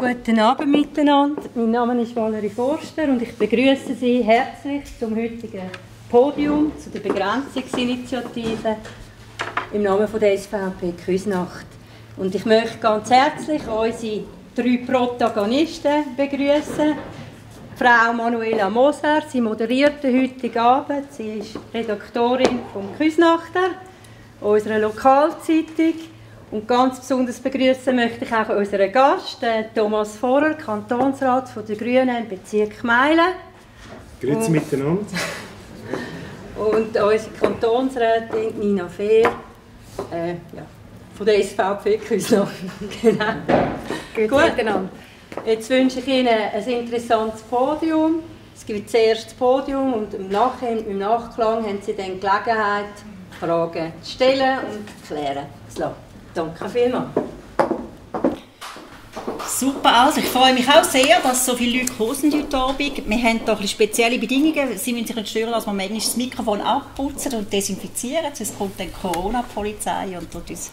Guten Abend miteinander. Mein Name ist Valerie Forster und ich begrüße Sie herzlich zum heutigen Podium zu der Begrenzungsinitiative im Namen von der SVP Küsnacht. Und ich möchte ganz herzlich unsere drei Protagonisten begrüßen. Frau Manuela Moser, sie moderiert den heutigen Abend. Sie ist Redaktorin vom Küsnachter, unserer Lokalzeitung. Und ganz besonders begrüßen möchte ich auch unseren Gast, Thomas Vorer, Kantonsrat der Grünen im Bezirk Meilen. Grüezi miteinander. Und unsere Kantonsrätin Nina Fehr, äh, ja, von der SVP Küsnacht. genau. Gut miteinander. Jetzt wünsche ich Ihnen ein interessantes Podium. Es gibt zuerst das Podium und im, Nachhinein, im Nachklang haben Sie dann Gelegenheit, Fragen zu stellen und zu klären zu lassen. Danke vielmals. Super, also ich freue mich auch sehr, dass so viele Leute gekommen heute Abend. Wir haben hier spezielle Bedingungen. Sie müssen sich nicht stören, dass wir manchmal das Mikrofon abputzen und desinfizieren. Sonst kommt dann die Corona-Polizei und tut uns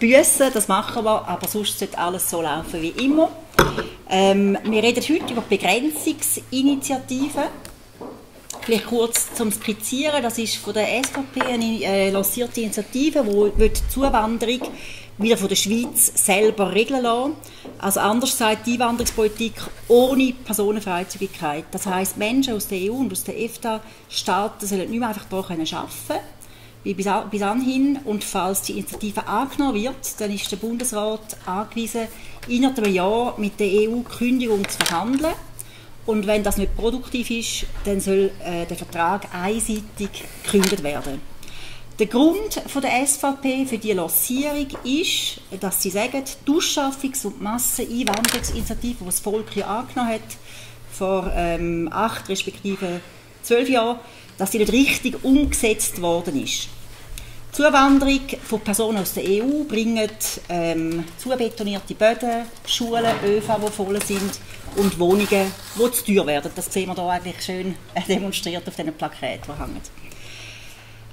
büssen. Das machen wir, aber sonst sollte alles so laufen wie immer. Ähm, wir reden heute über Begrenzungsinitiativen. Vielleicht kurz zum Skizzieren, das ist von der SVP eine äh, lancierte Initiative, die die Zuwanderung wieder von der Schweiz selber regeln lassen. Also anders gesagt, die Einwanderungspolitik ohne Personenfreizügigkeit. Das heißt, Menschen aus der EU und aus der EFTA-Staaten sollen nicht mehr einfach hier arbeiten können, wie bis, bis anhin. Und falls die Initiative angenommen wird, dann ist der Bundesrat angewiesen, innerhalb einem Jahr mit der EU Kündigung zu verhandeln. Und wenn das nicht produktiv ist, dann soll äh, der Vertrag einseitig gekündigt werden. Der Grund von der SVP für die Lancierung ist, dass sie sagen, die Ausschaffungs- und Masseneinwanderungsinitiative, die das Volk hier angenommen hat, vor ähm, acht respektive zwölf Jahren, dass sie nicht richtig umgesetzt worden ist. Die Zuwanderung von Personen aus der EU bringt ähm, zubetonierte Böden, Schulen, ÖV, die voll sind und Wohnungen, die zu teuer werden. Das sehen wir hier eigentlich schön demonstriert auf diesen Plakaten, die hängen.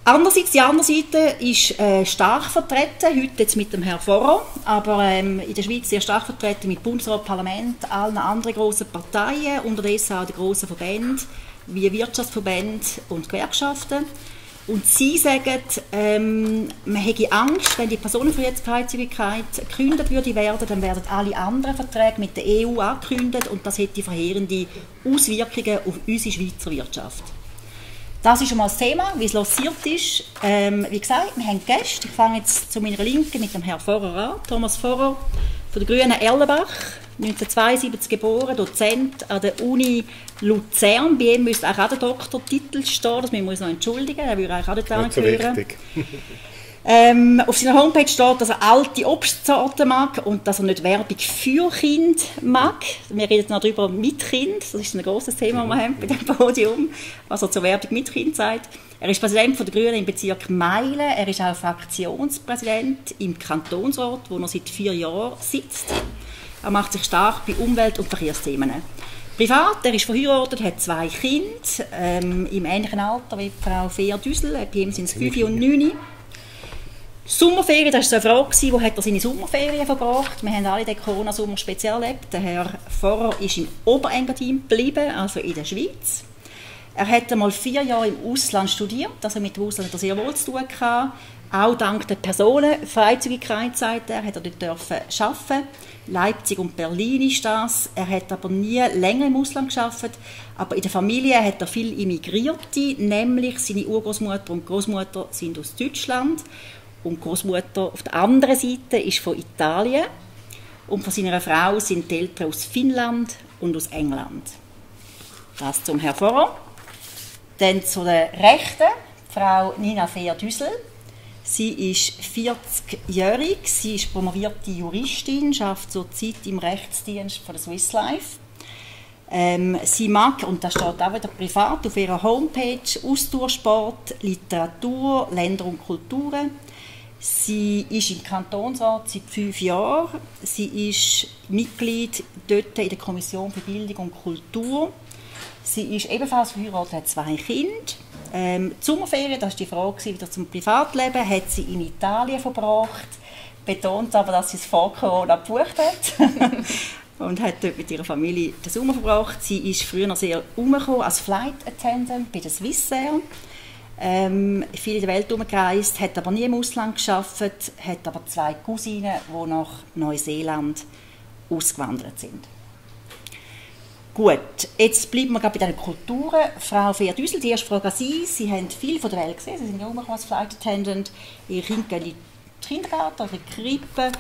Andererseits, die andere Seite ist äh, stark vertreten, heute jetzt mit dem Herrn Vorrer, aber ähm, in der Schweiz sehr stark vertreten mit Bundesrat, Parlament, allen anderen grossen Parteien, unterdessen auch den grossen Verbänden wie Wirtschaftsverbände und Gewerkschaften. Und sie sagen, ähm, man hätte Angst, wenn die Personenfreizügigkeit gekündigt würde werden, dann werden alle anderen Verträge mit der EU angekündigt und das hätte verheerende Auswirkungen auf unsere Schweizer Wirtschaft. Das ist schon mal das Thema, wie es lanciert ist. Ähm, wie gesagt, wir haben Gäste. Ich fange jetzt zu meiner Linken mit dem Herrn Vorer an. Thomas Vorer von der Grünen Erlenbach, 1972 geboren, Dozent an der Uni Luzern. Bei ihm müsste auch der Doktortitel stehen, das müssen wir uns noch entschuldigen, er würde eigentlich auch nicht Nicht so wichtig. Ähm, auf seiner Homepage steht, dass er alte Obstsorten mag und dass er nicht Werbung für Kind mag. Wir reden noch darüber mit Kind. Das ist ein großes Thema, das wir haben bei dem Podium, was er zur Werbung mit Kind sagt. Er ist Präsident von der Grünen im Bezirk Meilen. Er ist auch Fraktionspräsident im Kantonsrat, wo er seit vier Jahren sitzt. Er macht sich stark bei Umwelt- und Verkehrsthemen. Privat, er ist verheiratet, hat zwei Kinder ähm, im ähnlichen Alter wie Frau Fehr Düssel. Bei ihm sind es fünf und neun. Sommerferien, das war so eine Frage, wo hat er seine Sommerferien verbracht? Wir haben alle den Corona-Sommer speziell erlebt. Der Herr Pfarrer ist im Oberengadin geblieben, also in der Schweiz. Er hat einmal vier Jahre im Ausland studiert, also mit dem Ausland hat er sehr wohl zu tun gehabt. Auch dank der Personenfreizügigkeit, sagt er, hat er dort dürfen arbeiten. Leipzig und Berlin ist das. Er hat aber nie länger im Ausland geschafft. Aber in der Familie hat er viel Immigrierte, nämlich seine Urgroßmutter und Großmutter sind aus Deutschland und Großmutter auf der anderen Seite ist von Italien und von seiner Frau sind die Eltern aus Finnland und aus England. Das zum Herrn Vorer. Dann zu der Rechten, Frau Nina Fehr-Düssel. Sie ist 40-jährig, sie ist promovierte Juristin, arbeitet zurzeit im Rechtsdienst von der Swiss Life. Ähm, sie mag, und das steht auch wieder privat auf ihrer Homepage, Ausdauersport, Literatur, Länder und Kulturen. Sie ist im Kantonsrat seit fünf Jahren. Sie ist Mitglied dort in der Kommission für Bildung und Kultur. Sie ist ebenfalls verheiratet, hat zwei Kinder. Ähm, die Sommerferien, das war die Frage wieder zum Privatleben, hat sie in Italien verbracht. Betont aber, dass sie es vor Corona gebucht hat. und hat dort mit ihrer Familie den Sommer verbracht. Sie ist früher noch sehr umgekommen als Flight Attendant bei der Swissair. Ähm, viel in der Welt umgereist, hat aber nie im Ausland geschafft, hat aber zwei Cousinen, die nach Neuseeland ausgewandert sind. Gut, jetzt bleiben wir gerade bei diesen Kulturen. Frau Feerdüsel, die erste Frage an Sie. Sie haben viel von der Welt gesehen, Sie sind ja auch als Flight Attendant. In den Kindergarten, in Krippe.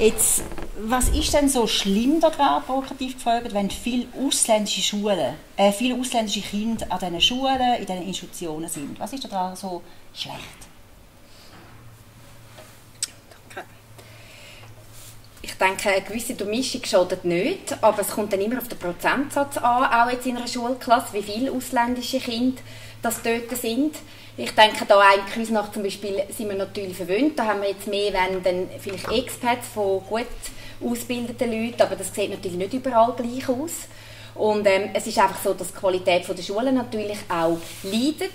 Jetzt, was ist denn so schlimm daran, provokativ gefragt, wenn viele ausländische Schulen, äh, viele ausländische Kinder an diesen Schulen, in diesen Institutionen sind? Was ist daran so schlecht? Ich denke, eine gewisse Durchmischung schadet nicht, aber es kommt dann immer auf den Prozentsatz an, auch jetzt in einer Schulklasse, wie viele ausländische Kinder das dort sind. Ich denke, da eigentlich nach zum Beispiel sind wir natürlich verwöhnt. Da haben wir jetzt mehr, wenn dann vielleicht Expats von gut ausgebildeten Leuten, aber das sieht natürlich nicht überall gleich aus. Und ähm, es ist einfach so, dass die Qualität der Schulen natürlich auch leidet.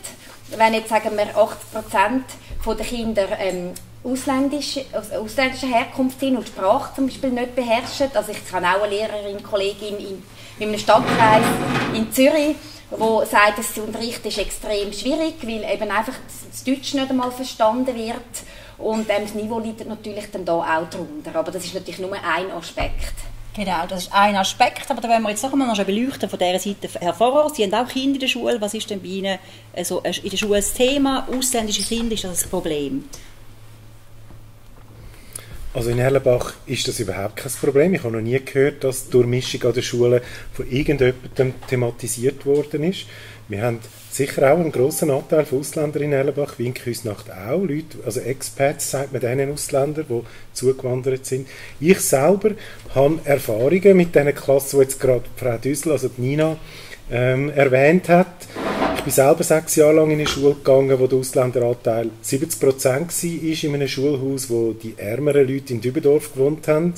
Wenn jetzt, sagen wir, 80 Prozent der Kinder ähm, ausländisch, aus ausländischer Herkunft sind und die Sprache zum Beispiel nicht beherrschen. Also ich kann auch eine Lehrerin, Kollegin in, in einem Stadtkreis in Zürich, wo sagt, das Unterricht ist extrem schwierig, weil eben einfach das Deutsch nicht einmal verstanden wird und ähm, das Niveau liegt natürlich dann da auch darunter. Aber das ist natürlich nur ein Aspekt. Genau, das ist ein Aspekt, aber da wollen wir jetzt noch einmal beleuchten von dieser Seite hervor. Sie haben auch Kinder in der Schule. Was ist denn bei Ihnen also in der Schule das Thema? Ausländische Kinder, ist das ein Problem? Also in Erlenbach ist das überhaupt kein Problem. Ich habe noch nie gehört, dass die Durchmischung an der Schule von irgendjemandem thematisiert worden ist. Wir haben sicher auch einen grossen Anteil von Ausländern in Erlenbach, wie in Küsnacht auch. Leute, also Expats sagt man denen Ausländern, die zugewandert sind. Ich selber habe Erfahrungen mit diesen Klassen, die jetzt gerade Frau Düssel, also Nina, ähm, erwähnt hat. Ich bin selber sechs Jahre lang in eine Schule gegangen, wo der Ausländeranteil 70 Prozent war, in einem Schulhaus, wo die ärmeren Leute in Dübendorf gewohnt haben.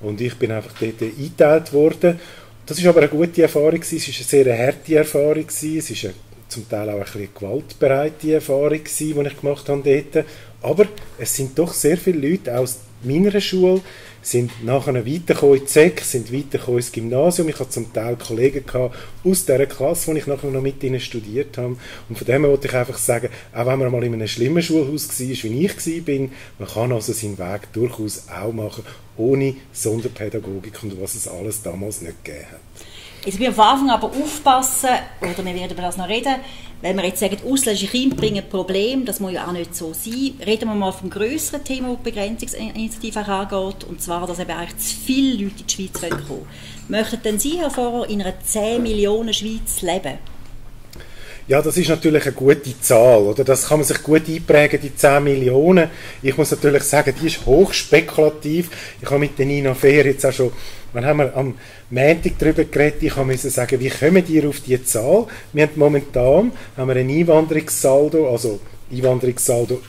Und ich bin einfach dort eingeteilt worden. Das ist aber eine gute Erfahrung es war eine sehr harte Erfahrung es ist eine, zum Teil auch ein bisschen gewaltbereite Erfahrung die ich gemacht habe dort. Aber es sind doch sehr viele Leute aus meiner Schule, sind nachher weitergekommen in die SEC, sind weitergekommen ins Gymnasium. Ich hatte zum Teil Kollegen gehabt aus dieser Klasse, wo ich nachher noch mit ihnen studiert habe. Und von dem wollte ich einfach sagen, auch wenn man mal in einem schlimmen Schulhaus war, wie ich war, man kann also seinen Weg durchaus auch machen, ohne Sonderpädagogik und was es alles damals nicht gegeben hat. Jetzt müssen wir von Anfang aber aufpassen, oder wir werden über das noch reden, wenn wir jetzt sagen, ausländische Kinder bringen ein Problem, das muss ja auch nicht so sein. Reden wir mal vom größeren Thema, das die Begrenzungsinitiative angeht, und zwar, dass eben eigentlich zu viele Leute in die Schweiz kommen. Möchten denn Sie, Herr Vorer, in einer 10 Millionen Schweiz leben? Ja, das ist natürlich eine gute Zahl, oder? Das kann man sich gut einprägen, die 10 Millionen. Ich muss natürlich sagen, die ist hochspekulativ. Ich habe mit der Nina Fehr jetzt auch schon, wann haben wir am Montag darüber geredet, ich musste sagen, wie kommen die auf diese Zahl? Wir haben momentan haben wir einen Einwanderungssaldo, also Einwanderungssaldo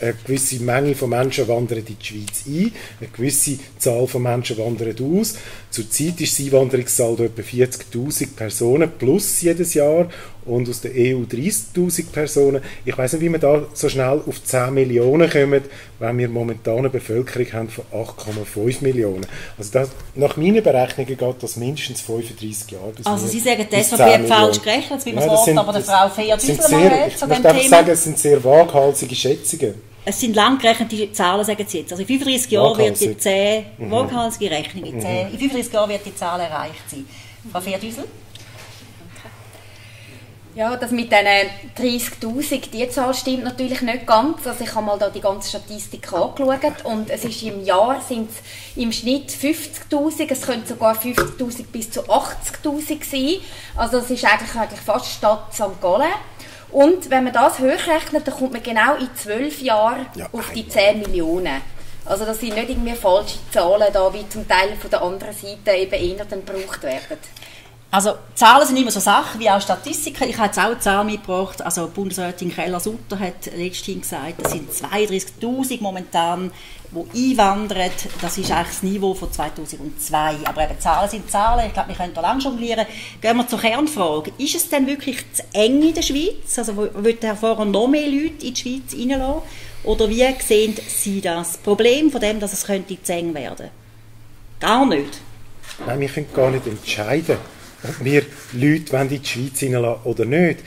eine gewisse Menge von Menschen wandern in die Schweiz ein, eine gewisse Zahl von Menschen wandern aus. Zurzeit ist das Einwanderungssaldo etwa 40.000 Personen plus jedes Jahr und aus der EU 30.000 Personen. Ich weiß nicht, wie wir da so schnell auf 10 Millionen kommen, wenn wir momentan eine Bevölkerung haben von 8,5 Millionen. Also das, nach meinen Berechnungen geht das mindestens 35 Jahre. Bis also Sie sagen, das SVP falsch gerechnet, wie man ja, sagt, aber der Frau Fehr Düsselmann hat zu dem Thema. Ich sagen, es sind sehr waghalsige Schätzungen. Es sind langgerechnete Zahlen, sagen Sie jetzt. Also in 35 Jahren wird die 10, mhm. waghalsige Rechnung, in, 10, in 35 Jahren wird die Zahl erreicht sein. Frau Fehrdüsel? Ja, das mit diesen 30'000, die Zahl stimmt natürlich nicht ganz. Also ich habe mal da die ganze Statistik angeschaut und es ist im Jahr sind es im Schnitt 50'000, es können sogar 50'000 bis zu 80'000 sein. Also das ist eigentlich, eigentlich fast Stadt St. Gallen. Und wenn man das hochrechnet, dann kommt man genau in zwölf Jahren ja, auf die 10 Millionen. Also das sind nicht irgendwie falsche Zahlen da, wie zum Teil von der anderen Seite eben eher dann gebraucht werden. Also Zahlen sind immer so Sachen wie auch Statistiken. Ich habe jetzt auch eine Zahl mitgebracht. Also Bundesrätin Keller-Sutter hat letztens gesagt, es sind 32'000 momentan, die einwandern. Das ist eigentlich das Niveau von 2002. Aber eben Zahlen sind Zahlen. Ich glaube, wir können da lang jonglieren. Gehen wir zur Kernfrage. Ist es denn wirklich zu eng in der Schweiz? Also wird Herr noch mehr Leute in die Schweiz reinlassen? Oder wie sehen Sie das Problem von dem, dass es könnte zu eng werden könnte? Gar nicht? Nein, wir können gar nicht entscheiden, ob wir Leute in die Schweiz hineinlassen oder nicht.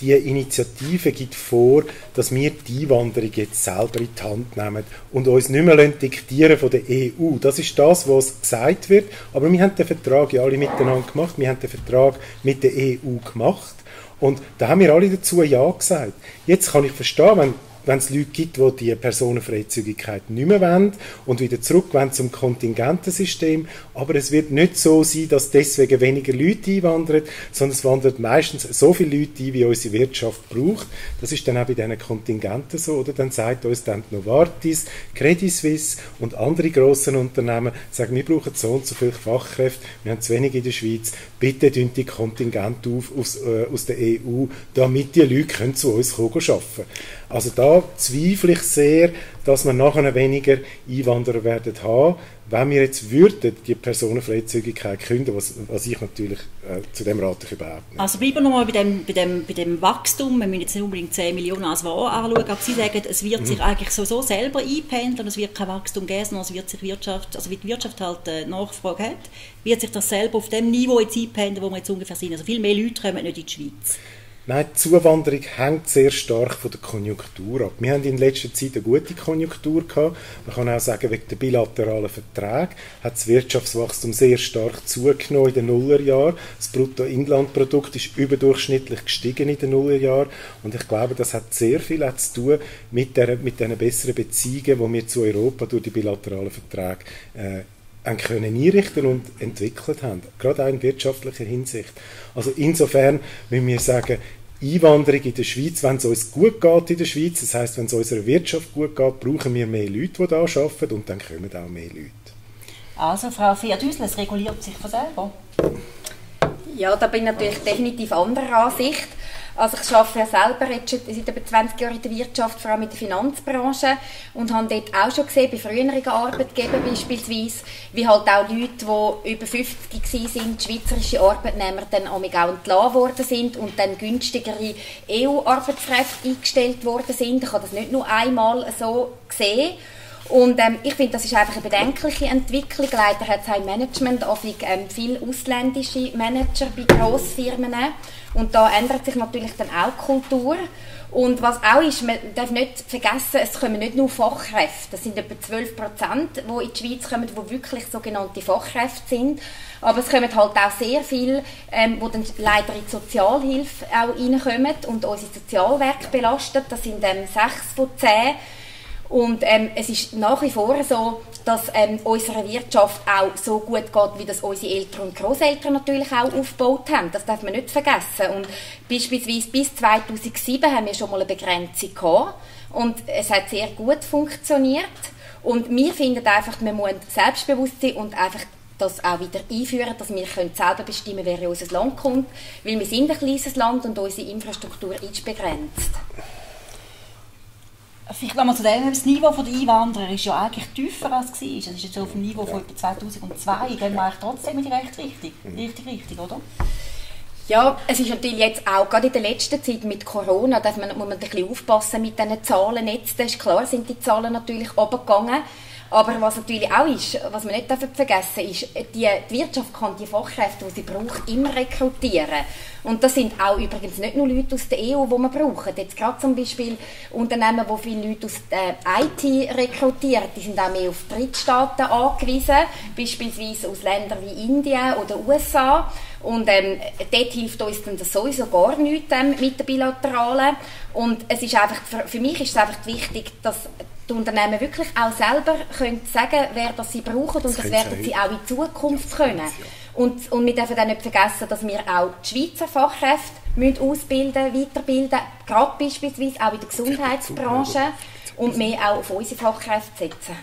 Die Initiative gibt vor, dass wir die Einwanderung jetzt selber in die Hand nehmen und uns nicht mehr diktieren von der EU. Das ist das, was gesagt wird. Aber wir haben den Vertrag ja alle miteinander gemacht. Wir haben den Vertrag mit der EU gemacht. Und da haben wir alle dazu Ja gesagt. Jetzt kann ich verstehen, wenn wenn es Leute gibt, die die Personenfreizügigkeit nicht mehr wollen und wieder zurück zum Kontingentensystem. Aber es wird nicht so sein, dass deswegen weniger Leute einwandern, sondern es wandern meistens so viele Leute ein, wie unsere Wirtschaft braucht. Das ist dann auch bei diesen Kontingenten so. Oder dann sagt uns dann Novartis, Credit Suisse und andere grossen Unternehmen, sagen, wir brauchen so und so viele Fachkräfte, wir haben zu wenig in der Schweiz, bitte tun die Kontingente auf aus, äh, aus der EU, damit die Leute können zu uns kommen, arbeiten also da zweifle ich sehr, dass wir nachher weniger Einwanderer werden haben, wenn wir jetzt würden die Personenfreizügigkeit künden, was, was ich natürlich äh, zu dem rate ich überhaupt nicht. Also bleiben wir nochmal bei dem, bei, dem, bei dem Wachstum, wir müssen jetzt nicht unbedingt 10 Millionen als Wahr anschauen, aber Sie sagen, es wird mhm. sich eigentlich so, selber einpendeln, es wird kein Wachstum geben, sondern es wird sich Wirtschaft, also wie die Wirtschaft halt äh, Nachfrage hat, wird sich das selber auf dem Niveau jetzt einpendeln, wo wir jetzt ungefähr sind. Also viel mehr Leute kommen nicht in die Schweiz. Nein, die Zuwanderung hängt sehr stark von der Konjunktur ab. Wir haben in letzter Zeit eine gute Konjunktur gehabt. Man kann auch sagen, wegen der bilateralen Verträge hat das Wirtschaftswachstum sehr stark zugenommen in den Nullerjahren. Das Bruttoinlandprodukt ist überdurchschnittlich gestiegen in den Nullerjahren. Und ich glaube, das hat sehr viel zu tun mit, der, mit den besseren Beziehungen, die wir zu Europa durch die bilateralen Verträge äh, können einrichten und entwickelt haben, gerade auch in wirtschaftlicher Hinsicht. Also insofern müssen wir sagen, Einwanderung in der Schweiz, wenn es uns gut geht in der Schweiz, das heißt, wenn es unserer Wirtschaft gut geht, brauchen wir mehr Leute, die da arbeiten und dann kommen auch mehr Leute. Also Frau Fiat-Hüsler, es reguliert sich von selber? Ja, da bin ich natürlich definitiv anderer Ansicht. Also ich arbeite selber jetzt seit über 20 Jahren in der Wirtschaft, vor allem in der Finanzbranche und habe dort auch schon gesehen, bei früheren Arbeitgebern beispielsweise, wie halt auch Leute, die über 50 waren, schweizerische Arbeitnehmer, dann auch entlassen worden sind und dann günstigere EU-Arbeitskräfte eingestellt worden sind. Ich habe das nicht nur einmal so gesehen. Und ähm, ich finde, das ist einfach eine bedenkliche Entwicklung. Leider hat es im Management auch ähm, viele ausländische Manager bei Grossfirmen. Und da ändert sich natürlich dann auch die Kultur. Und was auch ist, man darf nicht vergessen, es kommen nicht nur Fachkräfte. Das sind etwa 12 Prozent, die in die Schweiz kommen, die wirklich sogenannte Fachkräfte sind. Aber es kommen halt auch sehr viele, ähm, die dann leider in die Sozialhilfe auch reinkommen und unsere Sozialwerke belastet. Das sind ähm, 6 von 10 und ähm, es ist nach wie vor so, dass ähm, unsere Wirtschaft auch so gut geht, wie das unsere Eltern und Großeltern natürlich auch aufgebaut haben. Das darf man nicht vergessen. Und beispielsweise bis 2007 haben wir schon mal eine Begrenzung gehabt. Und es hat sehr gut funktioniert. Und wir finden einfach, wir müssen selbstbewusst sein und einfach das auch wieder einführen, dass wir können selber bestimmen können, wer in unser Land kommt. Weil wir sind ein kleines Land und unsere Infrastruktur ist begrenzt. Vielleicht nochmal zu dem, das Niveau der Einwanderer ist ja eigentlich tiefer als es war. Es ist jetzt auf dem Niveau von etwa 2002. Gehen wir eigentlich trotzdem in die richtige Richtung, richtig, richtig, oder? Ja, es ist natürlich jetzt auch, gerade in der letzten Zeit mit Corona, darf man, muss man ein bisschen aufpassen mit diesen Zahlen jetzt. Das ist klar, sind die Zahlen natürlich runtergegangen. Aber was natürlich auch ist, was man nicht vergessen ist, die, Wirtschaft kann die Fachkräfte, die sie braucht, immer rekrutieren. Und das sind auch übrigens nicht nur Leute aus der EU, die man braucht. Jetzt gerade zum Beispiel Unternehmen, die viele Leute aus der IT rekrutieren, die sind auch mehr auf Drittstaaten angewiesen, beispielsweise aus Ländern wie Indien oder USA. Und ähm, dort hilft uns dann sowieso gar nichts ähm, mit der Bilateralen. Und es ist einfach, für mich ist es einfach wichtig, dass die Unternehmen wirklich auch selber können sagen wer das sie brauchen und das, das werden sie auch in Zukunft können. Und, und wir dürfen dann nicht vergessen, dass wir auch die Schweizer Fachkräfte müssen ausbilden, weiterbilden, gerade beispielsweise auch in der Gesundheitsbranche und mehr auch auf unsere Fachkräfte setzen.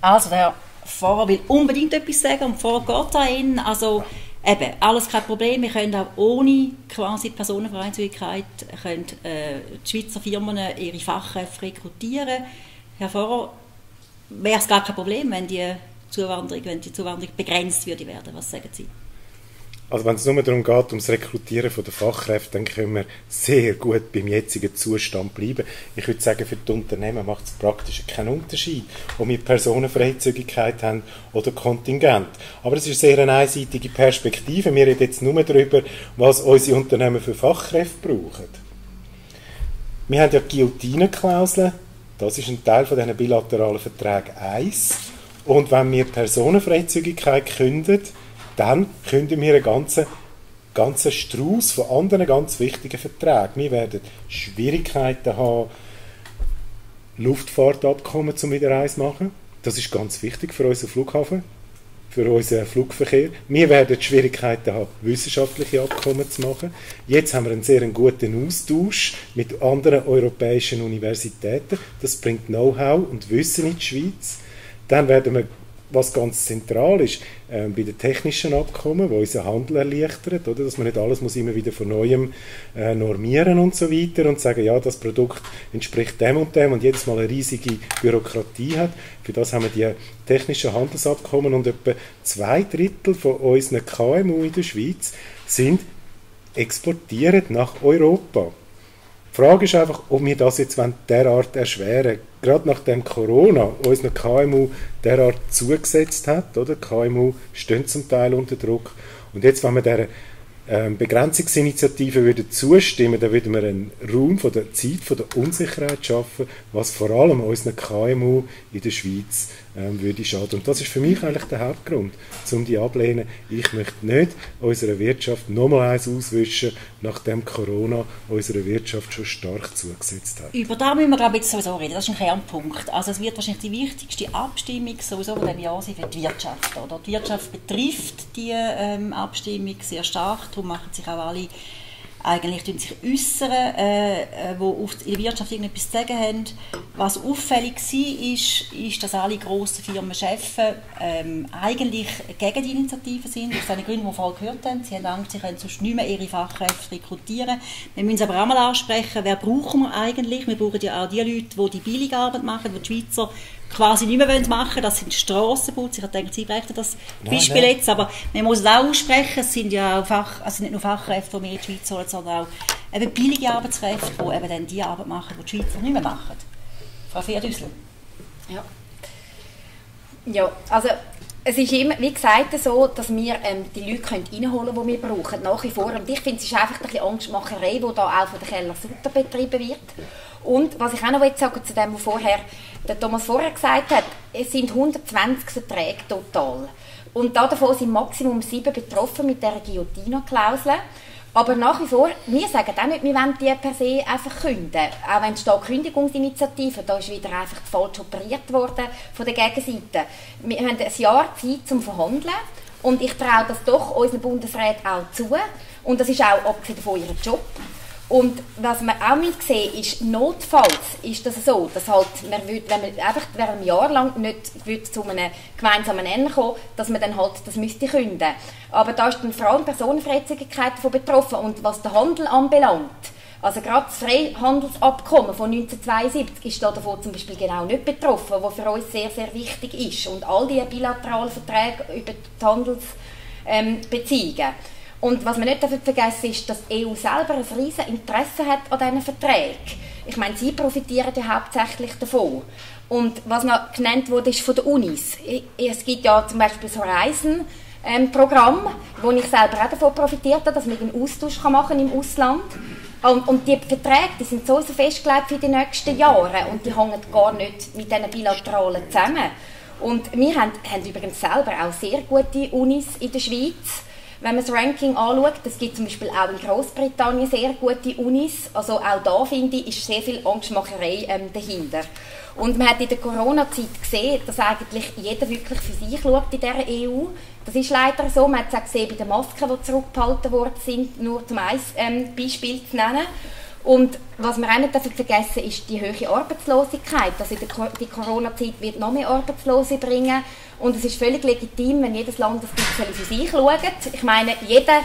Also der Fahrer will unbedingt etwas sagen und vorher geht dahin, also eben, alles kein Problem, wir können auch ohne quasi Personenfreizügigkeit können, äh, die Schweizer Firmen ihre Fachkräfte rekrutieren Herr Pfarrer, wäre es gar kein Problem, wenn die Zuwanderung, wenn die Zuwanderung begrenzt würde werden. Was sagen Sie? also wenn es nur darum geht, ums Rekrutieren von der Fachkräfte, dann können wir sehr gut beim jetzigen Zustand bleiben. Ich würde sagen, für die Unternehmen macht es praktisch keinen Unterschied, ob wir Personenfreizügigkeit haben oder Kontingent. Aber es ist sehr eine einseitige Perspektive. Wir reden jetzt nur darüber, was unsere Unternehmen für Fachkräfte brauchen. Wir haben ja Guillotine-Klauseln. Das ist ein Teil von diesen bilateralen Verträgen 1. Und wenn wir Personenfreizügigkeit kündigen, dann können wir einen ganzen, ganzen Strauß von anderen ganz wichtigen Verträgen. Wir werden Schwierigkeiten haben, Luftfahrtabkommen zum wieder eins machen. Das ist ganz wichtig für unseren Flughafen, für unseren Flugverkehr. Wir werden Schwierigkeiten haben, wissenschaftliche Abkommen zu machen. Jetzt haben wir einen sehr guten Austausch mit anderen europäischen Universitäten. Das bringt Know-how und Wissen in die Schweiz. Dann werden wir was ganz zentral ist, äh, bei den technischen Abkommen, wo unseren Handel erleichtert, oder, dass man nicht alles muss immer wieder von Neuem äh, normieren und so weiter und sagen, ja, das Produkt entspricht dem und dem und jedes Mal eine riesige Bürokratie hat. Für das haben wir die technischen Handelsabkommen und etwa zwei Drittel von unseren KMU in der Schweiz sind exportiert nach Europa. Die Frage ist einfach, ob wir das jetzt derart erschweren Gerade nachdem Corona unseren KMU derart zugesetzt hat, oder? KMU stehen zum Teil unter Druck. Und jetzt, wenn wir dieser ähm, Begrenzungsinitiative würden zustimmen, dann würden wir einen Raum von der Zeit, von der Unsicherheit schaffen, was vor allem unseren KMU in der Schweiz ähm, würde schaden. Und das ist für mich eigentlich der Hauptgrund, um die ablehnen. Ich möchte nicht unserer Wirtschaft nochmal eins auswischen, nachdem Corona unserer Wirtschaft schon stark zugesetzt hat. Über da müssen wir glaube ich sowieso reden. Das ist ein Kernpunkt. Also es wird wahrscheinlich die wichtigste Abstimmung sowieso von diesem Jahr sein für die Wirtschaft. Oder? Die Wirtschaft betrifft die ähm, Abstimmung sehr stark. Darum machen sich auch alle eigentlich sich äußern, äh, äh, wo in der Wirtschaft irgendetwas zu sagen haben. Was auffällig war, ist, ist, dass alle grossen Firmen, Chefs ähm, eigentlich gegen die Initiative sind, aus den Gründen, die wir vorhin gehört haben. Sie haben Angst, sie können sonst nicht mehr ihre Fachkräfte rekrutieren. Wir müssen aber auch mal ansprechen, wer brauchen wir eigentlich? Wir brauchen ja auch die Leute, die die Billigarbeit machen, die die Schweizer quasi nicht mehr machen wollen. Das sind Strassenputzer. Ich denke, Sie bräuchten das Beispiel nein, nein. jetzt. Aber man muss es auch aussprechen. Es sind ja auch Fach, also nicht nur Fachkräfte, die wir in der Schweiz holen, sondern auch eben billige Arbeitskräfte, die eben dann die Arbeit machen, die die Schweizer nicht mehr machen. Frau Fierdüssel. Ja. Ja, also es ist immer, wie gesagt, so, dass wir ähm, die Leute können reinholen können, die wir brauchen, nach wie vor. Und ich finde, es ist einfach ein bisschen Angstmacherei, die da auch von der Keller Sutter betrieben wird. Und was ich auch noch sagen zu dem, was vorher der Thomas vorher gesagt hat, es sind 120 Verträge total. Und davon sind Maximum sieben betroffen mit der Guillotine-Klausel. Aber nach wie vor, wir sagen auch nicht, wir wollen die per se einfach kündigen. Auch wenn es da Kündigungsinitiative, da ist wieder einfach falsch operiert worden von der Gegenseite. Wir haben ein Jahr Zeit zum Verhandeln und ich traue das doch unseren Bundesräten auch zu. Und das ist auch abgesehen von ihrem Job. Und was man auch mit sehen ist, notfalls ist das so, dass halt, man würde, wenn man einfach während einem Jahr lang nicht zu einem gemeinsamen Nenner kommen, dass man dann halt das müsste künden. Aber da ist dann vor allem Personenfreizügigkeit davon betroffen. Und was den Handel anbelangt, also gerade das Freihandelsabkommen von 1972 ist da davon zum Beispiel genau nicht betroffen, was für uns sehr, sehr wichtig ist. Und all diese bilateralen Verträge über die Handelsbeziehungen. Ähm, und was man nicht vergessen ist, dass die EU selber ein riesiges Interesse hat an diesen Verträgen. Ich meine, sie profitieren ja hauptsächlich davon. Und was noch genannt wurde, ist von den Unis. Es gibt ja zum Beispiel das Horizon-Programm, ähm, wo ich selber auch davon profitiert habe, dass man einen Austausch machen kann im Ausland. Und, und die Verträge die sind so, so festgelegt für die nächsten Jahre und die hängen gar nicht mit diesen bilateralen zusammen. Und wir haben, haben übrigens selber auch sehr gute Unis in der Schweiz wenn man das Ranking anschaut, es gibt zum Beispiel auch in Großbritannien sehr gute Unis. Also auch da finde ich, ist sehr viel Angstmacherei ähm, dahinter. Und man hat in der Corona-Zeit gesehen, dass eigentlich jeder wirklich für sich schaut in dieser EU. Das ist leider so. Man hat es auch gesehen bei den Masken, die zurückgehalten worden sind, nur zum ähm, Beispiel zu nennen. Und was wir auch nicht vergessen ist die hohe Arbeitslosigkeit. Also die Corona-Zeit wird noch mehr Arbeitslose bringen. Und es ist völlig legitim, wenn jedes Land das bisschen für sich schaut. Ich meine, jeder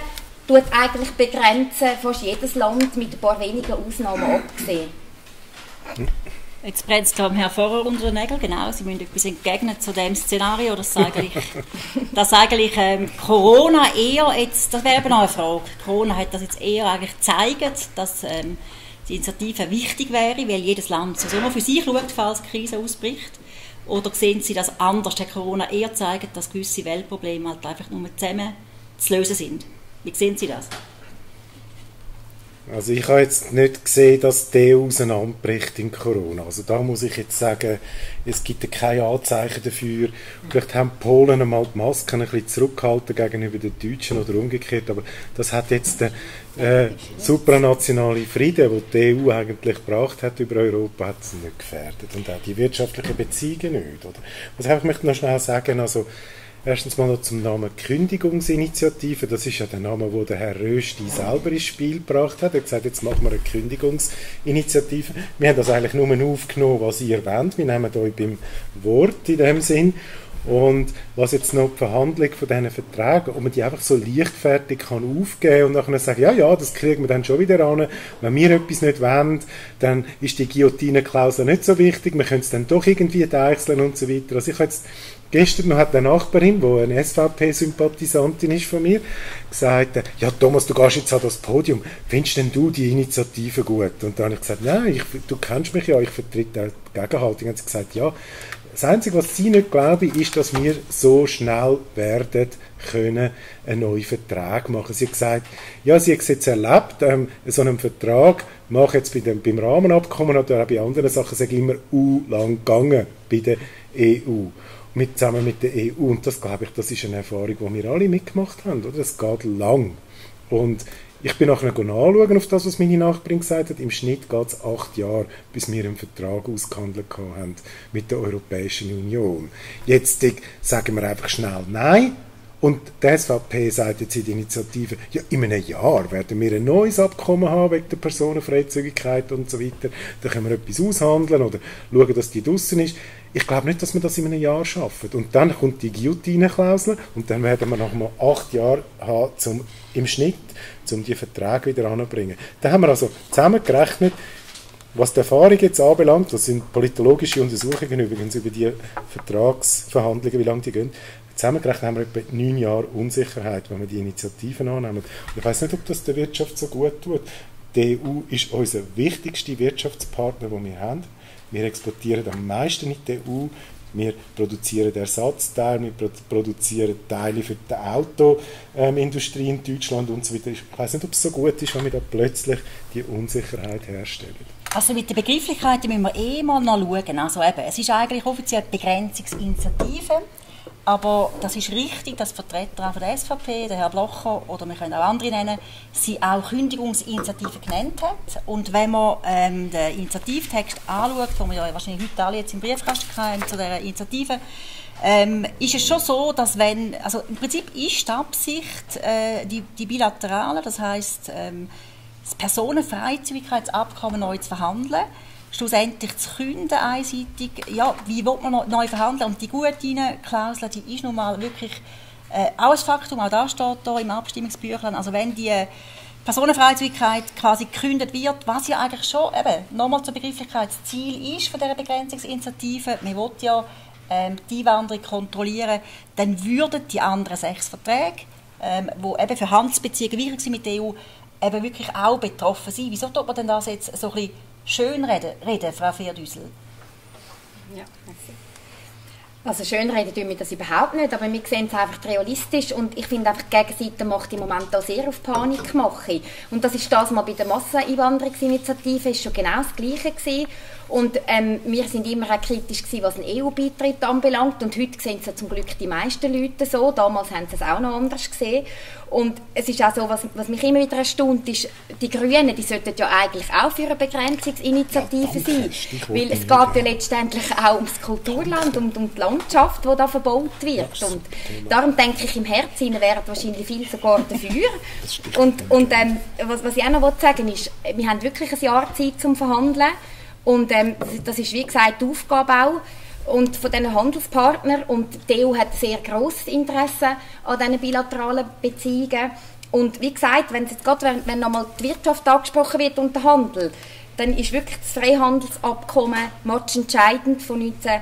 tut eigentlich begrenzen, fast jedes Land mit ein paar wenigen Ausnahmen abgesehen. Jetzt brennt es am Herrn Vorer unter den Nägeln, genau. Sie müssen etwas entgegnen zu dem Szenario, dass eigentlich, dass eigentlich ähm, Corona eher jetzt, das wäre eben noch eine Frage, Corona hat das jetzt eher eigentlich gezeigt, dass ähm, die Initiative wichtig wäre, weil jedes Land so immer für sich schaut, falls Krise ausbricht. Oder sehen Sie das anders? Hat Corona eher gezeigt, dass gewisse Weltprobleme halt einfach nur zusammen zu lösen sind? Wie sehen Sie das? Also ich habe jetzt nicht gesehen, dass der auseinanderbricht in Corona. Also da muss ich jetzt sagen, es gibt keine Anzeichen dafür. Vielleicht haben die Polen einmal die Masken ein bisschen zurückgehalten gegenüber den Deutschen oder umgekehrt, aber das hat jetzt den äh, supranationale Frieden, den die EU eigentlich gebracht hat über Europa, hat es nicht gefährdet. Und auch die wirtschaftlichen Beziehungen nicht. Oder? Also ich möchte noch schnell sagen, also Erstens mal noch zum Namen Kündigungsinitiative. Das ist ja der Name, wo der Herr Rösti selber ins Spiel gebracht hat. Er hat gesagt, jetzt machen wir eine Kündigungsinitiative. Wir haben das eigentlich nur aufgenommen, was ihr wollt. Wir nehmen euch beim Wort in dem Sinn. Und was jetzt noch die Verhandlung von diesen Verträgen, ob man die einfach so leichtfertig kann aufgeben und nachher sagen, ja, ja, das kriegen wir dann schon wieder an. Wenn wir etwas nicht wollen, dann ist die Guillotine-Klausel nicht so wichtig, wir können es dann doch irgendwie deichseln und so weiter. Also ich habe jetzt Gestern hat eine Nachbarin, die eine SVP-Sympathisantin ist von mir, gesagt, ja Thomas, du gehst jetzt an das Podium, findest denn du die Initiative gut? Und dann habe ich gesagt, nein, ich, du kennst mich ja, ich vertrete auch die Gegenhaltung. Und sie gesagt, ja, das Einzige, was sie nicht glauben, ist, dass wir so schnell werden können einen neuen Vertrag machen. Sie hat gesagt, ja, sie hat es jetzt erlebt, ähm, so einen Vertrag mache jetzt bei dem, beim Rahmenabkommen oder auch bei anderen Sachen, sage immer, u lang gegangen bei der EU mit, zusammen mit der EU. Und das, glaube ich, das ist eine Erfahrung, die wir alle mitgemacht haben. Oder? Das geht lang. Und ich bin nachher anschauen auf das, was meine Nachbarin gesagt hat. Im Schnitt geht es acht Jahre, bis wir einen Vertrag ausgehandelt haben mit der Europäischen Union. Jetzt sagen wir einfach schnell Nein und die SVP sagt jetzt in der Initiative, ja, in einem Jahr werden wir ein neues Abkommen haben wegen der Personenfreizügigkeit und so weiter. Da können wir etwas aushandeln oder schauen, dass die draussen ist. Ich glaube nicht, dass wir das in einem Jahr schaffen. Und dann kommt die Guillotine-Klausel und dann werden wir noch mal acht Jahre haben zum, im Schnitt, um die Verträge wieder anzubringen. Da haben wir also zusammengerechnet, was die Erfahrung jetzt anbelangt, das sind politologische Untersuchungen übrigens über die Vertragsverhandlungen, wie lange die gehen, Zusammengerechnet haben wir etwa neun Jahre Unsicherheit, wenn wir die Initiativen annehmen. Und ich weiß nicht, ob das der Wirtschaft so gut tut. Die EU ist unser wichtigster Wirtschaftspartner, den wir haben. Wir exportieren am meisten in die EU. Wir produzieren Ersatzteile, wir produzieren Teile für die Autoindustrie in Deutschland und so weiter. Ich weiß nicht, ob es so gut ist, wenn wir da plötzlich die Unsicherheit herstellen. Also mit den Begrifflichkeiten müssen wir eh mal noch schauen. Also eben, es ist eigentlich offiziell die Begrenzungsinitiative. Aber das ist richtig, dass Vertreter auch der SVP, der Herr Blocher oder wir können auch andere nennen, sie auch Kündigungsinitiative genannt hat. Und wenn man ähm, den Initiativtext anschaut, den wir ja wahrscheinlich heute alle jetzt im Briefkasten haben zu dieser Initiative, ähm, ist es schon so, dass wenn, also im Prinzip ist die Absicht äh, die, die bilaterale, das heißt ähm, das Personenfreizügigkeitsabkommen neu zu verhandeln schlussendlich zu künden einseitig, ja, wie will man neu verhandeln? Und die Gutine-Klausel, die ist nun mal wirklich äh, auch ein Faktum, auch das steht da im Abstimmungsbüchlein. Also wenn die Personenfreizügigkeit quasi gekündigt wird, was ja eigentlich schon, eben, nochmal zur Begrifflichkeit, das Ziel ist von dieser Begrenzungsinitiative, man will ja ähm, die Einwanderung kontrollieren, dann würden die anderen sechs Verträge, ähm, wo eben für Handelsbeziehungen wichtig sind mit der EU, eben wirklich auch betroffen sein. Wieso tut man denn das jetzt so ein bisschen schön reden, Frau Ferdüsel? Ja, merci. Also schön reden tun wir das überhaupt nicht, aber wir sehen es einfach realistisch und ich finde einfach, die Gegenseite macht im Moment auch sehr auf Panikmache. Und das ist das mal bei der Masseneinwanderungsinitiative ist schon genau das Gleiche gewesen. Und ähm, wir sind immer auch kritisch gewesen, was einen EU-Beitritt anbelangt. Und heute sehen es ja zum Glück die meisten Leute so. Damals haben sie es auch noch anders gesehen. Und es ist auch so, was, was mich immer wieder erstaunt, ist, die Grünen, die sollten ja eigentlich auch für eine Begrenzungsinitiative ja, sein. Weil es geht ja letztendlich auch ums Kulturland und um die Landschaft, die da verbaut wird. Und darum denke ich, im Herzen wären wahrscheinlich viele sogar dafür. Und, und ähm, was, was ich auch noch sagen will, ist, wir haben wirklich ein Jahr Zeit zum Verhandeln. Und ähm, das ist, wie gesagt, die Aufgabe auch und von diesen Handelspartnern. Und die EU hat sehr grosses Interesse an diesen bilateralen Beziehungen. Und wie gesagt, wenn, jetzt gerade, wenn, wenn nochmal die Wirtschaft angesprochen wird und der Handel, dann ist wirklich das Freihandelsabkommen matchentscheidend von 19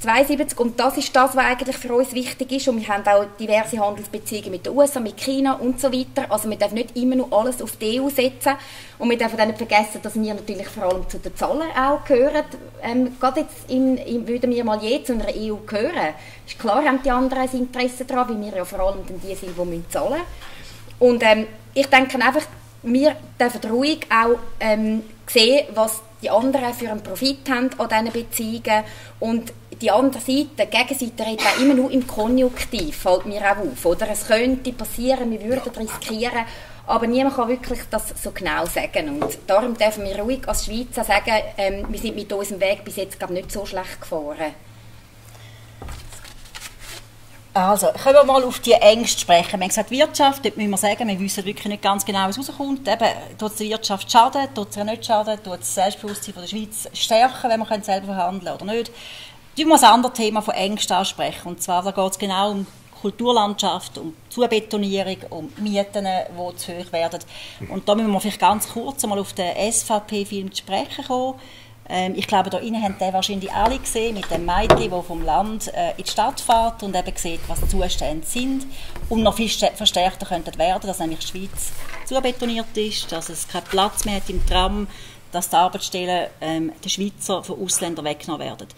72 und das ist das, was eigentlich für uns wichtig ist und wir haben auch diverse Handelsbeziehungen mit den USA, mit China und so weiter. Also wir dürfen nicht immer nur alles auf die EU setzen und wir dürfen auch nicht vergessen, dass wir natürlich vor allem zu den Zahlern auch gehören. Ähm, gerade jetzt in, in, würden wir mal je zu einer EU gehören, ist klar, haben die anderen ein Interesse daran, weil wir ja vor allem die sind, die müssen zahlen Und ähm, ich denke einfach, wir dürfen ruhig auch ähm, sehen, was die anderen für einen Profit haben an diesen Beziehungen und die andere Seite, die Gegenseite redet auch immer nur im Konjunktiv, fällt mir auch auf. Oder? Es könnte passieren, wir würden riskieren, aber niemand kann wirklich das so genau sagen. Und darum dürfen wir ruhig als Schweizer sagen, ähm, wir sind mit unserem Weg bis jetzt glaub, nicht so schlecht gefahren. Also, können wir mal auf die Ängste sprechen. Wir haben gesagt, Wirtschaft, dort müssen wir sagen, wir wissen wirklich nicht ganz genau, was rauskommt. Eben, tut es der Wirtschaft schaden, tut es ihr nicht schaden, tut es das Selbstbewusstsein von der Schweiz stärken, wenn wir selber verhandeln oder nicht. Ich wir ein anderes Thema von Ängsten ansprechen. Und zwar geht es genau um Kulturlandschaft, um Zubetonierung, um Mieten, die zu hoch werden. Und da müssen wir vielleicht ganz kurz einmal auf den SVP-Film zu sprechen kommen. Ähm, ich glaube, da innen haben die wahrscheinlich alle gesehen, mit dem Mädchen, das vom Land äh, in die Stadt fährt und eben sieht, was die Zustände sind und noch viel verstärkter könnten werden, dass nämlich die Schweiz zubetoniert ist, dass es keinen Platz mehr hat im Tram, dass die Arbeitsstellen ähm, der Schweizer von Ausländern weggenommen werden.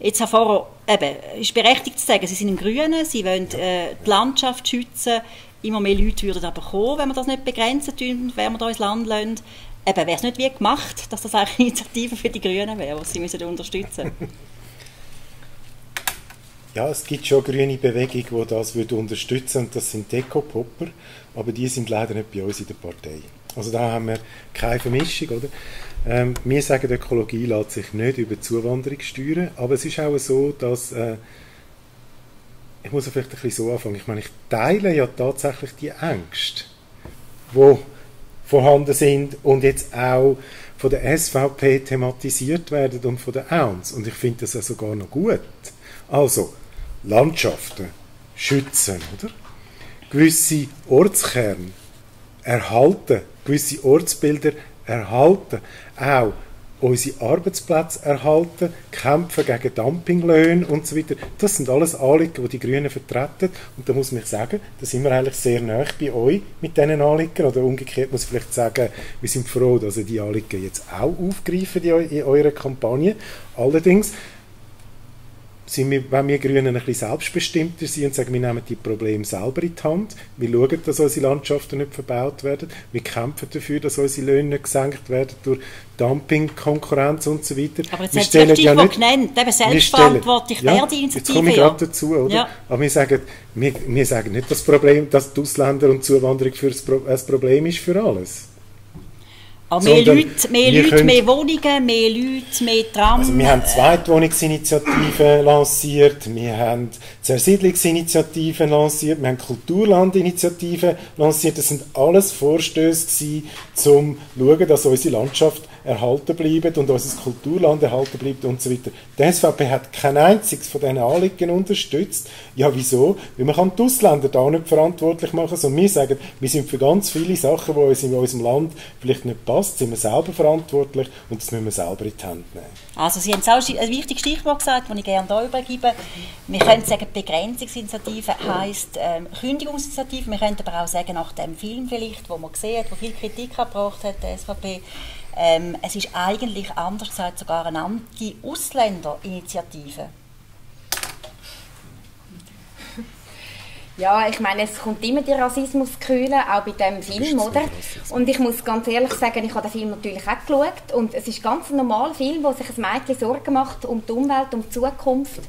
Jetzt Herr Pfarrer, eben, ist berechtigt zu sagen, Sie sind im Grünen, Sie wollen äh, die Landschaft schützen, immer mehr Leute würden aber kommen, wenn wir das nicht begrenzen tun, wenn wir da ins Land lassen. Eben, wäre es nicht wie gemacht, dass das eine Initiative für die Grünen wäre, die Sie müssen unterstützen Ja, es gibt schon grüne Bewegungen, die das würde unterstützen und das sind Deko-Popper, aber die sind leider nicht bei uns in der Partei. Also da haben wir keine Vermischung, oder? Ähm, wir sagen, Ökologie lässt sich nicht über Zuwanderung steuern, aber es ist auch so, dass äh, ich muss vielleicht ein bisschen so anfangen. Ich meine, ich teile ja tatsächlich die Ängste, die vorhanden sind und jetzt auch von der SVP thematisiert werden und von der AUNS. Und ich finde das ja sogar noch gut. Also, Landschaften schützen, oder? Gewisse Ortskerne erhalten, gewisse Ortsbilder erhalten, auch unsere Arbeitsplätze erhalten, kämpfen gegen Dumpinglöhne und so weiter. Das sind alles Anliegen, die die Grünen vertreten. Und da muss man sagen, da sind wir eigentlich sehr nah bei euch mit diesen Anliegen. Oder umgekehrt muss ich vielleicht sagen, wir sind froh, dass ihr die Anliegen jetzt auch aufgreifen in eurer Kampagne. Allerdings sind wir, wenn wir Grünen ein bisschen selbstbestimmter sind und sagen, wir nehmen die Probleme selber in die Hand, wir schauen, dass unsere Landschaften nicht verbaut werden, wir kämpfen dafür, dass unsere Löhne gesenkt werden durch Dumping, Konkurrenz und so weiter. Aber jetzt wir stellen ja nicht, genannt, eben selbstverantwortlich ja, die Initiative. Jetzt komme ich gerade dazu, oder? Ja. Aber wir sagen, wir, wir sagen nicht, dass das Problem, dass die Ausländer und Zuwanderung für ein Problem ist für alles. Aber mehr Leute, mehr, Leute mehr Wohnungen, mehr Leute, mehr Tram. Also wir haben Zweitwohnungsinitiativen lanciert, wir haben Zersiedlungsinitiativen lanciert, wir haben Kulturlandinitiativen lanciert. Das sind alles Vorstöße um zu schauen, dass unsere Landschaft erhalten bleibt und unser Kulturland erhalten bleibt und so weiter. Die SVP hat kein einziges von diesen Anliegen unterstützt. Ja, wieso? Weil man kann die Ausländer da nicht verantwortlich machen, sondern wir sagen, wir sind für ganz viele Sachen, die uns in unserem Land vielleicht nicht passen, sind wir selber verantwortlich und das müssen wir selber in die Hand nehmen. Also Sie haben auch ein wichtiges Stichwort gesagt, das ich gerne hier übergebe. Wir können sagen, Begrenzungsinitiative heisst ähm, Kündigungsinitiative. Wir können aber auch sagen, nach dem Film vielleicht, wo man gesehen hat, wo viel Kritik gebracht hat, der SVP, ähm, es ist eigentlich, anders gesagt, sogar eine Anti-Ausländer-Initiative. Ja, ich meine, es kommt immer die Rassismuskühle, auch bei diesem Film, oder? Und ich muss ganz ehrlich sagen, ich habe den Film natürlich auch geschaut und es ist ganz ein normaler Film, wo sich ein Mädchen Sorgen macht um die Umwelt, um die Zukunft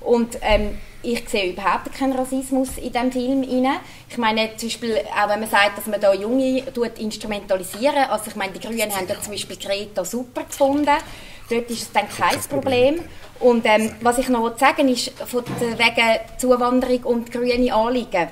und ähm, ich sehe überhaupt keinen Rassismus in diesem Film rein. Ich meine, zum Beispiel, auch wenn man sagt, dass man da Junge tut instrumentalisieren, also ich meine, die Grünen haben da zum Beispiel Greta super gefunden, dort ist es dann kein Problem. Und ähm, was ich noch sagen ist, von der, wegen Zuwanderung und grüne Anliegen,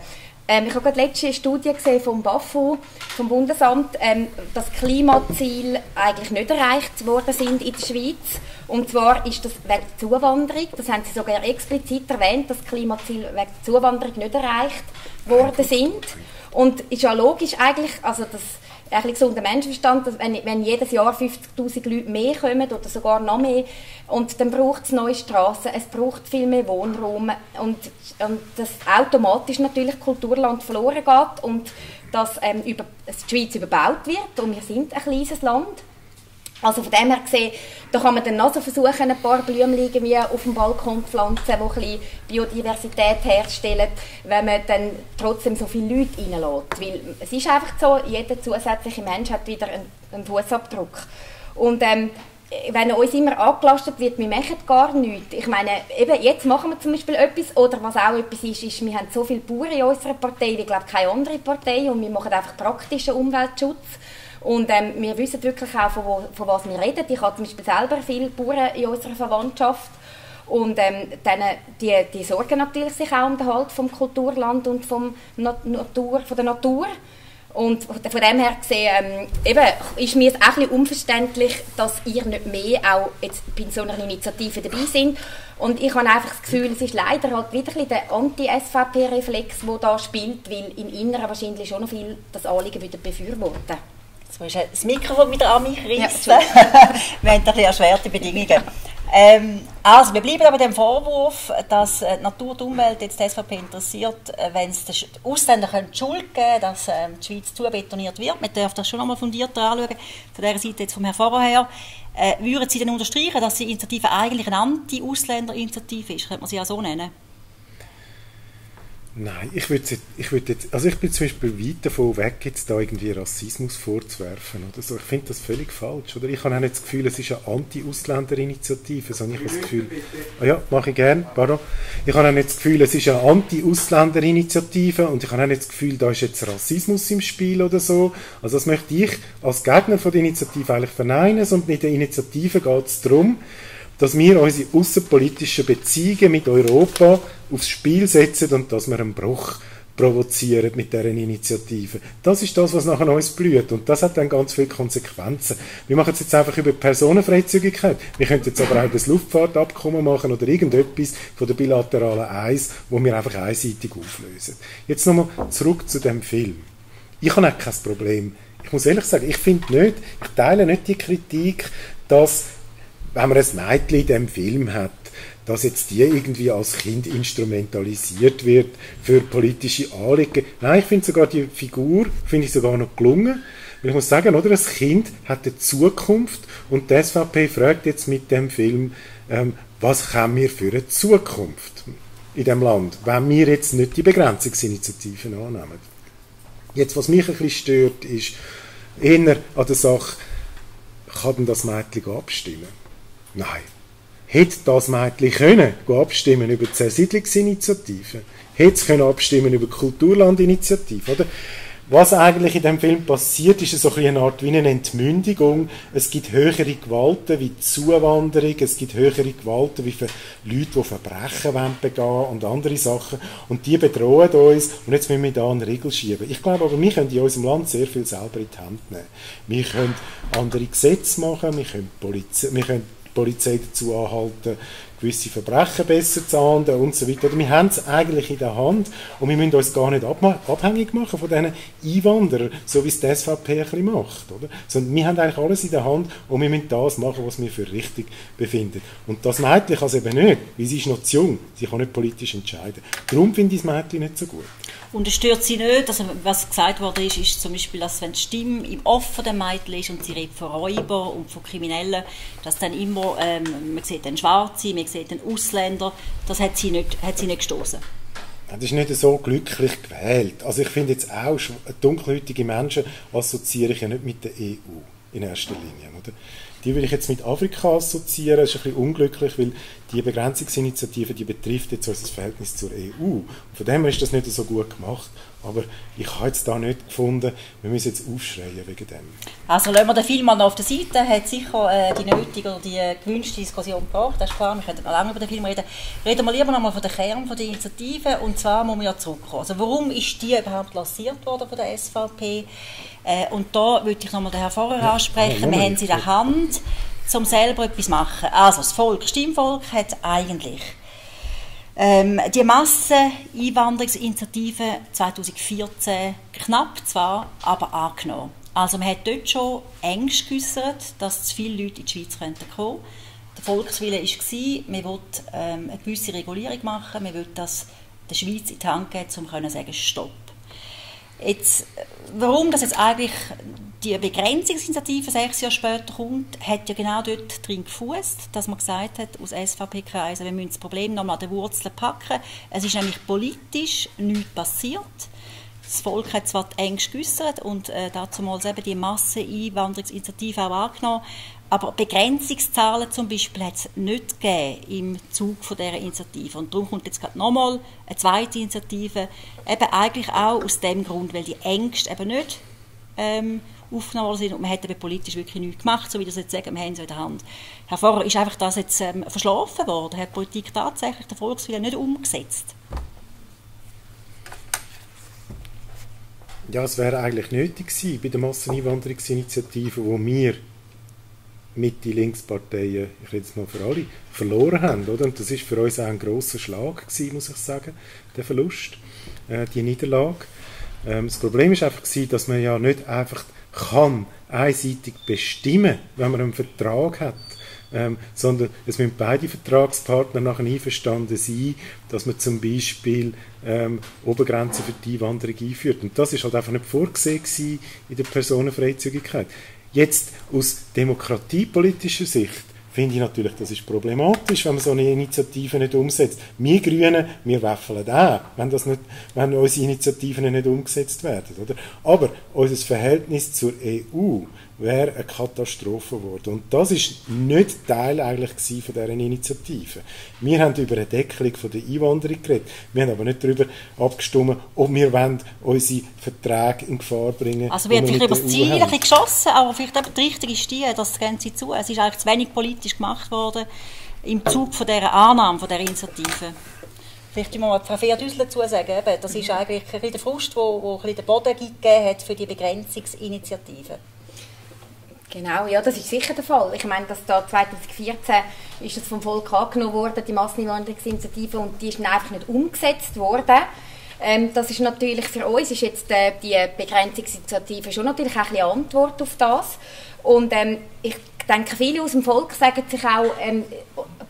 ähm, ich habe gerade letzte Studie gesehen vom BAFU, vom Bundesamt, ähm, dass Klimaziele eigentlich nicht erreicht worden sind in der Schweiz. Und zwar ist das wegen der Zuwanderung, das haben sie sogar explizit erwähnt, dass Klimaziele wegen der Zuwanderung nicht erreicht worden sind. Und ist ja logisch eigentlich, also das ein gesunder Menschenverstand, dass wenn, wenn jedes Jahr 50'000 Leute mehr kommen oder sogar noch mehr, und dann braucht es neue Straßen, es braucht viel mehr Wohnraum und, und das automatisch natürlich Kulturland verloren geht und dass ähm, über, die Schweiz überbaut wird und wir sind ein kleines Land. Also von dem her gesehen, da kann man dann noch so versuchen, ein paar Blümchen auf dem Balkon zu pflanzen, die ein bisschen Biodiversität herstellen, wenn man dann trotzdem so viele Leute reinlässt. Weil es ist einfach so, jeder zusätzliche Mensch hat wieder einen, einen Fußabdruck. Und ähm, wenn uns immer angelastet wird, wir machen gar nichts. Ich meine, eben jetzt machen wir zum Beispiel etwas, oder was auch etwas ist, ist, wir haben so viele Bauern in unserer Partei, wie glaube keine andere Partei, und wir machen einfach praktischen Umweltschutz. Und ähm, wir wissen wirklich auch, von, wo, von was wir reden. Ich habe zum Beispiel selber viele Bauern in unserer Verwandtschaft. Und ähm, dann, die, die sorgen natürlich sich auch um den Halt vom Kulturland und vom Natur, von der Natur. Und von dem her gesehen, ähm, eben, ist mir es auch ein unverständlich, dass ihr nicht mehr auch jetzt bei so einer Initiative dabei sind. Und ich habe einfach das Gefühl, es ist leider halt wieder ein der Anti-SVP-Reflex, der da spielt, weil im Inneren wahrscheinlich schon noch viel das Anliegen wieder befürworten. Musst du das Mikrofon wieder an mich reissen. Ja, wir haben ein bisschen erschwerte Bedingungen. Ähm, also, wir bleiben aber dem Vorwurf, dass äh, Natur und Umwelt jetzt die SVP interessiert, äh, wenn es den Ausländern die Schuld geben dass äh, die Schweiz zu betoniert wird. Man darf das schon einmal fundierter anschauen, von dieser Seite jetzt vom Herrn vorher. Äh, würden Sie dann unterstreichen, dass die Initiative eigentlich eine Anti-Ausländer-Initiative ist? Könnte man sie ja so nennen? Nein, ich würde ich würd jetzt, also ich bin zum Beispiel weit davon weg, jetzt da irgendwie Rassismus vorzuwerfen oder so. Ich finde das völlig falsch, oder? Ich habe auch nicht das Gefühl, es ist eine Anti-Ausländer-Initiative, sondern ich habe das Gefühl, ah ja, mache ich gern, pardon. Ich habe auch nicht das Gefühl, es ist eine Anti-Ausländer-Initiative und ich habe auch nicht das Gefühl, da ist jetzt Rassismus im Spiel oder so. Also das möchte ich als Gegner von der Initiative eigentlich verneinen, sondern in der Initiative geht es darum, dass wir unsere außenpolitischen Beziehungen mit Europa aufs Spiel setzen und dass wir einen Bruch provozieren mit deren Initiative. Das ist das, was nachher uns blüht. Und das hat dann ganz viele Konsequenzen. Wir machen es jetzt einfach über Personenfreizügigkeit. Wir könnten jetzt aber auch das Luftfahrtabkommen machen oder irgendetwas von der bilateralen Eis, wo wir einfach einseitig auflösen. Jetzt nochmal zurück zu dem Film. Ich habe auch kein Problem. Ich muss ehrlich sagen, ich finde nicht, ich teile nicht die Kritik, dass wenn man ein Mädchen in diesem Film hat, dass jetzt die irgendwie als Kind instrumentalisiert wird für politische Anliegen. Nein, ich finde sogar die Figur, finde ich sogar noch gelungen. ich muss sagen, oder, das Kind hat eine Zukunft und die SVP fragt jetzt mit dem Film, ähm, was haben wir für eine Zukunft in dem Land, wenn wir jetzt nicht die Begrenzungsinitiativen annehmen. Jetzt, was mich ein bisschen stört, ist eher an der Sache, kann denn das Mädchen abstimmen? Nein. Hätte das Mädchen können abstimmen über die Zersiedlungsinitiative? Hätte es können abstimmen über die Kulturlandinitiative? Oder? Was eigentlich in dem Film passiert, ist so eine Art wie eine Entmündigung. Es gibt höhere Gewalten wie Zuwanderung, es gibt höhere Gewalten wie für Leute, die Verbrechen begehen wollen und andere Sachen. Und die bedrohen uns und jetzt müssen wir da einen Riegel schieben. Ich glaube aber, wir können in unserem Land sehr viel selber in die Hand nehmen. Wir können andere Gesetze machen, wir können, Polizei, wir können Polizei dazu anhalten, gewisse Verbrechen besser zu ahnden und so weiter. Wir haben es eigentlich in der Hand und wir müssen uns gar nicht abhängig machen von diesen Einwanderern, so wie es die SVP ein bisschen macht. Oder? Sondern wir haben eigentlich alles in der Hand und wir müssen das machen, was wir für richtig befinden. Und das Mädchen kann es eben nicht, weil sie ist noch zu jung, sie kann nicht politisch entscheiden. Darum finde ich das Mädchen nicht so gut. Und es stört sie nicht, also was gesagt worden ist, ist zum Beispiel, dass wenn die Stimme im Off der Mädchen ist und sie redet von Räubern und von Kriminellen, dass dann immer, ähm, man sieht den Schwarze, man sieht den Ausländer, das hat sie nicht, hat sie nicht gestoßen. Das ist nicht so glücklich gewählt. Also ich finde jetzt auch, dunkelhäutige Menschen assoziiere ich ja nicht mit der EU in erster Linie. Oder? Die will ich jetzt mit Afrika assoziieren. Das ist ein bisschen unglücklich, weil die Begrenzungsinitiative, die betrifft jetzt unser Verhältnis zur EU. Und von dem her ist das nicht so gut gemacht. Aber ich habe jetzt da nicht gefunden, wir müssen jetzt aufschreien wegen dem. Also lassen wir den Film mal noch auf der Seite, hat sicher äh, die nötige oder die gewünschte Diskussion gebracht, das ist klar, wir können noch lange über den Film reden. Reden wir lieber noch mal von den Kern von der Initiative und zwar muss man ja zurückkommen. Also warum ist die überhaupt lanciert worden von der SVP? Äh, und da würde ich noch mal den Herrn Vorher ansprechen, ja, wir haben sie in der Hand, um selber etwas zu machen. Also das Volk, das Stimmvolk hat eigentlich ähm, die Masseneinwanderungsinitiative 2014 knapp zwar, aber angenommen. Also man hat dort schon Ängste geäußert, dass zu viele Leute in die Schweiz kommen könnten. Der Volkswille war, man will ähm, eine gewisse Regulierung machen, man will das der Schweiz in die Hand geben, um zu sagen, stopp. Jetzt, warum das jetzt eigentlich die Begrenzungsinitiative sechs Jahre später kommt, hat ja genau dort drin gefußt, dass man gesagt hat, aus SVP-Kreisen, wir müssen das Problem nochmal an den Wurzeln packen. Es ist nämlich politisch nichts passiert. Das Volk hat zwar die Ängste geäußert und äh, dazu mal eben die Masseneinwanderungsinitiative auch angenommen, aber Begrenzungszahlen zum Beispiel hat es nicht gegeben im Zug von dieser Initiative. Und darum kommt jetzt gerade nochmal eine zweite Initiative, eben eigentlich auch aus dem Grund, weil die Ängste eben nicht ähm, aufgenommen worden sind und man hat eben politisch wirklich nichts gemacht, so wie das jetzt sagen, wir haben es in der Hand. Herr Pfarrer, ist einfach das jetzt ähm, verschlafen worden? Hat die Politik tatsächlich den Volkswillen nicht umgesetzt? Ja, es wäre eigentlich nötig gewesen bei der Masseneinwanderungsinitiative, wo wir Mitte-Links-Parteien, ich rede jetzt mal für alle, verloren haben. Oder? Und das ist für uns auch ein grosser Schlag gewesen, muss ich sagen, der Verlust, äh, die Niederlage. Ähm, das Problem ist einfach gewesen, dass man ja nicht einfach kann einseitig bestimmen, wenn man einen Vertrag hat, ähm, sondern es müssen beide Vertragspartner nachher einverstanden sein, dass man zum Beispiel ähm, Obergrenzen für die Einwanderung einführt. Und das ist halt einfach nicht vorgesehen in der Personenfreizügigkeit. Jetzt aus demokratiepolitischer Sicht finde ich natürlich, das ist problematisch, wenn man so eine Initiative nicht umsetzt. Wir Grünen, wir wäffeln auch, wenn, das nicht, wenn unsere Initiativen nicht umgesetzt werden. Oder? Aber unser Verhältnis zur EU wäre eine Katastrophe geworden. Und das ist nicht Teil eigentlich von dieser Initiative. Wir haben über eine Deckelung von der Einwanderung geredet. Wir haben aber nicht darüber abgestimmt, ob wir wollen, unsere Verträge in Gefahr bringen Also wir haben vielleicht über das Ziel ein bisschen geschossen, aber vielleicht eben die Richtung ist die, das gehen Sie zu. Es ist eigentlich zu wenig politisch gemacht worden im Zug von dieser Annahme, von dieser Initiative. Vielleicht muss man Frau Ferdüssel dazu sagen, das ist eigentlich ein bisschen der Frust, der den Boden gegeben hat für die Begrenzungsinitiative. Genau, ja, das ist sicher der Fall. Ich meine, dass da 2014 ist das vom Volk angenommen worden, die Masseneinwanderungsinitiative, und die ist dann einfach nicht umgesetzt worden. Ähm, das ist natürlich für uns ist jetzt äh, die Begrenzungsinitiative schon natürlich auch eine Antwort auf das. Und ähm, ich denke, viele aus dem Volk sagen sich auch, ähm,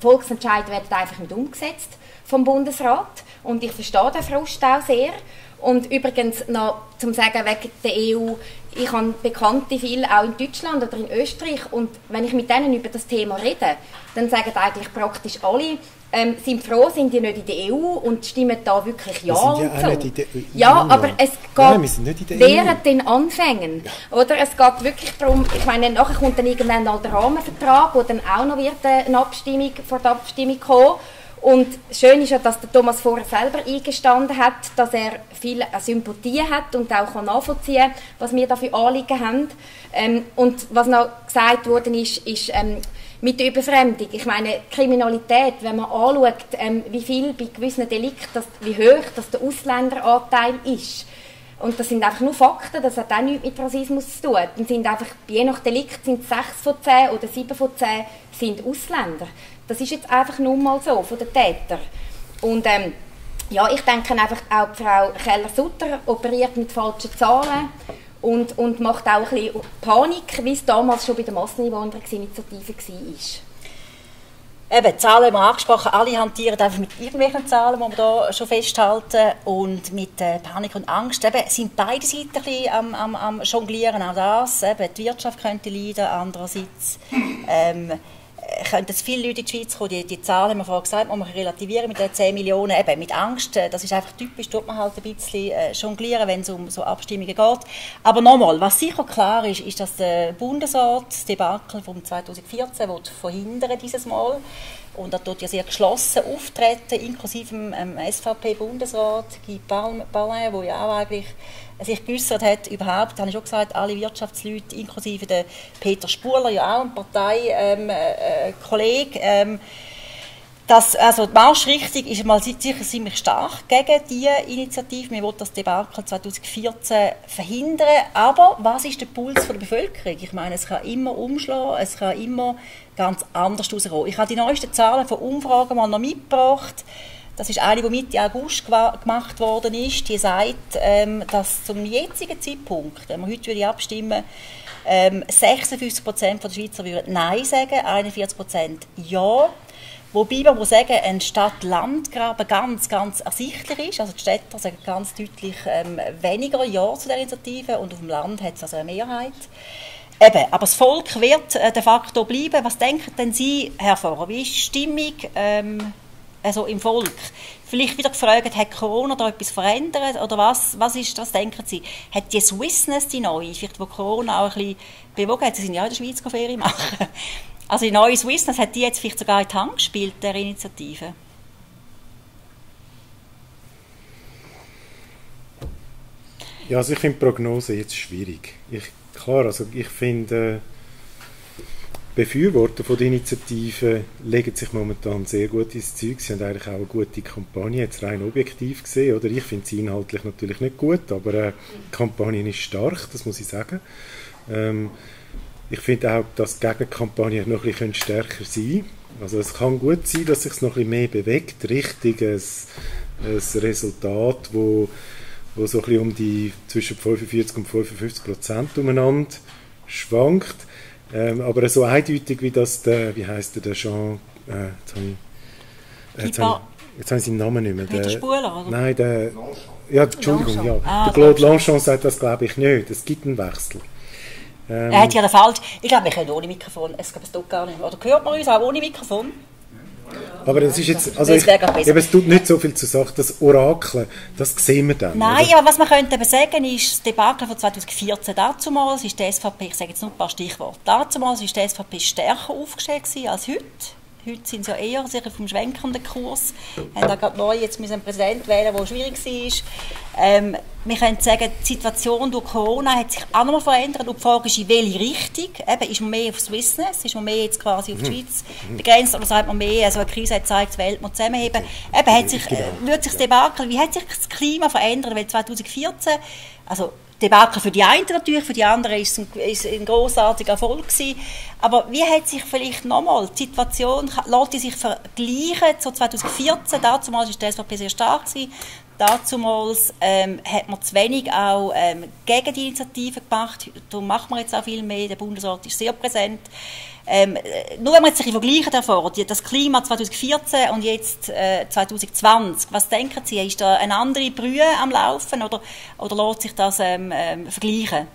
Volksentscheide werden einfach nicht umgesetzt vom Bundesrat. Und ich verstehe den Frust auch sehr. Und übrigens noch zum sagen wegen der EU, ich habe Bekannte viel auch in Deutschland oder in Österreich und wenn ich mit denen über das Thema rede, dann sagen eigentlich praktisch alle, ähm, sind froh, sind die nicht in der EU und stimmen da wirklich ja wir sind ja so. E ja, aber es geht Nein, während den Anfängen, ja. oder? Es geht wirklich darum, ich meine, nachher kommt dann irgendwann mal der Rahmenvertrag, wo dann auch noch wird eine Abstimmung vor der Abstimmung kommen und schön ist ja, dass der Thomas vorher selber eingestanden hat, dass er viel Sympathie hat und auch kann nachvollziehen was wir da für Anliegen haben. Ähm, und was noch gesagt worden ist, ist ähm, mit der Überfremdung. Ich meine, Kriminalität, wenn man anschaut, ähm, wie viel bei gewissen Delikten, wie hoch das der Ausländeranteil ist. Und das sind einfach nur Fakten, das hat auch nichts mit Rassismus zu tun. Sind einfach, je nach Delikt sind 6 von 10 oder 7 von 10 sind Ausländer. Das ist jetzt einfach nur mal so von den Tätern. Und ähm, ja, ich denke einfach auch Frau Keller-Sutter operiert mit falschen Zahlen und, und macht auch ein bisschen Panik, wie es damals schon bei der Masseneinwanderungsinitiative war. Eben, Zahlen haben wir angesprochen. Alle hantieren einfach mit irgendwelchen Zahlen, die wir hier schon festhalten. Und mit äh, Panik und Angst eben, sind beide Seiten ein am, am, am Jonglieren. Auch das. Eben, die Wirtschaft könnte leiden, andererseits ähm, könnten viele Leute in die Schweiz kommen. Die, die Zahlen haben wir vorhin gesagt, muss man relativieren mit den 10 Millionen. Eben mit Angst, äh, das ist einfach typisch, tut man halt ein bisschen äh, jonglieren, wenn es um so Abstimmungen geht. Aber nochmal, was sicher klar ist, ist, dass der Bundesrat das Debakel von 2014 will verhindern dieses Mal und er tut ja sehr geschlossen auftreten, inklusive dem ähm, SVP-Bundesrat Guy Parlin, der ja auch eigentlich sich geäußert hat, überhaupt, habe ich schon gesagt, alle Wirtschaftsleute, inklusive der Peter Spuler, ja auch ein Parteikollege, ähm, äh, ähm, das, also die Marschrichtung ist mal sicher ziemlich stark gegen diese Initiative. Wir wollen das Debakel 2014 verhindern. Aber was ist der Puls der Bevölkerung? Ich meine, es kann immer umschlagen, es kann immer ganz anders herauskommen. Ich habe die neuesten Zahlen von Umfragen mal noch mitgebracht. das ist eine, die Mitte August gemacht worden ist, die sagt, ähm, dass zum jetzigen Zeitpunkt, wenn wir heute abstimmen ähm, 56 Prozent der Schweizer würden Nein sagen, 41 Prozent Ja. Wobei man muss sagen, ein Stadt-Land-Graben ganz, ganz ersichtlich ist. Also die Städter sagen ganz deutlich ähm, weniger Ja zu der Initiative und auf dem Land hat es also eine Mehrheit. Eben, aber das Volk wird äh, de facto bleiben. Was denken denn Sie, Herr Vorer? Wie ist die Stimmung ähm, also im Volk? Vielleicht wieder gefragt, hat Corona da etwas verändert oder was, was, ist, was denken Sie? Hat die Swissness, die neue, vielleicht wo Corona auch ein bisschen bewogen hat, Sie sind ja in der Schweiz Ferien machen, also die neue Swissness, hat die jetzt vielleicht sogar in die Hand gespielt, der Initiative? Ja, also ich finde Prognose jetzt schwierig. Ich, klar, also ich finde, äh, Befürworter von der Initiative legen sich momentan sehr gut ins Zeug. Sie haben eigentlich auch eine gute Kampagne, jetzt rein objektiv gesehen. Oder? Ich finde sie inhaltlich natürlich nicht gut, aber äh, die Kampagne ist stark, das muss ich sagen. Ähm, ich finde auch, dass die Gegenkampagne noch ein bisschen stärker sein. Also es kann gut sein, dass sich noch ein bisschen mehr bewegt, richtig ein, ein Resultat, wo, wo so ein bisschen um die zwischen 45 und 55 Prozent umeinander schwankt. Ähm, aber so eindeutig wie das der, wie heißt der, der Jean, äh, jetzt habe ich, äh, jetzt habe ich, jetzt habe ich seinen Namen nicht mehr. Der, oder? Nein, der, ja, Entschuldigung, ja. Ah, der Claude Longchamp sagt das glaube ich nicht. Es gibt einen Wechsel. Ähm, er hat ja den falsch. Ich glaube, wir können ohne Mikrofon. Es, es tut gar nicht. Oder hört man uns auch ohne Mikrofon? Aber das ist jetzt, also ich, eben, es tut nicht so viel zur Sache, das Orakel, das sehen wir dann. Nein, oder? aber was man könnte sagen, ist das Debakel von 2014 damals, ist die SVP, ich sage jetzt nur ein paar Stichworte, damals ist die SVP stärker aufgestellt als heute. Heute sind sie ja eher auf dem schwenkenden Kurs. Wir haben gerade neu jetzt einen Präsidenten wählen, der schwierig war. Ähm, wir können sagen, die Situation durch Corona hat sich auch nochmal verändert. Und die Frage ist, in welche Richtung? Eben, ist man mehr auf Swissness? Ist man mehr jetzt quasi auf die mhm. Schweiz begrenzt? Oder sagt man mehr, also eine Krise hat gezeigt, die Welt muss zusammenheben? Eben, hat sich, äh, wird sich das Debakel, wie hat sich das Klima verändert? Weil 2014, also Debakel für die einen natürlich, für die anderen ist es ein, ein großartiger Erfolg gewesen. Aber wie hat sich vielleicht nochmal die Situation, lässt die sich vergleichen zu 2014? Damals war die SVP sehr stark gewesen. Damals ähm, hat man zu wenig auch ähm, gegen die Initiative gemacht. Darum macht man jetzt auch viel mehr. Der Bundesrat ist sehr präsent. Ähm, nur wenn man jetzt sich vergleichen davor, das Klima 2014 und jetzt äh, 2020, was denken Sie, ist da eine andere Brühe am Laufen oder, oder lässt sich das ähm, ähm, vergleichen?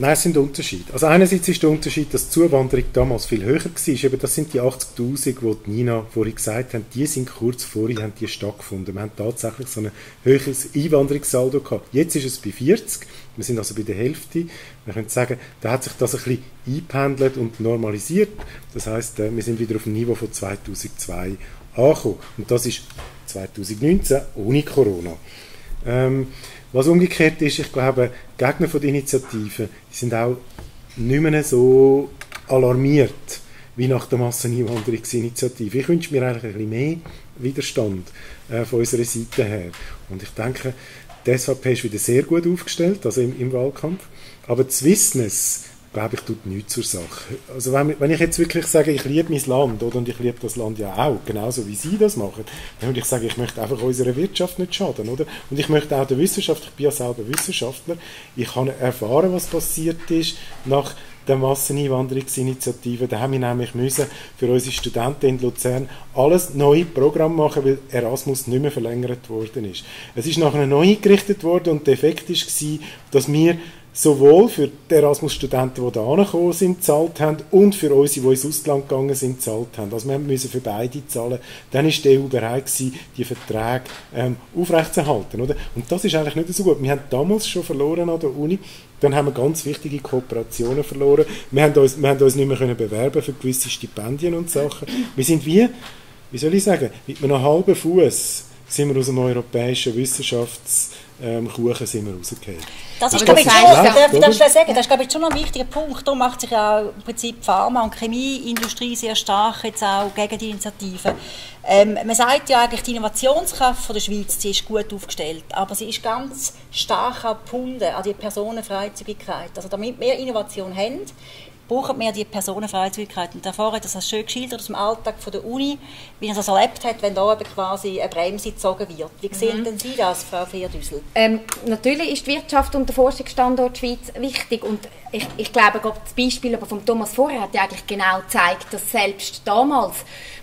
Nein, es sind Unterschiede. Also einerseits ist der Unterschied, dass die Zuwanderung damals viel höher war. Eben das sind die 80'000, die Nina vorhin gesagt hat, die sind kurz vorher haben die stattgefunden. Wir haben tatsächlich so ein höheres Einwanderungssaldo gehabt. Jetzt ist es bei 40. Wir sind also bei der Hälfte. Wir können sagen, da hat sich das ein bisschen eingependelt und normalisiert. Das heißt, äh, wir sind wieder auf dem Niveau von 2002 angekommen. Und das ist 2019 ohne Corona. Ähm, was umgekehrt ist, ich glaube, Gegner von der Initiative sind auch nicht mehr so alarmiert wie nach der Masseneinwanderungsinitiative. Ich wünsche mir eigentlich ein bisschen mehr Widerstand äh, von unserer Seite her. Und ich denke, die SVP ist wieder sehr gut aufgestellt, also im, im Wahlkampf. Aber das Wissens glaube ich, tut nichts zur Sache. Also wenn, wenn ich jetzt wirklich sage, ich liebe mein Land, oder, und ich liebe das Land ja auch, genauso wie Sie das machen, dann würde ich sagen, ich möchte einfach unserer Wirtschaft nicht schaden, oder? Und ich möchte auch der Wissenschaft, ich bin ja selber Wissenschaftler, ich habe erfahren, was passiert ist nach der Masseneinwanderungsinitiative. Da haben wir nämlich müssen für unsere Studenten in Luzern alles neue Programm machen, weil Erasmus nicht mehr verlängert worden ist. Es ist nachher neu eingerichtet worden und der Effekt war, dass wir sowohl für die Erasmus-Studenten, die da angekommen sind, gezahlt haben, und für unsere, die ins Ausland gegangen sind, gezahlt haben. Also wir müssen für beide zahlen. Dann war die EU bereit gewesen, die Verträge ähm, aufrechtzuerhalten. Oder? Und das ist eigentlich nicht so gut. Wir haben damals schon verloren an der Uni. Dann haben wir ganz wichtige Kooperationen verloren. Wir haben uns, wir haben uns nicht mehr können bewerben für gewisse Stipendien und Sachen. Wir sind wie, wie soll ich sagen, mit einem halben Fuß sind wir aus dem europäischen Wissenschafts- ähm, Kuchen sind wir rausgefallen. Das ist, glaube ich, schon, darf, darf ich sagen, das ist, glaube ich, schon ein wichtiger Punkt. Da macht sich ja im Prinzip die Pharma- und Chemieindustrie sehr stark jetzt auch gegen die Initiative. Ähm, man sagt ja eigentlich, die Innovationskraft von der Schweiz die ist gut aufgestellt, aber sie ist ganz stark auch gebunden an die Personenfreizügigkeit. Also damit wir Innovation haben, brauchen wir die Personenfreizügigkeit. Und davor hat das schön geschildert aus dem Alltag von der Uni, wie er das erlebt hat, wenn da eben quasi eine Bremse gezogen wird. Wie sehen mhm. denn Sie das, Frau Frierdüssel? Ähm, natürlich ist die Wirtschaft und der Forschungsstandort Schweiz wichtig und ich, ich glaube, das Beispiel aber von Thomas vorher hat ja eigentlich genau gezeigt, dass selbst damals,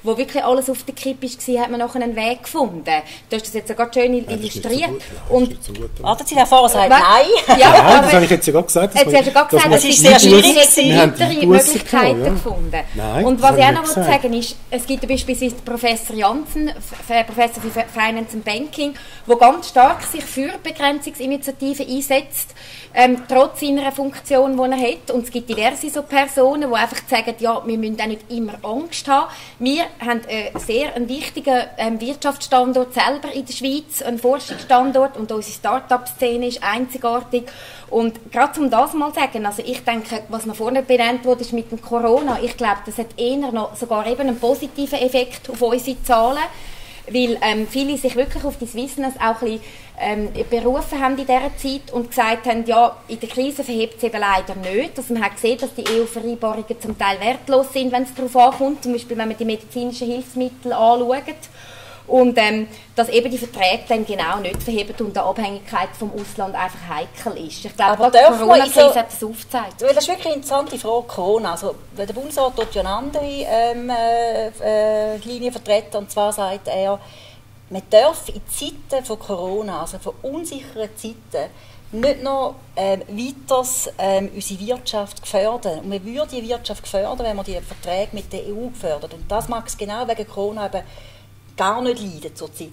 wo wirklich alles auf der Kippe war, hat man nachher einen Weg gefunden. Du hast das jetzt ja gerade schön illustriert. So und warten Sie, Herr Fahrer sagt nein. Ja, aber, das habe ich jetzt ja gerade gesagt. Jetzt hast du gerade gesagt, es ist sehr schwierig. Wir haben weitere Möglichkeiten ja. gefunden. Nein, und was ich auch noch sagen ist, es gibt beispielsweise Professor Janssen, Professor für Finance and Banking, der ganz stark sich für Begrenzungsinitiativen einsetzt, ähm, trotz seiner Funktion, die er hat. Und es gibt diverse so Personen, die einfach sagen, ja, wir müssen auch nicht immer Angst haben. Wir haben äh, sehr einen wichtigen ähm, Wirtschaftsstandort selber in der Schweiz, einen Forschungsstandort und unsere Start-up-Szene ist einzigartig. Und gerade um das mal zu sagen, also ich denke, was noch vorne benannt wurde, ist mit dem Corona, ich glaube, das hat eher noch sogar eben einen positiven Effekt auf unsere Zahlen weil ähm, viele sich wirklich auf das Wissen auch ein bisschen, ähm, berufen haben in dieser Zeit und gesagt haben, ja, in der Krise verhebt es eben leider nicht. Also man hat gesehen, dass die EU-Vereinbarungen zum Teil wertlos sind, wenn es darauf ankommt, zum Beispiel wenn man die medizinischen Hilfsmittel anschaut. Und ähm, dass eben die Verträge dann genau nicht verheben und die Abhängigkeit vom Ausland einfach heikel ist. Ich glaube, die Corona-Krise hat das aufgezeigt. das ist wirklich eine interessante Frage, Corona. Also, der Bundesrat tut ja eine andere ähm, äh, äh, Linie vertreten, und zwar sagt er, man darf in Zeiten von Corona, also von unsicheren Zeiten, nicht noch ähm, weiter ähm, unsere Wirtschaft gefördern. Und man würde die Wirtschaft gefördern, wenn man die Verträge mit der EU fördert. Und das mag es genau wegen Corona eben gar nicht leiden zurzeit.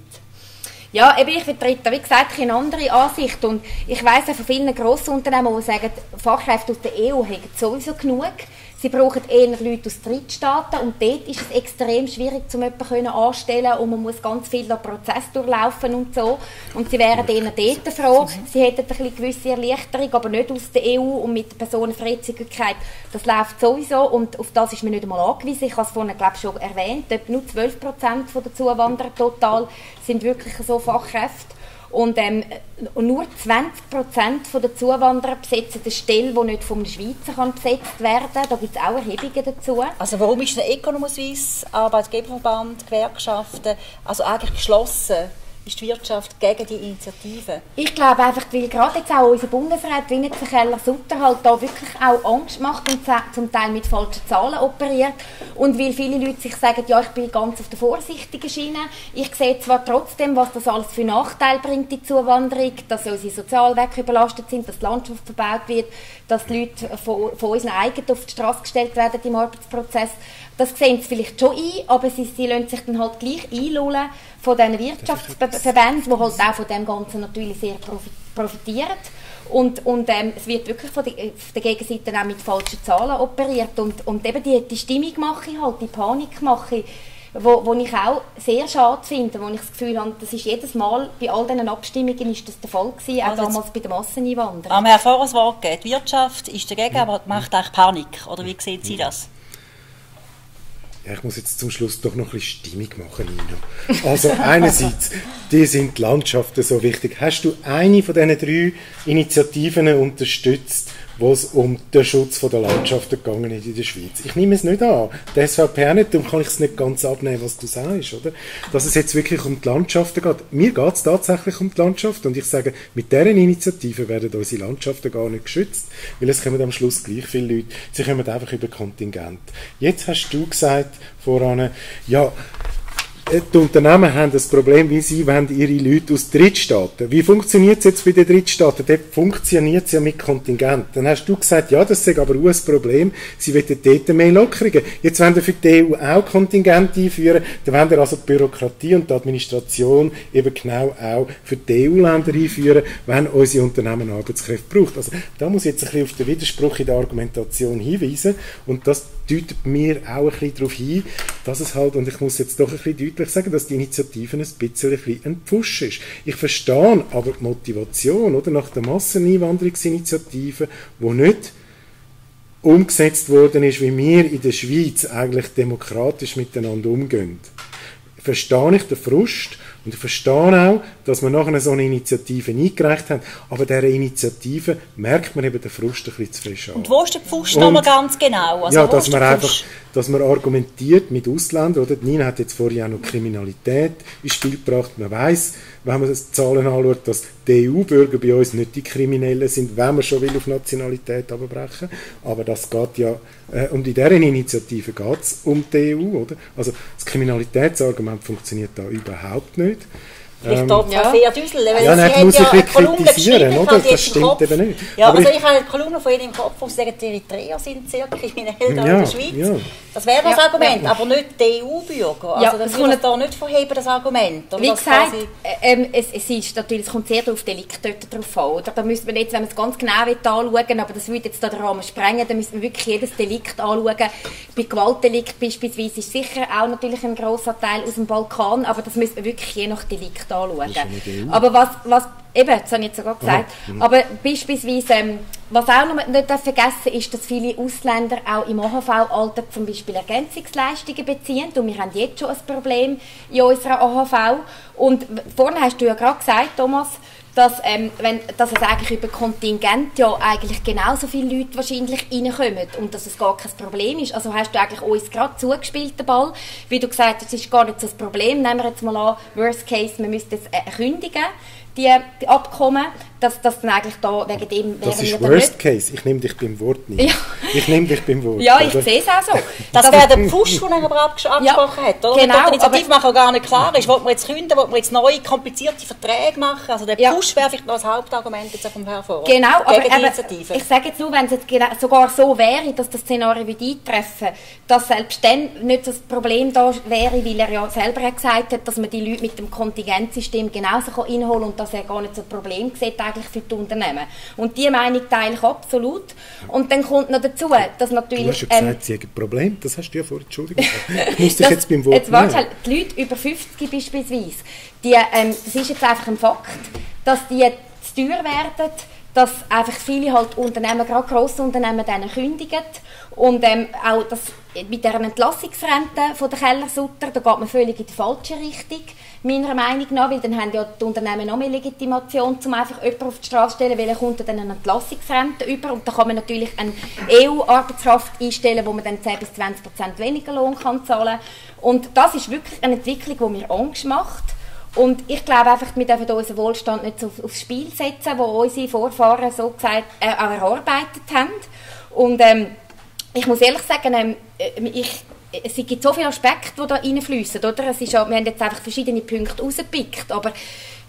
Ja, eben ich vertrete, wie gesagt, eine andere Ansicht und ich weiss auch von vielen Grossunternehmen, die sagen, Fachkräfte aus der EU haben sowieso genug. Sie brauchen eher Leute aus Drittstaaten und dort ist es extrem schwierig, um jemanden anstellen und man muss ganz viel Prozess durchlaufen und so. Und sie wären eher dort froh, sie hätten eine gewisse Erleichterung, aber nicht aus der EU und mit der Personenfreizügigkeit. Das läuft sowieso und auf das ist man nicht einmal angewiesen. Ich habe es vorhin glaube ich, schon erwähnt, etwa nur 12 Prozent der Zuwanderer total sind wirklich so Fachkräfte. Und ähm, nur 20% der Zuwanderer besetzen eine Stelle, die nicht vom Schweizer kann besetzt werden kann. Da gibt es auch Erhebungen dazu. Also warum ist der Economus Arbeitgeberverband, Gewerkschaften also eigentlich geschlossen ist die Wirtschaft gegen die Initiative? Ich glaube einfach, weil gerade jetzt auch unser Bundesrat Winnetou Keller Sutter halt da wirklich auch Angst macht und zum Teil mit falschen Zahlen operiert und weil viele Leute sich sagen, ja, ich bin ganz auf der vorsichtigen Schiene. Ich sehe zwar trotzdem, was das alles für Nachteile bringt, die Zuwanderung, dass unsere Sozialwerke überlastet sind, dass die Landschaft verbaut wird, dass die Leute von, von unseren eigenen auf die Straße gestellt werden im Arbeitsprozess. Das sehen sie vielleicht schon ein, aber sie, sie lassen sich dann halt gleich einlullen von diesen Wirtschaftsverbänden, die halt auch von dem Ganzen natürlich sehr profitieren. Und, und ähm, es wird wirklich von der, von der Gegenseite auch mit falschen Zahlen operiert. Und, und eben die, die Stimmung mache ich halt, die Panik mache ich, wo, wo ich auch sehr schade finde, wo ich das Gefühl habe, das ist jedes Mal, bei all diesen Abstimmungen ist das der Fall gewesen, auch also damals bei der Masseneinwanderung. Aber Herr Vorher das Wort geht. Die Wirtschaft ist dagegen, aber macht eigentlich Panik. Oder wie sehen Sie das? Ja, ich muss jetzt zum Schluss doch noch ein bisschen Stimmung machen, Nina. Also einerseits, die sind die Landschaften so wichtig. Hast du eine von diesen drei Initiativen unterstützt, wo es um den Schutz der Landschaften gegangen ist in der Schweiz. Ich nehme es nicht an. Die SVP nicht, darum kann ich es nicht ganz abnehmen, was du sagst, oder? Dass es jetzt wirklich um die Landschaften geht. Mir geht es tatsächlich um die Landschaft und ich sage, mit deren Initiative werden unsere Landschaften gar nicht geschützt, weil es kommen am Schluss gleich viele Leute, sie kommen einfach über Kontingent. Jetzt hast du gesagt voran, ja, die Unternehmen haben das Problem, wie sie wollen ihre Leute aus Drittstaaten. Wie funktioniert es jetzt bei den Drittstaaten? Dort funktioniert es ja mit Kontingent. Dann hast du gesagt, ja, das ist aber auch ein Problem. Sie wollen dort mehr Lockerungen. Jetzt wollen wir für die EU auch Kontingent einführen. Dann wollen wir also die Bürokratie und die Administration eben genau auch für die EU-Länder einführen, wenn unsere Unternehmen Arbeitskräfte braucht. Also da muss ich jetzt ein bisschen auf den Widerspruch in der Argumentation hinweisen und das deutet mir auch ein bisschen darauf hin, dass es halt, und ich muss jetzt doch ein bisschen deutlich sagen, dass die Initiative ein bisschen, ein Pfusch ist. Ich verstehe aber die Motivation, oder, nach der Masseneinwanderungsinitiative, wo nicht umgesetzt worden ist, wie wir in der Schweiz eigentlich demokratisch miteinander umgehen. Verstehe ich den Frust Und ich verstehe auch, dass wir nachher so eine Initiative eingereicht haben, aber dieser Initiative merkt man eben den Frust ein bisschen zu frisch an. Und wo ist der Pfust nochmal ganz genau? Also ja, dass man einfach, dass man argumentiert mit Ausländern, oder? Nina hat jetzt vorhin auch noch Kriminalität ins Spiel gebracht. Man weiß, wenn man die Zahlen anschaut, dass die EU-Bürger bei uns nicht die Kriminellen sind, wenn man schon will auf Nationalität abbrechen. Aber das geht ja, äh, und in dieser Initiative geht es um die EU, oder? Also das Kriminalitätsargument funktioniert da überhaupt nicht. Vielleicht ähm, ja. Fair Düsel, weil ja, sie muss ja eine Kolumne kritisieren, oder? Das stimmt eben nicht. Ja, Aber also ich, ich habe eine Kolumne von Ihnen im Kopf, wo Sie sagen, die Eritreer sind sehr kriminell ja, in der Schweiz. Ja. Das wäre das Argument, aber nicht die EU-Bürger. Also das kann da nicht verheben, das Argument. Oder Wie gesagt, äh, ähm, es, es, ist natürlich, es kommt sehr auf Delikt dort drauf an. Oder? Da müsste man jetzt, wenn man es ganz genau anschauen aber das würde jetzt da den Rahmen sprengen, dann müsste man wirklich jedes Delikt anschauen. Bei Gewaltdelikt beispielsweise ist sicher auch natürlich ein grosser Teil aus dem Balkan, aber das müsste man wirklich je nach Delikt anschauen. Aber was, was eben, das habe ich jetzt sogar gesagt, mhm. aber beispielsweise, ähm, was auch noch nicht vergessen ist, dass viele Ausländer auch im AHV-Alter zum Beispiel Ergänzungsleistungen beziehen. Und wir haben jetzt schon ein Problem in unserer AHV und vorhin hast du ja gerade gesagt, Thomas, dass, ähm, wenn, dass es eigentlich über Kontingent ja eigentlich genauso viele Leute wahrscheinlich reinkommen und dass es gar kein Problem ist. Also hast du eigentlich uns gerade zugespielt, den Ball. Wie du gesagt hast, das ist gar nicht so das Problem. Nehmen wir jetzt mal an, worst case, wir müssten es äh, kündigen die, die Abkommen, dass das dann eigentlich da wegen dem Das ist Worst Case. Ich nehme dich beim Wort nicht. Ja. Ich nehme dich beim Wort. Ja, ich sehe es auch so. Das, das wäre der Push, den er aber angesprochen ja, hat, oder? Genau, die Initiativmacher gar nicht klar ist. Wollen wir jetzt künden, wollen wir jetzt neue, komplizierte Verträge machen? Also der ja. Push wäre vielleicht noch das Hauptargument jetzt vom hervor. Genau, aber eben, ich sage jetzt nur, wenn es jetzt sogar so wäre, dass das Szenario wieder eintreffen, dass selbst dann nicht das Problem da wäre, weil er ja selber gesagt hat, dass man die Leute mit dem Kontingentsystem genauso reinholen kann dass er gar nicht so ein Problem sieht eigentlich für die Unternehmen. Und diese Meinung teile ich absolut. Und dann kommt noch dazu, dass natürlich... Du hast ja gesagt, ähm, sie haben ein Problem. Das hast du ja vorhin, Entschuldigung. Ich muss dich jetzt beim Wort Jetzt warte halt, die Leute über 50 beispielsweise, die, ähm, das ist jetzt einfach ein Fakt, dass die zu teuer werden, dass einfach viele halt Unternehmen, gerade grosse Unternehmen, denen kündigen und ähm, auch das, mit der Entlassungsrente von der Kellersutter, da geht man völlig in die falsche Richtung meiner Meinung nach, weil dann haben ja die Unternehmen noch mehr Legitimation, um einfach jemanden auf die Straße zu stellen, weil er kommt dann eine Entlassungsrente über und da kann man natürlich eine EU-Arbeitskraft einstellen, wo man dann 10 bis 20 Prozent weniger Lohn kann zahlen Und das ist wirklich eine Entwicklung, die mir Angst macht. Und ich glaube einfach, wir dürfen unseren Wohlstand nicht so aufs Spiel setzen, wo unsere Vorfahren so gesagt äh, erarbeitet haben. Und ähm, ich muss ehrlich sagen, ähm, äh, ich es gibt so viele Aspekte, die da reinfließen, oder? Es ist ja, wir haben jetzt einfach verschiedene Punkte rausgepickt, aber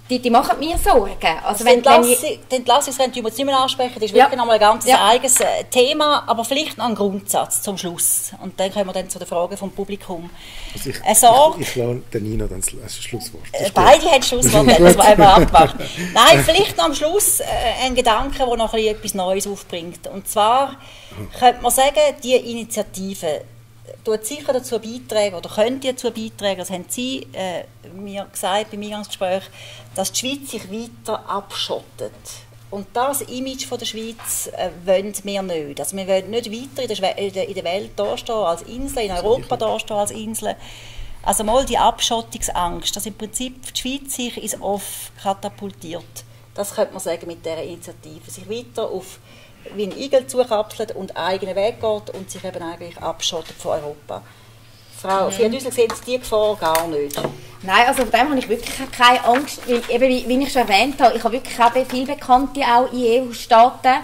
die, die machen mir Sorgen. Also, also wenn, wenn ich, die Entlassungsrente müssen wir jetzt nicht mehr ansprechen, das ist ja. wirklich nochmal ein ganz ja. eigenes äh, Thema, aber vielleicht noch ein Grundsatz zum Schluss. Und dann kommen wir dann zu den Fragen vom Publikum. Also ich, äh, so, ich, ich lasse der Nina dann das Schlusswort. Das beide haben Schlusswort, das war einmal abgemacht. Nein, vielleicht noch am Schluss äh, ein Gedanke, der noch etwas Neues aufbringt. Und zwar könnte man sagen, die Initiative tut sicher dazu beitragen oder könnte dazu beitragen, das haben Sie äh, mir gesagt beim Eingangsgespräch, dass die Schweiz sich weiter abschottet. Und das Image von der Schweiz äh, wollen wir nicht. Also wir wollen nicht weiter in der, in der, in der Welt dastehen als Insel, in Europa dastehen als Insel. Also mal die Abschottungsangst, dass im Prinzip die Schweiz sich ins Off katapultiert. Das könnte man sagen mit dieser Initiative. Sich weiter auf wie ein Igel zukapselt und einen eigenen Weg geht und sich eben eigentlich abschottet von Europa. Frau mhm. Fiedüsel, sehen Sie die Gefahr gar nicht? Nein, also von dem habe ich wirklich keine Angst, weil eben, wie, wie ich schon erwähnt habe, ich habe wirklich auch viele Bekannte auch in EU-Staaten,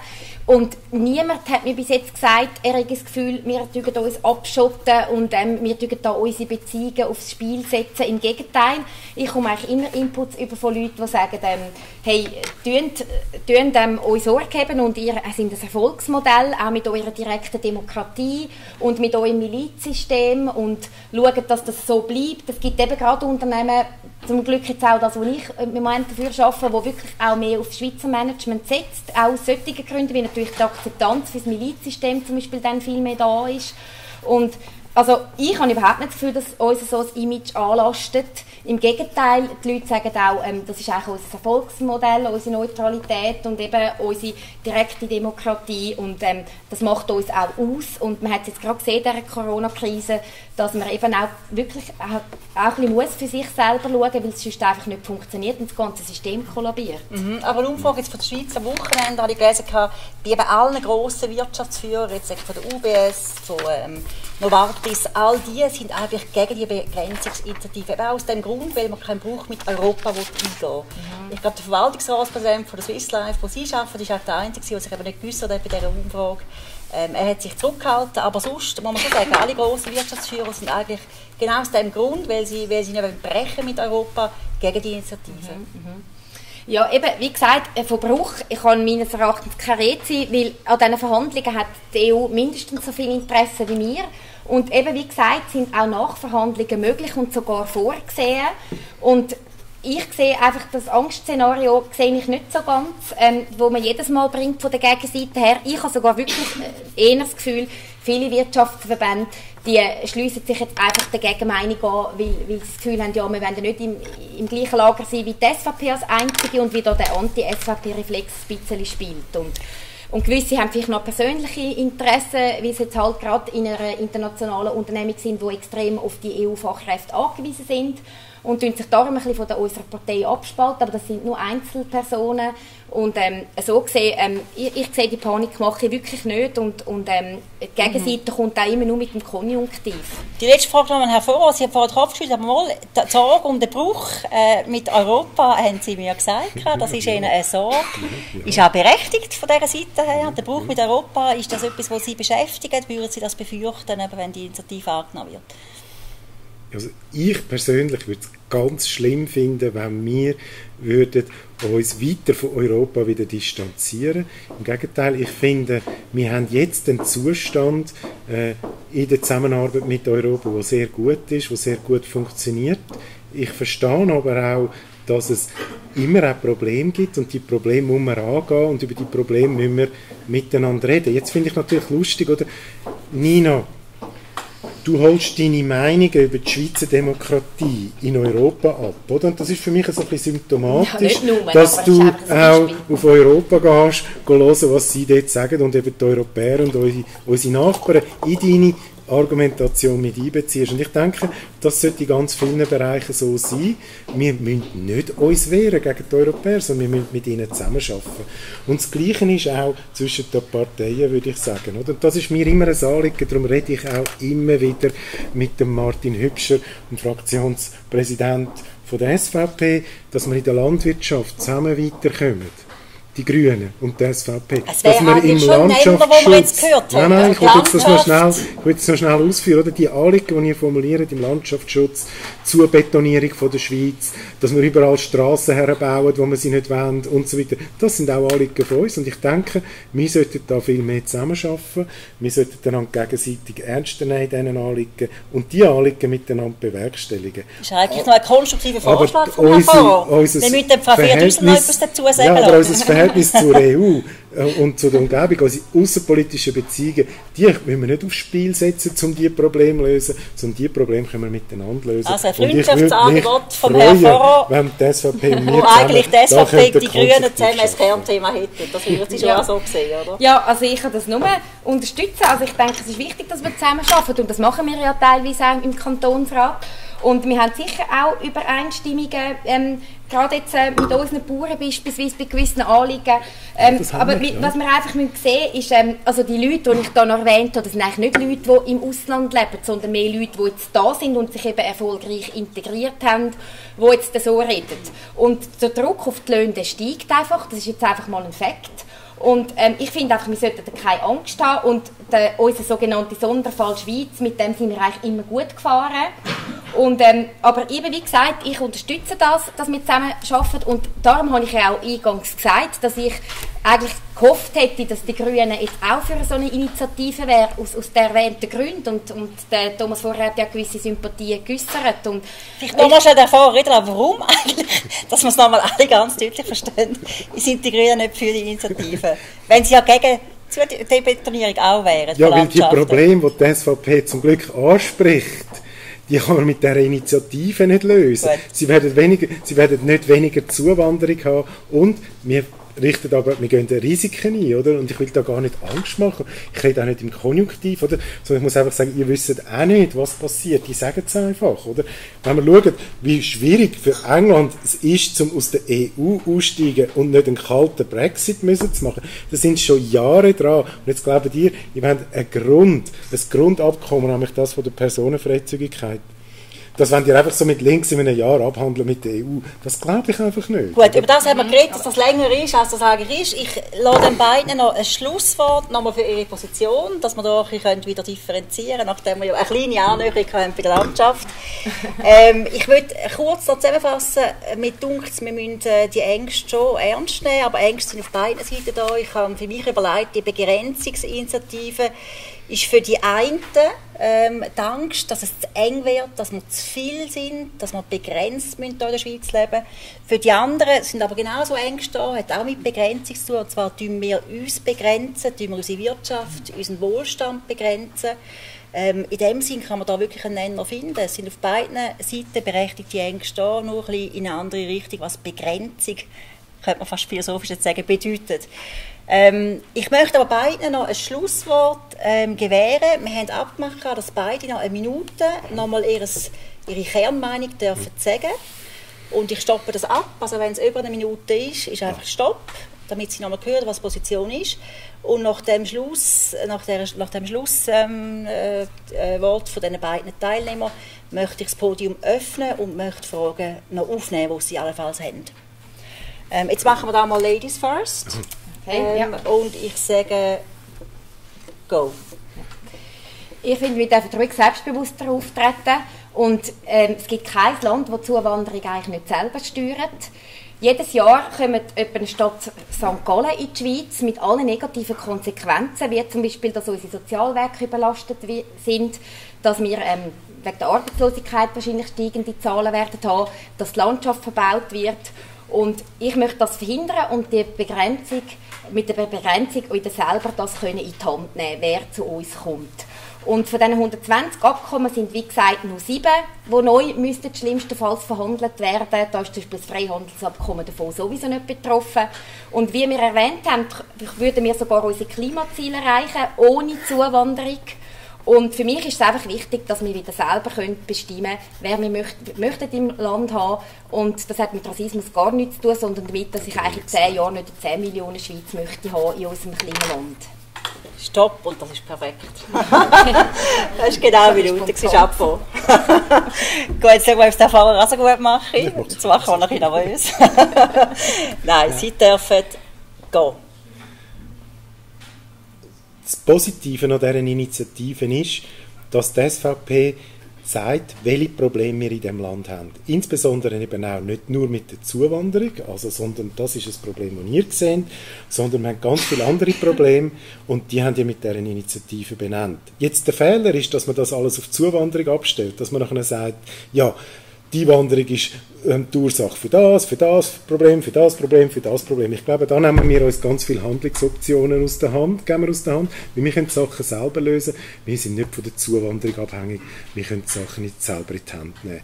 und niemand hat mir bis jetzt gesagt, er hat das Gefühl, wir tun uns abschotten und ähm, wir tun da unsere Beziehungen aufs Spiel setzen. Im Gegenteil, ich komme eigentlich immer Inputs über von Leuten, die sagen, ähm, hey, tönt ähm, euch Sorge geben und ihr äh, sind ein Erfolgsmodell, auch mit eurer direkten Demokratie und mit eurem Milizsystem und schaut, dass das so bleibt. Es gibt eben gerade Unternehmen, zum Glück jetzt auch das, was ich im Moment dafür arbeite, wo wirklich auch mehr auf Schweizer Management setzt, auch aus solchen Gründen, wie natürlich die Akzeptanz für das Milizsystem zum Beispiel dann viel mehr da ist. Und also ich habe überhaupt nicht das Gefühl, dass uns so ein Image anlastet. Im Gegenteil, die Leute sagen auch, ähm, das ist eigentlich unser Erfolgsmodell, unsere Neutralität und eben unsere direkte Demokratie und ähm, das macht uns auch aus und man hat jetzt gerade gesehen in dieser Corona-Krise, dass man eben auch wirklich auch, auch ein muss für sich selber schauen, weil es sonst einfach nicht funktioniert und das ganze System kollabiert. Mhm. Aber eine Umfrage jetzt von der Schweiz am Wochenende habe ich gelesen, bei eben allen grossen Wirtschaftsführern, jetzt von der UBS, von ähm, Novartis, all die sind eigentlich gegen die Begrenzungsinitiative. Eben aus dem Grund, weil man keinen Bruch mit Europa eingehen will. Mhm. Ich glaube, der Verwaltungsratspräsident von der Swiss Life, wo Sie arbeiten, ist auch der Einzige, der sich eben nicht geäußert hat bei dieser Umfrage. Ähm, er hat sich zurückgehalten, aber sonst muss man schon sagen, alle grossen Wirtschaftsführer sind eigentlich genau aus dem Grund, weil sie, weil sie nicht brechen mit Europa, gegen die Initiative. Mhm, mhm. Ja, eben, wie gesagt, ein Verbruch ich kann meines Erachtens keine Rede sein, weil an diesen Verhandlungen hat die EU mindestens so viel Interesse wie wir. Und eben, wie gesagt, sind auch Nachverhandlungen möglich und sogar vorgesehen. Und ich sehe einfach das Angstszenario sehe ich nicht so ganz, ähm, wo man jedes Mal bringt von der Gegenseite her. Ich habe sogar wirklich äh, eher das Gefühl, viele Wirtschaftsverbände, die schließen sich jetzt einfach der Gegenmeinung an, weil, weil sie das Gefühl haben, ja, wir wollen nicht im, im gleichen Lager sein wie die SVP als Einzige und wie da der Anti-SVP-Reflex ein bisschen spielt. Und und gewisse haben vielleicht noch persönliche Interessen, wie sie jetzt halt gerade in einer internationalen Unternehmung sind, die extrem auf die EU-Fachkräfte angewiesen sind und sich darum ein bisschen von der, unserer Partei abspalten, aber das sind nur Einzelpersonen und ähm, so gesehen, ähm, ich, ich, sehe die Panikmache wirklich nicht und, und ähm, die Gegenseite mhm. kommt auch immer nur mit dem Konjunktiv. Die letzte Frage noch Herr Voraus, Sie haben vorhin drauf geschrieben, aber mal, die Sorge um den Bruch äh, mit Europa, haben Sie mir gesagt, das ist Ihnen eine Sorge. Ist auch berechtigt von dieser Seite her, der Bruch mit Europa, ist das etwas, was Sie beschäftigt? Würden Sie das befürchten, wenn die Initiative angenommen wird? Also ich persönlich würde es ganz schlimm finden, wenn wir würden uns weiter von Europa wieder distanzieren. Im Gegenteil, ich finde, wir haben jetzt einen Zustand äh, in der Zusammenarbeit mit Europa, der sehr gut ist, der sehr gut funktioniert. Ich verstehe aber auch, dass es immer auch Probleme gibt und die Probleme muss man angehen und über die Probleme müssen wir miteinander reden. Jetzt finde ich natürlich lustig, oder Nina, du holst deine Meinungen über die Schweizer Demokratie in Europa ab, oder? Und das ist für mich ein bisschen symptomatisch, ja, nur, dass du auch auf Europa gehst, hören, was sie dort sagen und eben die Europäer und unsere, unsere Nachbarn in deine Argumentation mit einbeziehst. Und ich denke, das sollte in ganz vielen Bereichen so sein. Wir müssen nicht uns wehren gegen die Europäer, sondern wir müssen mit ihnen zusammenarbeiten. Und das Gleiche ist auch zwischen den Parteien, würde ich sagen. Und das ist mir immer ein Anliegen, darum rede ich auch immer wieder mit dem Martin Hübscher, dem Fraktionspräsident von der SVP, dass wir in der Landwirtschaft zusammen weiterkommen die Grünen und die SVP. Es dass wir im Landschaftsschutz... Nennen, jetzt gehört nein, nein, ich will jetzt das noch schnell, ich will jetzt noch schnell ausführen. Oder? Die Anliegen, die ihr formuliert im Landschaftsschutz, zur Betonierung von der Schweiz, dass wir überall Straßen herbauen, wo wir sie nicht wollen und so weiter. Das sind auch Anliegen von uns und ich denke, wir sollten da viel mehr zusammenarbeiten. Wir sollten einander gegenseitig ernst nehmen in diesen Anliegen und die Anliegen miteinander bewerkstelligen. Das ist eigentlich noch ein konstruktiver Vorschlag von Herrn. Wir müssen Frau Ferdus noch etwas dazu sagen. Ja, aber unser Verhältnis zur EU äh, und zu der Umgebung, unsere außenpolitischen Beziehungen, die müssen wir nicht aufs Spiel setzen, um diese Probleme zu lösen, sondern diese Probleme können wir miteinander lösen. Also ein Freundschaftsangebot vom Herrn Pfarrer, wenn die SVP und wir wo eigentlich die SVP die Grünen zusammen ein Kernthema hätten. Das würden Sie schon ja. auch so sehen, oder? Ja, also ich kann das nur unterstützen. Also ich denke, es ist wichtig, dass wir zusammen arbeiten und das machen wir ja teilweise auch im Kantonsrat. Und wir haben sicher auch Übereinstimmungen, ähm, gerade jetzt äh, mit unseren Bauern beispielsweise bei gewissen Anliegen. Ähm, aber wir, ja. was wir einfach müssen sehen ist, ähm, also die Leute, die ich hier noch erwähnt habe, das sind eigentlich nicht Leute, die im Ausland leben, sondern mehr Leute, die jetzt da sind und sich eben erfolgreich integriert haben, die jetzt so reden. Und der Druck auf die Löhne steigt einfach, das ist jetzt einfach mal ein Fakt. Und ähm, ich finde einfach, wir sollten da keine Angst haben. Und der, unser sogenannter Sonderfall Schweiz, mit dem sind wir eigentlich immer gut gefahren. Und, ähm, aber eben wie gesagt, ich unterstütze das, dass wir zusammen arbeiten. Und darum habe ich ja auch eingangs gesagt, dass ich eigentlich gehofft hätte, dass die Grünen jetzt auch für so eine Initiative wären, aus, aus den erwähnten Gründen. Und, und der Thomas Vorher hat ja gewisse Sympathien geäußert. Und ich nochmal schnell davon reden, warum eigentlich, dass wir es nochmal alle ganz deutlich verstehen, sind die Grünen nicht für die Initiative. Wenn sie ja gegen die Betonierung auch wären. Ja, weil die Probleme, die die SVP zum Glück anspricht, die kann man mit dieser Initiative nicht lösen. Sie werden, weniger, sie werden nicht weniger Zuwanderung haben und wir richtet aber, wir gehen Risiken ein, oder? Und ich will da gar nicht Angst machen. Ich rede auch nicht im Konjunktiv, oder? Sondern ich muss einfach sagen, ihr wisst auch nicht, was passiert. Die sagen es einfach, oder? Wenn wir schauen, wie schwierig für England es ist, zum aus der EU aussteigen und nicht einen kalten Brexit müssen zu machen, da sind schon Jahre dran. Und jetzt glauben ihr, ihr habt einen Grund, ein Grundabkommen, nämlich das von der Personenfreizügigkeit das wollen die einfach so mit links in einem Jahr abhandeln mit der EU. Das glaube ich einfach nicht. Gut, über das haben wir geredet, dass das länger ist, als das eigentlich ist. Ich lade den beiden noch ein Schlusswort nochmal für ihre Position, dass wir da ein wieder differenzieren können, nachdem wir ja eine kleine Annäherung haben bei der Landschaft. ähm, ich würde kurz noch zusammenfassen, mir dunkt wir müssen äh, die Ängste schon ernst nehmen, aber Ängste sind auf beiden Seiten da. Ich habe für mich überlegt, die Begrenzungsinitiative ist für die einen ähm, die Angst, dass es zu eng wird, dass wir zu viel sind, dass wir begrenzt müssen in der Schweiz leben. Für die anderen sind aber genauso Ängste da, hat auch mit Begrenzung zu tun. Und zwar tun wir uns begrenzen, tun wir unsere Wirtschaft, unseren Wohlstand begrenzen. Ähm, in dem Sinn kann man da wirklich einen Nenner finden. Es sind auf beiden Seiten berechtigte Ängste da, nur ein bisschen in eine andere Richtung, was Begrenzung, könnte man fast philosophisch jetzt sagen, bedeutet. Ähm, ich möchte aber beiden noch ein Schlusswort ähm, gewähren. Wir haben abgemacht, dass beide noch eine Minute nochmal ihres, ihre Kernmeinung dürfen sagen Und ich stoppe das ab. Also wenn es über eine Minute ist, ist einfach Stopp, damit sie nochmal hören, was die Position ist. Und nach dem Schluss, nach der, nach dem Schlusswort ähm, äh, äh von den beiden Teilnehmern möchte ich das Podium öffnen und möchte Fragen noch aufnehmen, die sie allenfalls haben. Ähm, jetzt machen wir da mal Ladies first. Okay, ähm, ja. Und ich sage, go. Ich finde, wir dürfen ruhig selbstbewusster auftreten. Und ähm, es gibt kein Land, das Zuwanderung eigentlich nicht selber steuert. Jedes Jahr kommt eine Stadt St. Gallen in die Schweiz mit allen negativen Konsequenzen, wie zum Beispiel, dass unsere Sozialwerke überlastet sind, dass wir ähm, wegen der Arbeitslosigkeit wahrscheinlich steigende Zahlen werden haben, dass die Landschaft verbaut wird. Und ich möchte das verhindern und die Begrenzung mit der Begrenzung wieder selber das können in die Hand nehmen, wer zu uns kommt. Und von diesen 120 Abkommen sind, wie gesagt, nur sieben, die neu müssten schlimmstenfalls verhandelt werden. Da ist zum Beispiel das Freihandelsabkommen davon sowieso nicht betroffen. Und wie wir erwähnt haben, würden wir sogar unsere Klimaziele erreichen, ohne Zuwanderung. Und für mich ist es einfach wichtig, dass wir wieder selber können bestimmen können, wer wir möchten, möchten im Land haben. Und das hat mit Rassismus gar nichts zu tun, sondern damit, dass ich eigentlich in zehn Jahren nicht 10 Millionen Schweiz möchte haben in unserem kleinen Land. Stopp, und das ist perfekt. das ist genau wie du, das ist Abfall. gut, jetzt schauen wir, ob es der Fahrer auch so gut macht. Jetzt machen wir noch ein nervös. Nein, Sie dürfen gehen das Positive an dieser Initiative ist, dass die SVP sagt, welche Probleme wir in diesem Land haben. Insbesondere eben auch nicht nur mit der Zuwanderung, also, sondern das ist ein Problem, das ihr seht, sondern wir haben ganz viele andere Probleme und die haben ja mit dieser Initiative benannt. Jetzt der Fehler ist, dass man das alles auf Zuwanderung abstellt, dass man nachher sagt, ja, die Wanderung ist ähm, die Ursache für das, für das Problem, für das Problem, für das Problem. Ich glaube, da nehmen wir uns ganz viele Handlungsoptionen aus der Hand, geben wir aus der Hand, weil wir können die Sachen selber lösen. Wir sind nicht von der Zuwanderung abhängig, wir können die Sachen nicht selber in die Hand nehmen.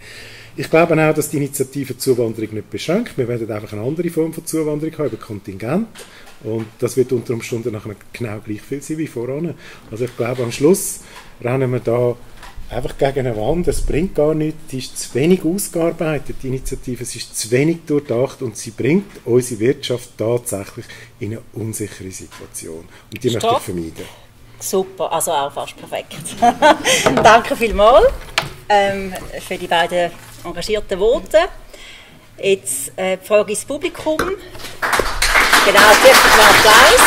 Ich glaube auch, dass die Initiative Zuwanderung nicht beschränkt. Wir werden einfach eine andere Form von Zuwanderung haben, über Kontingent. Und das wird unter Umständen nachher genau gleich viel sein wie voran. Also ich glaube, am Schluss rennen wir da einfach gegen eine Wand. Es bringt gar nichts. Die ist zu wenig ausgearbeitet, die Initiative. Es ist zu wenig durchdacht und sie bringt unsere Wirtschaft tatsächlich in eine unsichere Situation. Und die Stopp. möchte ich vermeiden. Super, also auch fast perfekt. Danke vielmals ähm, für die beiden engagierten Worte. Jetzt äh, die Frage ins Publikum. Genau, zuerst ein Applaus.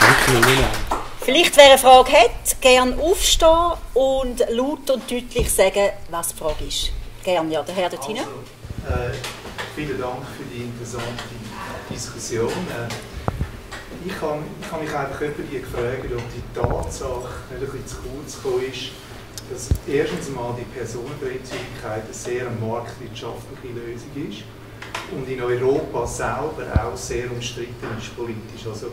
Danke, Nina. Vielleicht, wer eine Frage hat, gerne aufstehen und laut und deutlich sagen, was die Frage ist. Gerne, ja, der Herr dort. Also, äh, vielen Dank für die interessante Diskussion. Äh, ich habe ich hab mich einfach die gefragt, ob die Tatsache nicht ein bisschen zu kurz gekommen ist, dass erstens mal die Personenfreizügigkeit eine sehr marktwirtschaftliche Lösung ist und in Europa selber auch sehr umstritten ist politisch. Also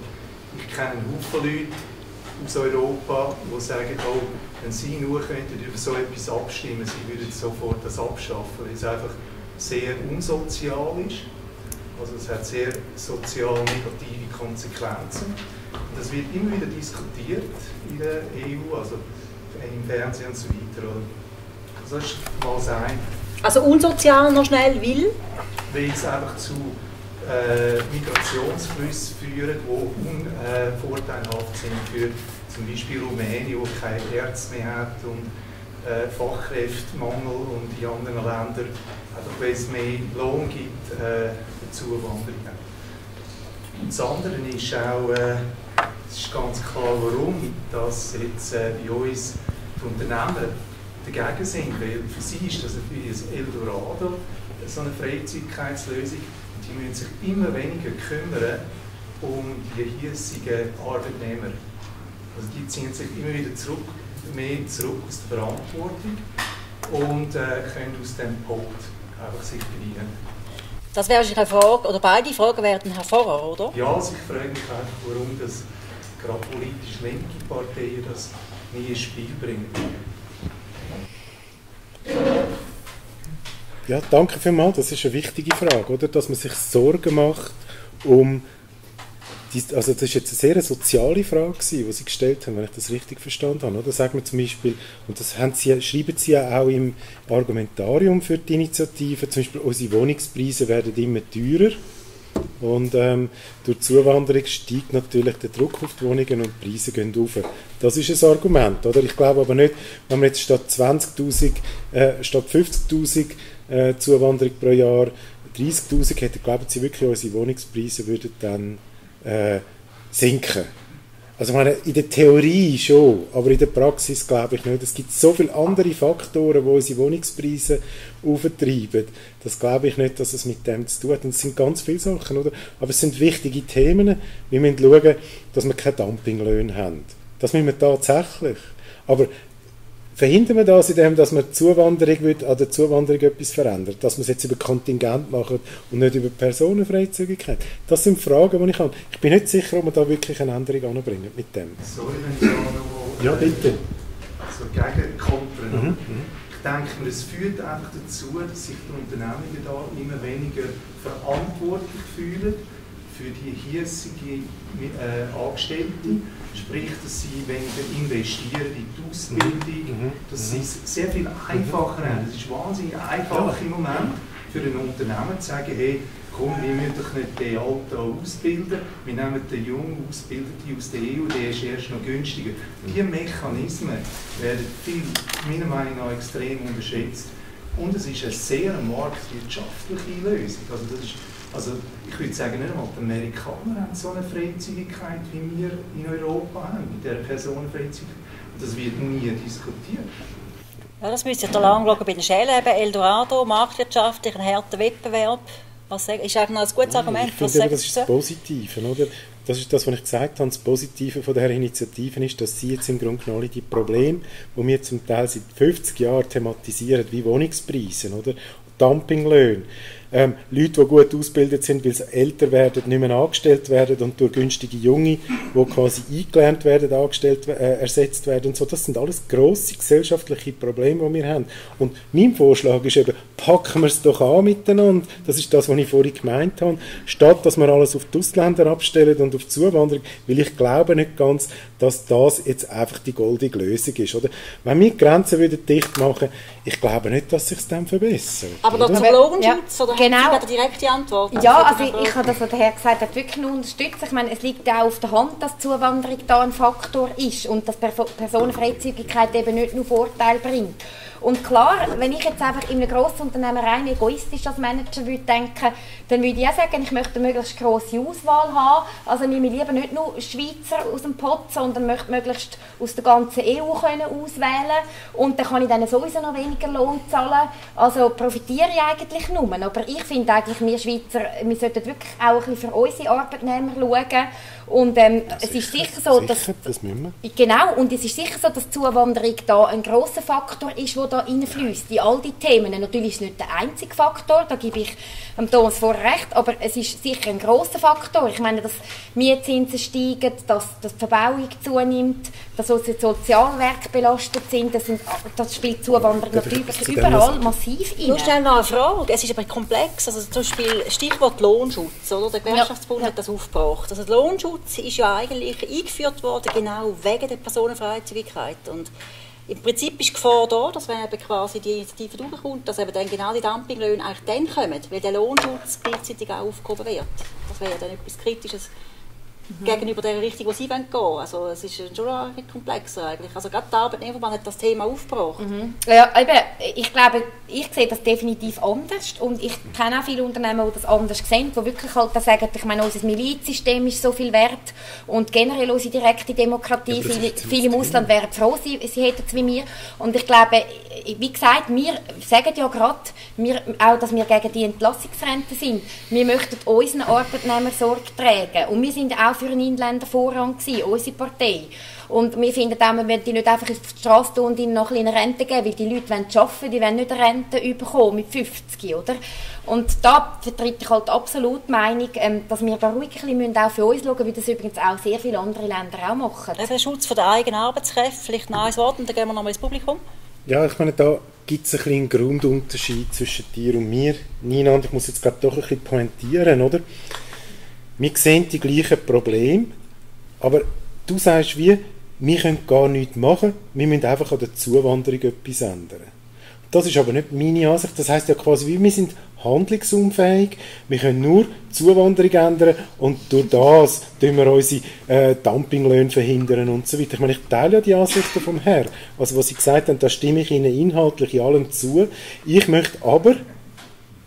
ich kenne einen Haufen Leute, aus Europa, die sagen, oh, wenn sie nur könnten über so etwas abstimmen, sie würden sofort das abschaffen, weil es einfach sehr unsozial ist. Also es hat sehr sozial negative Konsequenzen. Und das wird immer wieder diskutiert in der EU, also im Fernsehen und so weiter. Also das ist mal das eine. Also unsozial noch schnell, will? Weil es einfach zu äh, Migrationsflüssen führen, die unvorteilhaft sind für zum Beispiel Rumänien, wo keine Ärzte mehr hat und äh, Fachkräftemangel und in anderen Ländern, einfach weil es mehr Lohn gibt, äh, Zuwanderung. Und das andere ist auch, äh, es ist ganz klar, warum dass jetzt äh, bei uns die Unternehmen dagegen sind, weil für sie ist das ein Eldorado, so eine Freizügigkeitslösung. Die müssen sich immer weniger kümmern um die hiesigen Arbeitnehmer. Also die ziehen sich immer wieder zurück, mehr zurück aus der Verantwortung und äh, können aus dem Pot einfach sich bedienen. Das wäre eine Frage, oder beide Fragen werden hervor, oder? Ja, also ich frage mich einfach, warum das gerade politisch linke Parteien das nie ins Spiel bringen. Ja, danke vielmals. Das ist eine wichtige Frage, oder? Dass man sich Sorgen macht um also das ist jetzt eine sehr soziale Frage gewesen, die Sie gestellt haben, wenn ich das richtig verstanden habe. Oder sagen wir zum Beispiel, und das Sie, schreiben Sie ja auch im Argumentarium für die Initiative, zum Beispiel unsere Wohnungspreise werden immer teurer und ähm, durch Zuwanderung steigt natürlich der Druck auf die Wohnungen und die Preise gehen rauf. Das ist ein Argument, oder? Ich glaube aber nicht, wenn wir jetzt statt 20.000, äh, statt 50.000 äh, Zuwanderung pro Jahr 30.000 hätten, glauben Sie wirklich, unsere Wohnungspreise würden dann äh, sinken. Also meine, in der Theorie schon, aber in der Praxis glaube ich nicht. Es gibt so viele andere Faktoren, die unsere Wohnungspreise auftreiben. Das glaube ich nicht, dass es mit dem zu tun hat. Und es sind ganz viele Sachen, oder? Aber es sind wichtige Themen. Wir müssen schauen, dass wir keine Dumpinglöhne haben. Das müssen wir tatsächlich. Aber verhindern wir das, indem dass man Zuwanderung wird, an der Zuwanderung etwas verändert, dass man es jetzt über Kontingent macht und nicht über Personenfreizügigkeit. Das sind Fragen, die ich habe. Ich bin nicht sicher, ob man da wirklich eine Änderung anbringen mit dem. Sorry, wenn ich da noch Ja, bitte. so gegenkontern. Mhm. Ich denke mir, es führt einfach dazu, dass sich die Unternehmungen da immer weniger verantwortlich fühlen für die hiesige äh, Angestellte. Sprich, dass sie weniger investieren in die Ausbildung, Mhm. dass sie es sehr viel einfacher haben. Es ist wahnsinnig einfach im Moment für ein Unternehmen zu sagen, hey, komm, wir müssen doch nicht den Alten ausbilden, wir nehmen den jungen Ausbildeten aus der EU, der ist erst noch günstiger. Diese Mechanismen werden viel, meiner Meinung nach extrem unterschätzt. Und es ist eine sehr marktwirtschaftliche Lösung. Also, das ist, also ich würde sagen, nicht einmal die Amerikaner haben so eine Freizügigkeit, wie wir in Europa haben, mit der Personenfreizügigkeit. Und das wird nie diskutiert. Ja, das müsst ihr da lang schauen bei den Schälen eben. Eldorado, marktwirtschaftlich, ein harter Wettbewerb. Was sag, ist eigentlich noch ein gutes Argument. Ich Was finde, das ist das? Positive, oder? Das ist das, was ich gesagt habe. Das Positive von dieser Initiative ist, dass Sie jetzt im Grunde genommen alle die Probleme, die wir zum Teil seit 50 Jahren thematisieren, wie Wohnungspreise, oder? Dumpinglöhne, ähm, Leute, die gut ausgebildet sind, weil sie älter werden, nicht mehr angestellt werden und durch günstige Junge, die quasi eingelernt werden, angestellt, äh, ersetzt werden und so. Das sind alles grosse gesellschaftliche Probleme, die wir haben. Und mein Vorschlag ist eben, packen wir es doch an miteinander. Das ist das, was ich vorhin gemeint habe. Statt, dass wir alles auf die Ausländer abstellen und auf die Zuwanderung, weil ich glaube nicht ganz, dass das jetzt einfach die goldige Lösung ist. Oder? Wenn wir die Grenzen würden dicht machen ich glaube nicht, dass sich dann verbessert. Aber noch oder? zum Aber- Logenschutz? ja, Oder genau. Sie eine direkte Antwort? Ja, also ich, ich habe das, was der Herr gesagt hat, wirklich nur unterstützt. Ich meine, es liegt auch auf der Hand, dass Zuwanderung da ein Faktor ist und dass Perso- Personenfreizügigkeit eben nicht nur Vorteile bringt. Und klar, wenn ich jetzt einfach in einem Grossunternehmen rein egoistisch als Manager würde denken, dann würde ich auch sagen, ich möchte eine möglichst grosse Auswahl haben. Also nehme ich lieber nicht nur Schweizer aus dem Pott, sondern möchte möglichst aus der ganzen EU können auswählen Und dann kann ich dann sowieso noch weniger Lohn zahlen. Also profitiere ich eigentlich nur. Aber ich finde eigentlich, wir Schweizer, wir sollten wirklich auch ein bisschen für unsere Arbeitnehmer schauen. Und ähm, es ist sicher so, dass... Sicher, das. Genau, und es ist sicher so, dass Zuwanderung da ein großer Faktor ist, der da reinfließt, in all die Themen. Natürlich ist es nicht der einzige Faktor, da gebe ich dem Thomas vor recht, aber es ist sicher ein großer Faktor. Ich meine, dass Mietzinsen steigen, dass, dass die Verbauung zunimmt, dass unsere Sozialwerke belastet sind, das, sind, das spielt Zuwanderung natürlich überall massiv rein. Nur schnell noch eine Frage, es ist aber komplex, also zum Beispiel Stichwort Lohnschutz, oder? der Gewerkschaftsbund ja. hat das aufgebracht. Also der Lohnschutz ist ja eigentlich eingeführt worden, genau wegen der Personenfreizügigkeit und im Prinzip ist die Gefahr da, dass wenn eben quasi die Initiative durchkommt, dass eben dann genau die Dumpinglöhne eigentlich dann kommen, weil der Lohnschutz gleichzeitig auch aufgehoben wird. Das wäre dann etwas Kritisches mhm. gegenüber der Richtung, wo sie gehen wollen. Also es ist schon ein komplexer eigentlich. Also gerade der Arbeitnehmerverband hat das Thema aufgebracht. Mhm. Ja, eben, ich glaube, ich sehe das definitiv anders und ich kenne auch viele Unternehmen, die das anders sehen, die wirklich halt sagen, ich meine, unser Milizsystem ist so viel wert und generell unsere direkte Demokratie, ja, viele, viele im Ausland wären froh, sie, sie hätten es wie wir und ich glaube, wie gesagt, wir sagen ja gerade, wir, auch, dass wir gegen die Entlassungsrente sind. Wir möchten unseren Arbeitnehmern Sorge tragen und wir sind auch für einen Inländervorrang gewesen, unsere Partei. Und wir finden auch, wir wollen die nicht einfach auf die Straße tun und ihnen noch eine Rente geben, weil die Leute wollen arbeiten, die wollen nicht eine Rente bekommen mit 50, oder? Und da vertrete ich halt absolut die Meinung, ähm, dass wir da ruhig ein bisschen auch für uns schauen wie das übrigens auch sehr viele andere Länder auch machen. Der Schutz von der eigenen Arbeitskräfte, vielleicht noch ein Wort und dann gehen wir nochmal ins Publikum. Ja, ich meine, da gibt es ein einen Grundunterschied zwischen dir und mir. Nina, und ich muss jetzt gerade doch ein bisschen pointieren, oder? Wir sehen die gleichen Probleme, aber du sagst wie, wir können gar nichts machen, wir müssen einfach an der Zuwanderung etwas ändern. Das ist aber nicht meine Ansicht. Das heißt ja quasi, wir sind handlungsunfähig. Wir können nur Zuwanderung ändern und durch das tun wir unsere äh, Dumpinglöhne verhindern und so weiter. Ich meine, ich teile ja die Ansichten vom Herrn. Also was Sie gesagt haben, da stimme ich Ihnen inhaltlich in allem zu. Ich möchte aber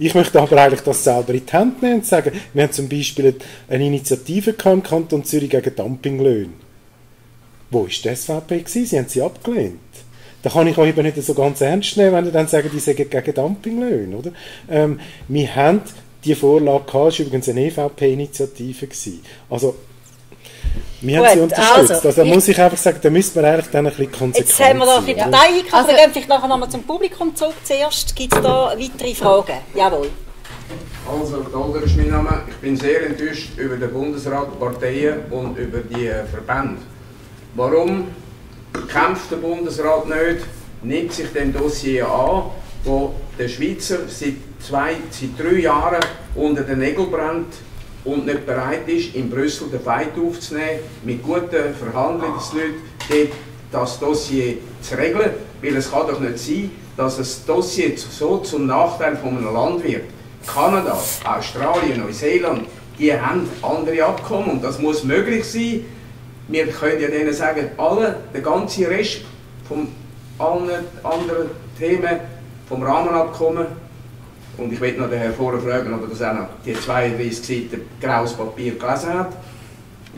ich möchte aber eigentlich das selber in die Hand nehmen und sagen, wir haben zum Beispiel eine Initiative im Kanton Zürich gegen Dumpinglöhne. Wo war die SVP? Gewesen? Sie haben sie abgelehnt. Da kann ich euch eben nicht so ganz ernst nehmen, wenn ihr dann sagt, die sagen gegen Dumpinglöhne, oder? Ähm, wir haben die Vorlage gehabt, das war übrigens eine EVP-Initiative. Also, wir Gut, haben sie unterstützt. Also, also da muss ich einfach sagen, da müssen wir eigentlich dann ein bisschen konsequent Jetzt haben wir da ein bisschen Partei ja. also, wir gehen vielleicht nachher nochmal zum Publikum zurück. Zuerst gibt es da weitere Fragen. Jawohl. Also, Dolder ist mein Name. Ich bin sehr enttäuscht über den Bundesrat, die Parteien und über die Verbände. Warum kämpft der Bundesrat nicht, nimmt sich dem Dossier an, wo der Schweizer seit, zwei, seit drei Jahren unter den Nägeln brennt und nicht bereit ist, in Brüssel den Fight aufzunehmen, mit guten Verhandlungsleuten das Dossier zu regeln, weil es kann doch nicht sein, dass das Dossier so zum Nachteil von einem Land wird. Kanada, Australien, Neuseeland, die haben andere Abkommen und das muss möglich sein, wir können ja denen sagen, alle, der ganze Rest von allen anderen Themen, vom Rahmenabkommen, und ich will noch den Herrn vorher fragen, ob er das auch noch die 32 Seiten graues Papier gelesen hat,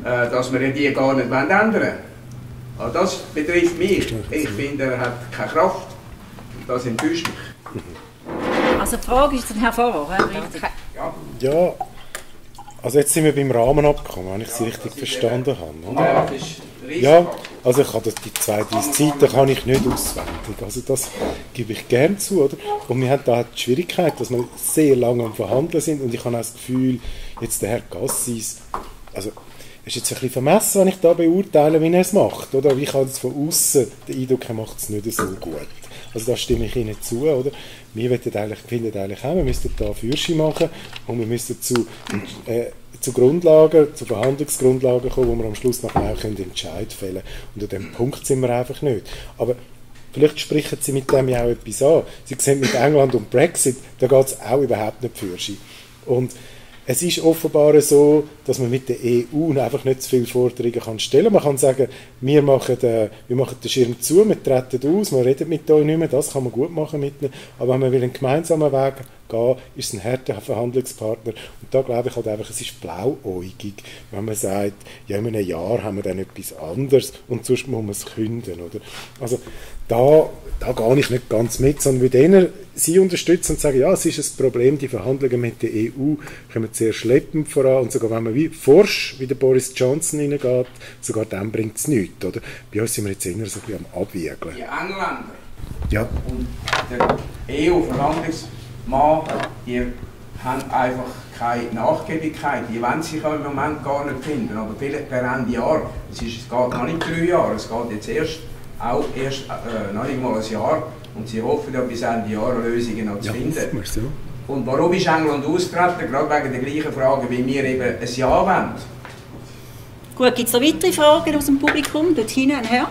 äh, dass wir die gar nicht ändern wollen. Also das betrifft mich. Ich finde, er hat keine Kraft. Das enttäuscht mich. Also die Frage ist Herr Pfarrer, richtig? Ja. ja. Also jetzt sind wir beim Rahmenabkommen, wenn ich es ja, richtig verstanden habe. Oder? Ja, also ich habe die zwei, drei Seiten kann ich nicht auswendig. Also das gebe ich gern zu, oder? Und wir haben da die Schwierigkeit, dass wir sehr lange am Verhandeln sind und ich habe auch das Gefühl, jetzt der Herr Gassis, also es ist jetzt ein bisschen vermessen, wenn ich da beurteile, wie er es macht, oder? Ich habe jetzt von außen den Eindruck, er macht es nicht so gut. Also da stimme ich Ihnen zu, oder? Wir eigentlich, finden eigentlich auch, wir müssten da Fürsche machen und wir müssten zu, äh, zu Grundlagen, zu Verhandlungsgrundlagen kommen, wo wir am Schluss nachher auch einen Entscheid fällen. Und an dem Punkt sind wir einfach nicht. Aber vielleicht sprechen Sie mit dem ja auch etwas an. Sie sehen mit England und Brexit, da geht es auch überhaupt nicht für Sie. Und es ist offenbar so, dass man mit der EU einfach nicht zu viele Forderungen kann stellen kann. Man kann sagen, wir machen, den, wir machen den Schirm zu, wir treten aus, wir reden mit euch nicht mehr, das kann man gut machen mit ihnen. Aber wenn man will einen gemeinsamen Weg gehen, ist ein harter Verhandlungspartner. Und da glaube ich halt einfach, es ist blauäugig, wenn man sagt, ja, in einem Jahr haben wir dann etwas anderes und sonst muss man es künden. Oder? Also da, da gehe ich nicht ganz mit, sondern mit denen sie unterstützen und sagen, ja, es ist ein Problem, die Verhandlungen mit der EU kommen sehr schleppend voran und sogar wenn man wie forsch, wie der Boris Johnson hineingeht, sogar dann bringt es nichts. Oder? Bei uns sind wir jetzt eher so ein bisschen am Abwiegeln. Die Engländer Ja. Und der EU-Verhandlungsmann, die haben einfach keine Nachgiebigkeit. Die wollen sich im Moment gar nicht finden, aber vielleicht per Ende Jahr. Es, ist, es geht noch nicht drei Jahre, es geht jetzt erst, auch erst äh, noch nicht mal ein Jahr. Und sie hoffen ja bis Ende Jahr Lösungen noch zu Ja, finden. Und warum ist England austreten? Gerade wegen der gleichen Frage, wie wir eben ein Ja wollen. Gut, gibt es noch weitere Fragen aus dem Publikum? Dort hinten Herr.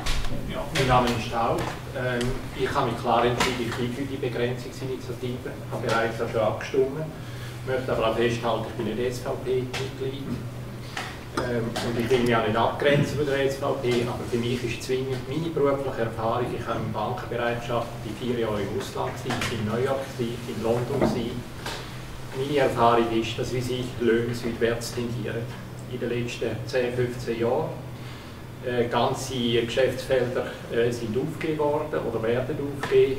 Ja, mein Name ist Staub. Ähm, ich habe mich klar entschieden, ich bin für die Begrenzungsinitiative. Ich habe bereits schon abgestimmt. Ich möchte aber auch festhalten, ich bin nicht SVP-Mitglied. Ähm, und ich will mich auch nicht abgrenzen von der SVP, aber für mich ist zwingend meine berufliche Erfahrung. Ich habe im Bankenbereich gearbeitet, bin vier Jahre im Ausland, bin in New York, gewesen, in London. Gewesen. Meine Erfahrung ist, dass wie sich Löhne südwärts tendieren. In den letzten 10, 15 Jahren. Äh, ganze Geschäftsfelder äh, sind aufgegeben worden oder werden aufgegeben.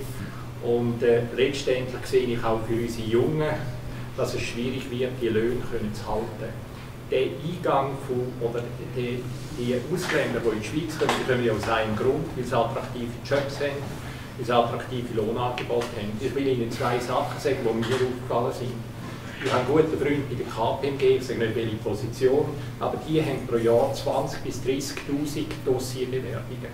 Und äh, letztendlich sehe ich auch für unsere Jungen, dass es schwierig wird, die Löhne können zu halten. Der Eingang von, oder die, die Ausländer, die in die Schweiz kommen, die kommen ja aus einem Grund, weil sie attraktive Jobs haben, weil sie attraktive Lohnangebote haben. Ich will Ihnen zwei Sachen sagen, die mir aufgefallen sind. Ich habe einen guten Freund bei der KPMG, ich sage nicht welche Position, aber die haben pro Jahr 20.000 bis 30.000 Dossierbewerbungen.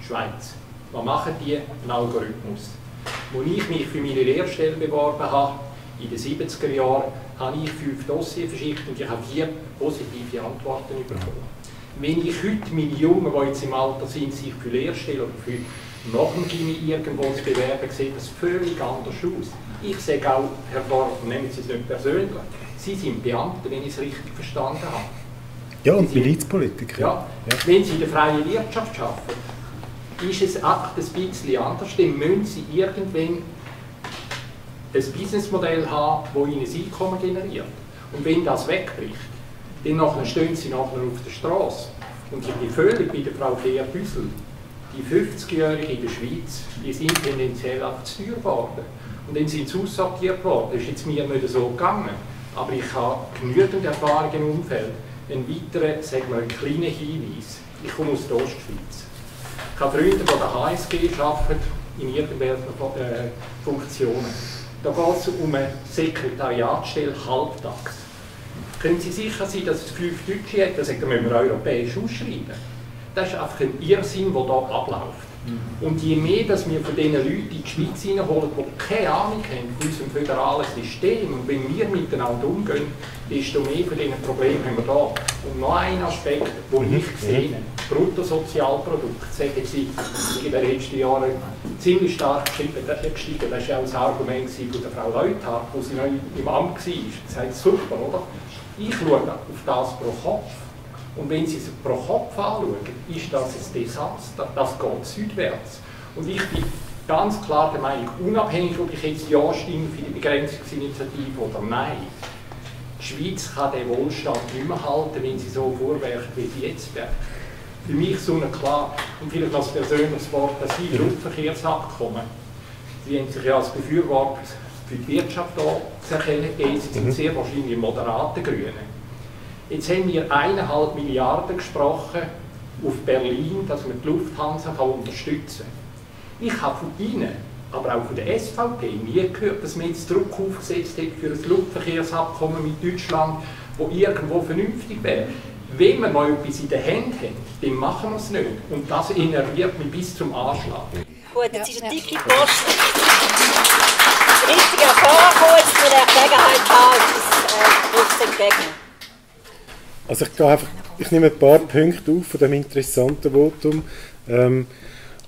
Schweiz. Was machen die? Ein Algorithmus. Als ich mich für meine Lehrstelle beworben habe, in den 70er Jahren, habe ich fünf Dossiers verschickt und ich habe vier positive Antworten bekommen. Wenn ich heute meine Jungen, die jetzt im Alter sind, sich für Lehrstelle oder für nach dem Gimmi irgendwo zu bewerben, sieht das völlig anders aus. Ich sage auch, Herr Borg, nehmen Sie es nicht persönlich, Sie sind Beamte, wenn ich es richtig verstanden habe. Ja, und Milizpolitiker. Ja. Wenn Sie in der freien Wirtschaft arbeiten, ist es einfach ein bisschen anders. Dann müssen Sie irgendwann ein Businessmodell haben, das Ihnen ein Einkommen generiert. Und wenn das wegbricht, dann nachher stehen Sie nachher auf der Straße. Und ich bin völlig bei der Frau Fea Büssel. Die 50-Jährigen in der Schweiz, die sind tendenziell einfach zu teuer geworden. Und dann sind sie aussortiert worden. Das ist jetzt mir nicht so gegangen. Aber ich habe genügend Erfahrung im Umfeld. Ein weiterer, sagen wir, ein kleiner Hinweis. Ich komme aus der Ostschweiz. Ich habe Freunde, die der HSG arbeiten, in irgendwelchen äh, Funktionen. Da geht es um eine Sekretariatstelle halbtags. Können Sie sicher sein, dass es fünf Deutsche hat, das müssen wir europäisch ausschreiben. Das ist einfach ein Irrsinn, der hier abläuft. Und je mehr dass wir von diesen Leuten in die Schweiz hineinholen, die keine Ahnung haben von unserem föderalen System, und wenn wir miteinander umgehen, desto mehr von diesen Problemen haben wir da. Und noch ein Aspekt, den ich sehe, Bruttosozialprodukt, sagen Sie, in den letzten Jahren ziemlich stark gestiegen. Das war ja auch das Argument von der Frau Leuthard, wo sie noch im Amt war. Das heißt, super, oder? Ich schaue auf das pro Kopf. Und wenn Sie es pro Kopf anschauen, ist das ein Desaster. Das geht südwärts. Und ich bin ganz klar der Meinung, unabhängig, ob ich jetzt Ja stimme für die Begrenzungsinitiative oder nein, die Schweiz kann den Wohlstand nicht mehr halten, wenn sie so vorwerkt, wie sie jetzt werkt. Für mich so klar, und vielleicht als persönliches Wort, dass Sie Luftverkehrsabkommen, Sie haben sich ja als Befürworter für die Wirtschaft da gegeben, Sie sind sehr wahrscheinlich moderate Grüne. Jetzt haben wir eineinhalb Milliarden gesprochen auf Berlin, dass man die Lufthansa kann unterstützen kann. Ich habe von Ihnen, aber auch von der SVP, nie gehört, dass man jetzt Druck aufgesetzt hat für ein Luftverkehrsabkommen mit Deutschland, wo irgendwo vernünftig wäre. Wenn wir mal etwas in der Hand haben, dann machen wir es nicht. Und das enerviert mich bis zum Anschlag. Gut, jetzt ist eine dicke Post. Richtig hervorgekommen, jetzt wir eine Gelegenheit haben, uns äh, entgegnen. Also ich, gehe einfach, ich nehme ein paar Punkte auf von dem interessanten Votum ähm,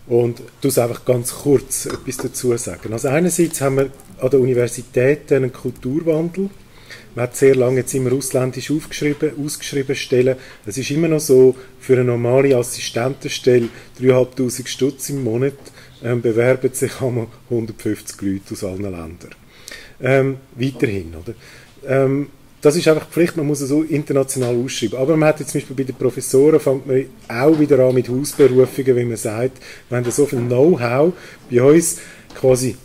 und tue es einfach ganz kurz etwas dazu sagen. Also einerseits haben wir an der Universität einen Kulturwandel. Man hat sehr lange jetzt immer ausländisch aufgeschrieben, ausgeschrieben Stellen. Es ist immer noch so, für eine normale Assistentenstelle 3'500 Stutz im Monat ähm, bewerben sich einmal 150 Leute aus allen Ländern. Ähm, weiterhin, oder? Ähm, das ist einfach Pflicht, man muss es so international ausschreiben. Aber man hat jetzt zum Beispiel bei den Professoren, fängt man auch wieder an mit Hausberufungen, wenn man sagt, wir haben da so viel Know-how bei uns quasi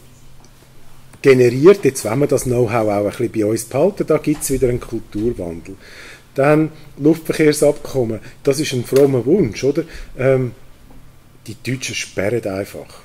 generiert, jetzt wollen wir das Know-how auch ein bisschen bei uns behalten, da gibt es wieder einen Kulturwandel. Dann Luftverkehrsabkommen, das ist ein frommer Wunsch, oder? Ähm, die Deutschen sperren einfach.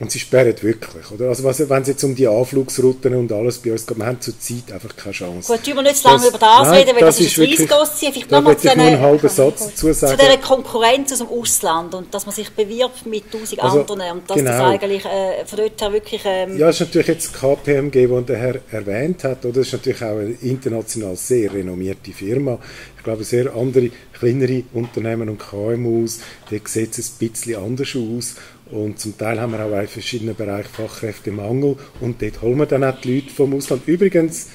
Und sie sperren wirklich, oder? Also was, wenn es jetzt um die Anflugsrouten und alles bei uns geht, wir haben zurzeit einfach keine Chance. Gut, wir nicht zu lange über das nein, reden, weil das, das ist ein wirklich- Dossier. Vielleicht Da nochmal möchte ich nur einen halben Satz dazu zu sagen. dieser Konkurrenz aus dem Ausland und dass man sich bewirbt mit tausend Also, anderen und dass genau. das eigentlich äh, von dort her wirklich... Ähm, Ja, es ist natürlich jetzt KPMG, den der Herr erwähnt hat, oder? Das ist natürlich auch eine international sehr renommierte Firma. Ich glaube, sehr andere, kleinere Unternehmen und KMUs, die sieht es ein bisschen anders aus. Und zum Teil haben wir auch in verschiedenen Bereichen Fachkräftemangel. Und dort holen wir dann auch die Leute vom Ausland. Übrigens,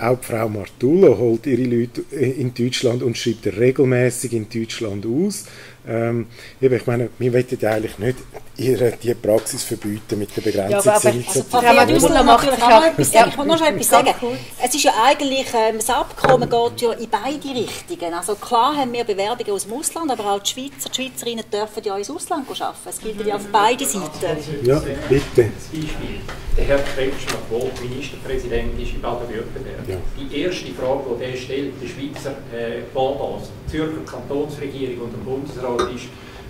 auch Frau Martullo holt ihre Leute in Deutschland und schreibt regelmäßig in Deutschland aus. Ähm, ich meine, wir wollen ja eigentlich nicht ihre, die Praxis verbieten mit der Ja, aber, aber also. Frau Martula macht ich es noch etwas ja. Ich noch etwas sagen. Es ist ja eigentlich, ähm, das Abkommen geht ja in beide Richtungen. Also klar haben wir Bewerbungen aus dem Ausland, aber auch die Schweizer, die Schweizerinnen dürfen ja ins Ausland arbeiten. Es gilt ja auf beide Seiten. Ja, bitte. Beispiel. Der Herr Kretschmer, der Ministerpräsident ist in Baden-Württemberg. Ja. Die erste Frage, die er stellt, der Schweizer äh, die Zürcher Kantonsregierung und dem Bundesrat ist,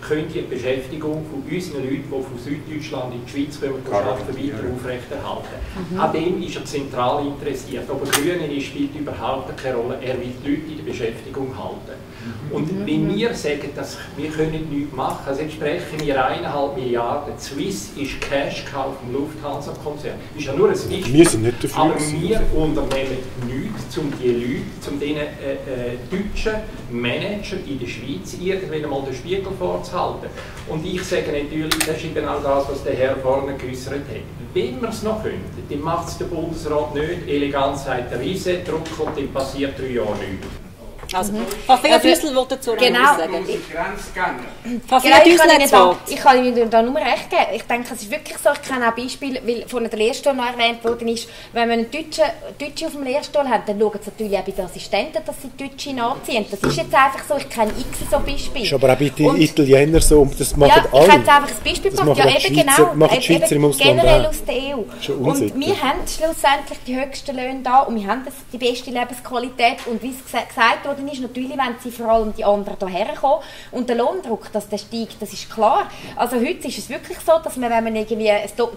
könnt ihr die Beschäftigung von unseren Leuten, die von Süddeutschland in die Schweiz kommen, arbeiten, weiter aufrechterhalten? An dem ist er zentral interessiert. Ob er Grünen ist, spielt überhaupt keine Rolle. Er will die Leute in der Beschäftigung halten. Und wenn wir sagen, dass wir können nichts machen, also jetzt sprechen wir eineinhalb Milliarden. Swiss ist Cash-Cow vom Lufthansa-Konzern. Das ist ja nur ein Beispiel. Wir sind nicht dafür. Aber wir unternehmen nichts, um die Leute, um diesen äh, äh, deutschen Manager in der Schweiz irgendwann einmal den Spiegel vorzuhalten. Und ich sage natürlich, das ist eben auch das, was der Herr vorne geäußert hat. Wenn wir es noch könnten, dann macht es der Bundesrat nicht. Elegant sagt der Reset, Druck und dann passiert drei Jahre nichts. Also, Frau Feder-Düssel will dazu noch Genau. sagen. Frau Genau, ich kann Ihnen hat da, ich kann Ihnen da nur recht geben. Ich denke, es ist wirklich so, ich kenne auch Beispiele, weil von der Lehrstuhl noch erwähnt worden ist, wenn wir einen Deutschen, Deutsche auf dem Lehrstuhl haben, dann schauen sie natürlich auch bei den Assistenten, dass sie Deutsche nachziehen. Das ist jetzt einfach so, ich kenne x so Beispiele. Ist aber auch bei den Und- Italienern so, und das machen ja, ich alle. habe jetzt einfach ein Beispiel Das machen Ja, eben Schweizer- genau. machen Eben Schweizer im Ausland generell auch. aus der EU. Schon Und wir haben schlussendlich die höchsten Löhne da und wir haben das, die beste Lebensqualität. Und wie es gesa- gesagt worden ist, natürlich wollen sie vor allem die anderen hierher kommen. Und der Lohndruck, dass der steigt, das ist klar. Also heute ist es wirklich so, dass man, wenn man irgendwie,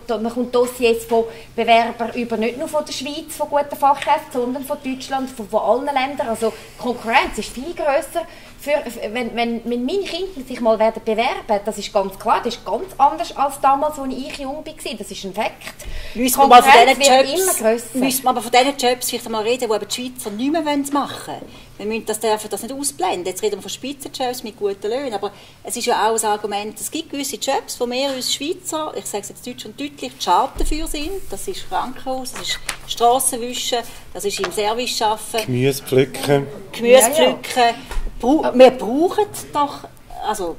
man kommt Dossiers von Bewerbern über, nicht nur von der Schweiz, von guten Fachkräften, sondern von Deutschland, von, von allen Ländern. Also die Konkurrenz ist viel grösser. Für, wenn, wenn, wenn meine Kinder sich mal werden bewerben, das ist ganz klar, das ist ganz anders als damals, als ich jung war. Das ist ein Fakt. Müssen wir mal von diesen Jobs, müssen wir aber von diesen Jobs vielleicht einmal reden, die die Schweizer nicht mehr machen wollen. Wir müssen das, dürfen das nicht ausblenden. Jetzt reden wir von Spitzenjobs mit guten Löhnen, aber es ist ja auch ein Argument, es gibt gewisse Jobs, wo wir uns Schweizer, ich sage es jetzt deutsch und deutlich, die Schade dafür sind. Das ist Krankenhaus, das ist Strassenwischen, das ist im Service arbeiten. Gemüse pflücken. Gemüse Ja, ja. pflücken. Brau- Wir brauchen doch, also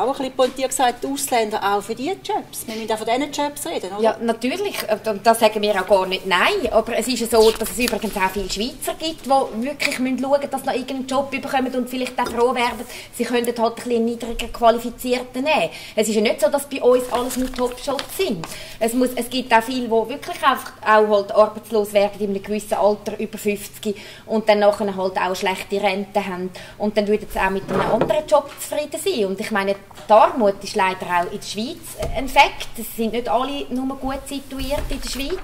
auch ein bisschen pointiert gesagt, die Ausländer auch für diese Jobs. Wir müssen auch von diesen Jobs reden, oder? Ja, natürlich. Und Da sagen wir auch gar nicht nein. Aber es ist ja so, dass es übrigens auch viele Schweizer gibt, die wirklich schauen müssen, dass sie noch irgendeinen Job bekommen und vielleicht auch froh werden, sie könnten halt ein bisschen niedriger Qualifizierten nehmen. Es ist ja nicht so, dass bei uns alles nur Top-Shots sind. Es, muss, es gibt auch viele, die wirklich einfach auch halt arbeitslos werden in einem gewissen Alter, über 50, und dann nachher halt auch schlechte Rente haben. Und dann würden sie auch mit einem anderen Job zufrieden sein. Und ich meine, die Armut ist leider auch in der Schweiz ein Fakt. Es sind nicht alle nur gut situiert in der Schweiz.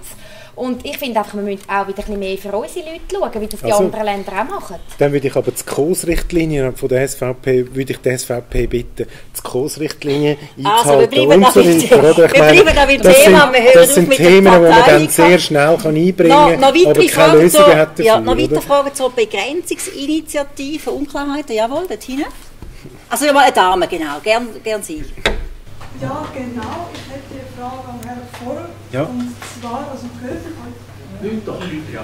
Und ich finde einfach, wir müssen auch wieder ein bisschen mehr für unsere Leute schauen, wie das die Also- anderen Länder auch machen. Dann würde ich aber die SKOS-Richtlinien von der SVP, würde ich die SVP bitten, die SKOS-Richtlinien Also, einzuhalten wir bleiben und so weiter. Wir meine, bleiben da dem das Thema, sind, wir hören das sind Themen, die man dann sehr schnell kann einbringen Noch, kann, noch weitere aber keine Fragen Lösungen zur, hat dafür. ja, noch weitere Fragen zur Begrenzungsinitiative, Unklarheiten. Jawohl, dort hinten. Also ja, mal eine Dame, genau. Gern, gern Sie. Ja, genau. Ich hätte eine Frage an Herrn Vorer. Ja. Und zwar, also gehört Nicht doch, nicht, ja.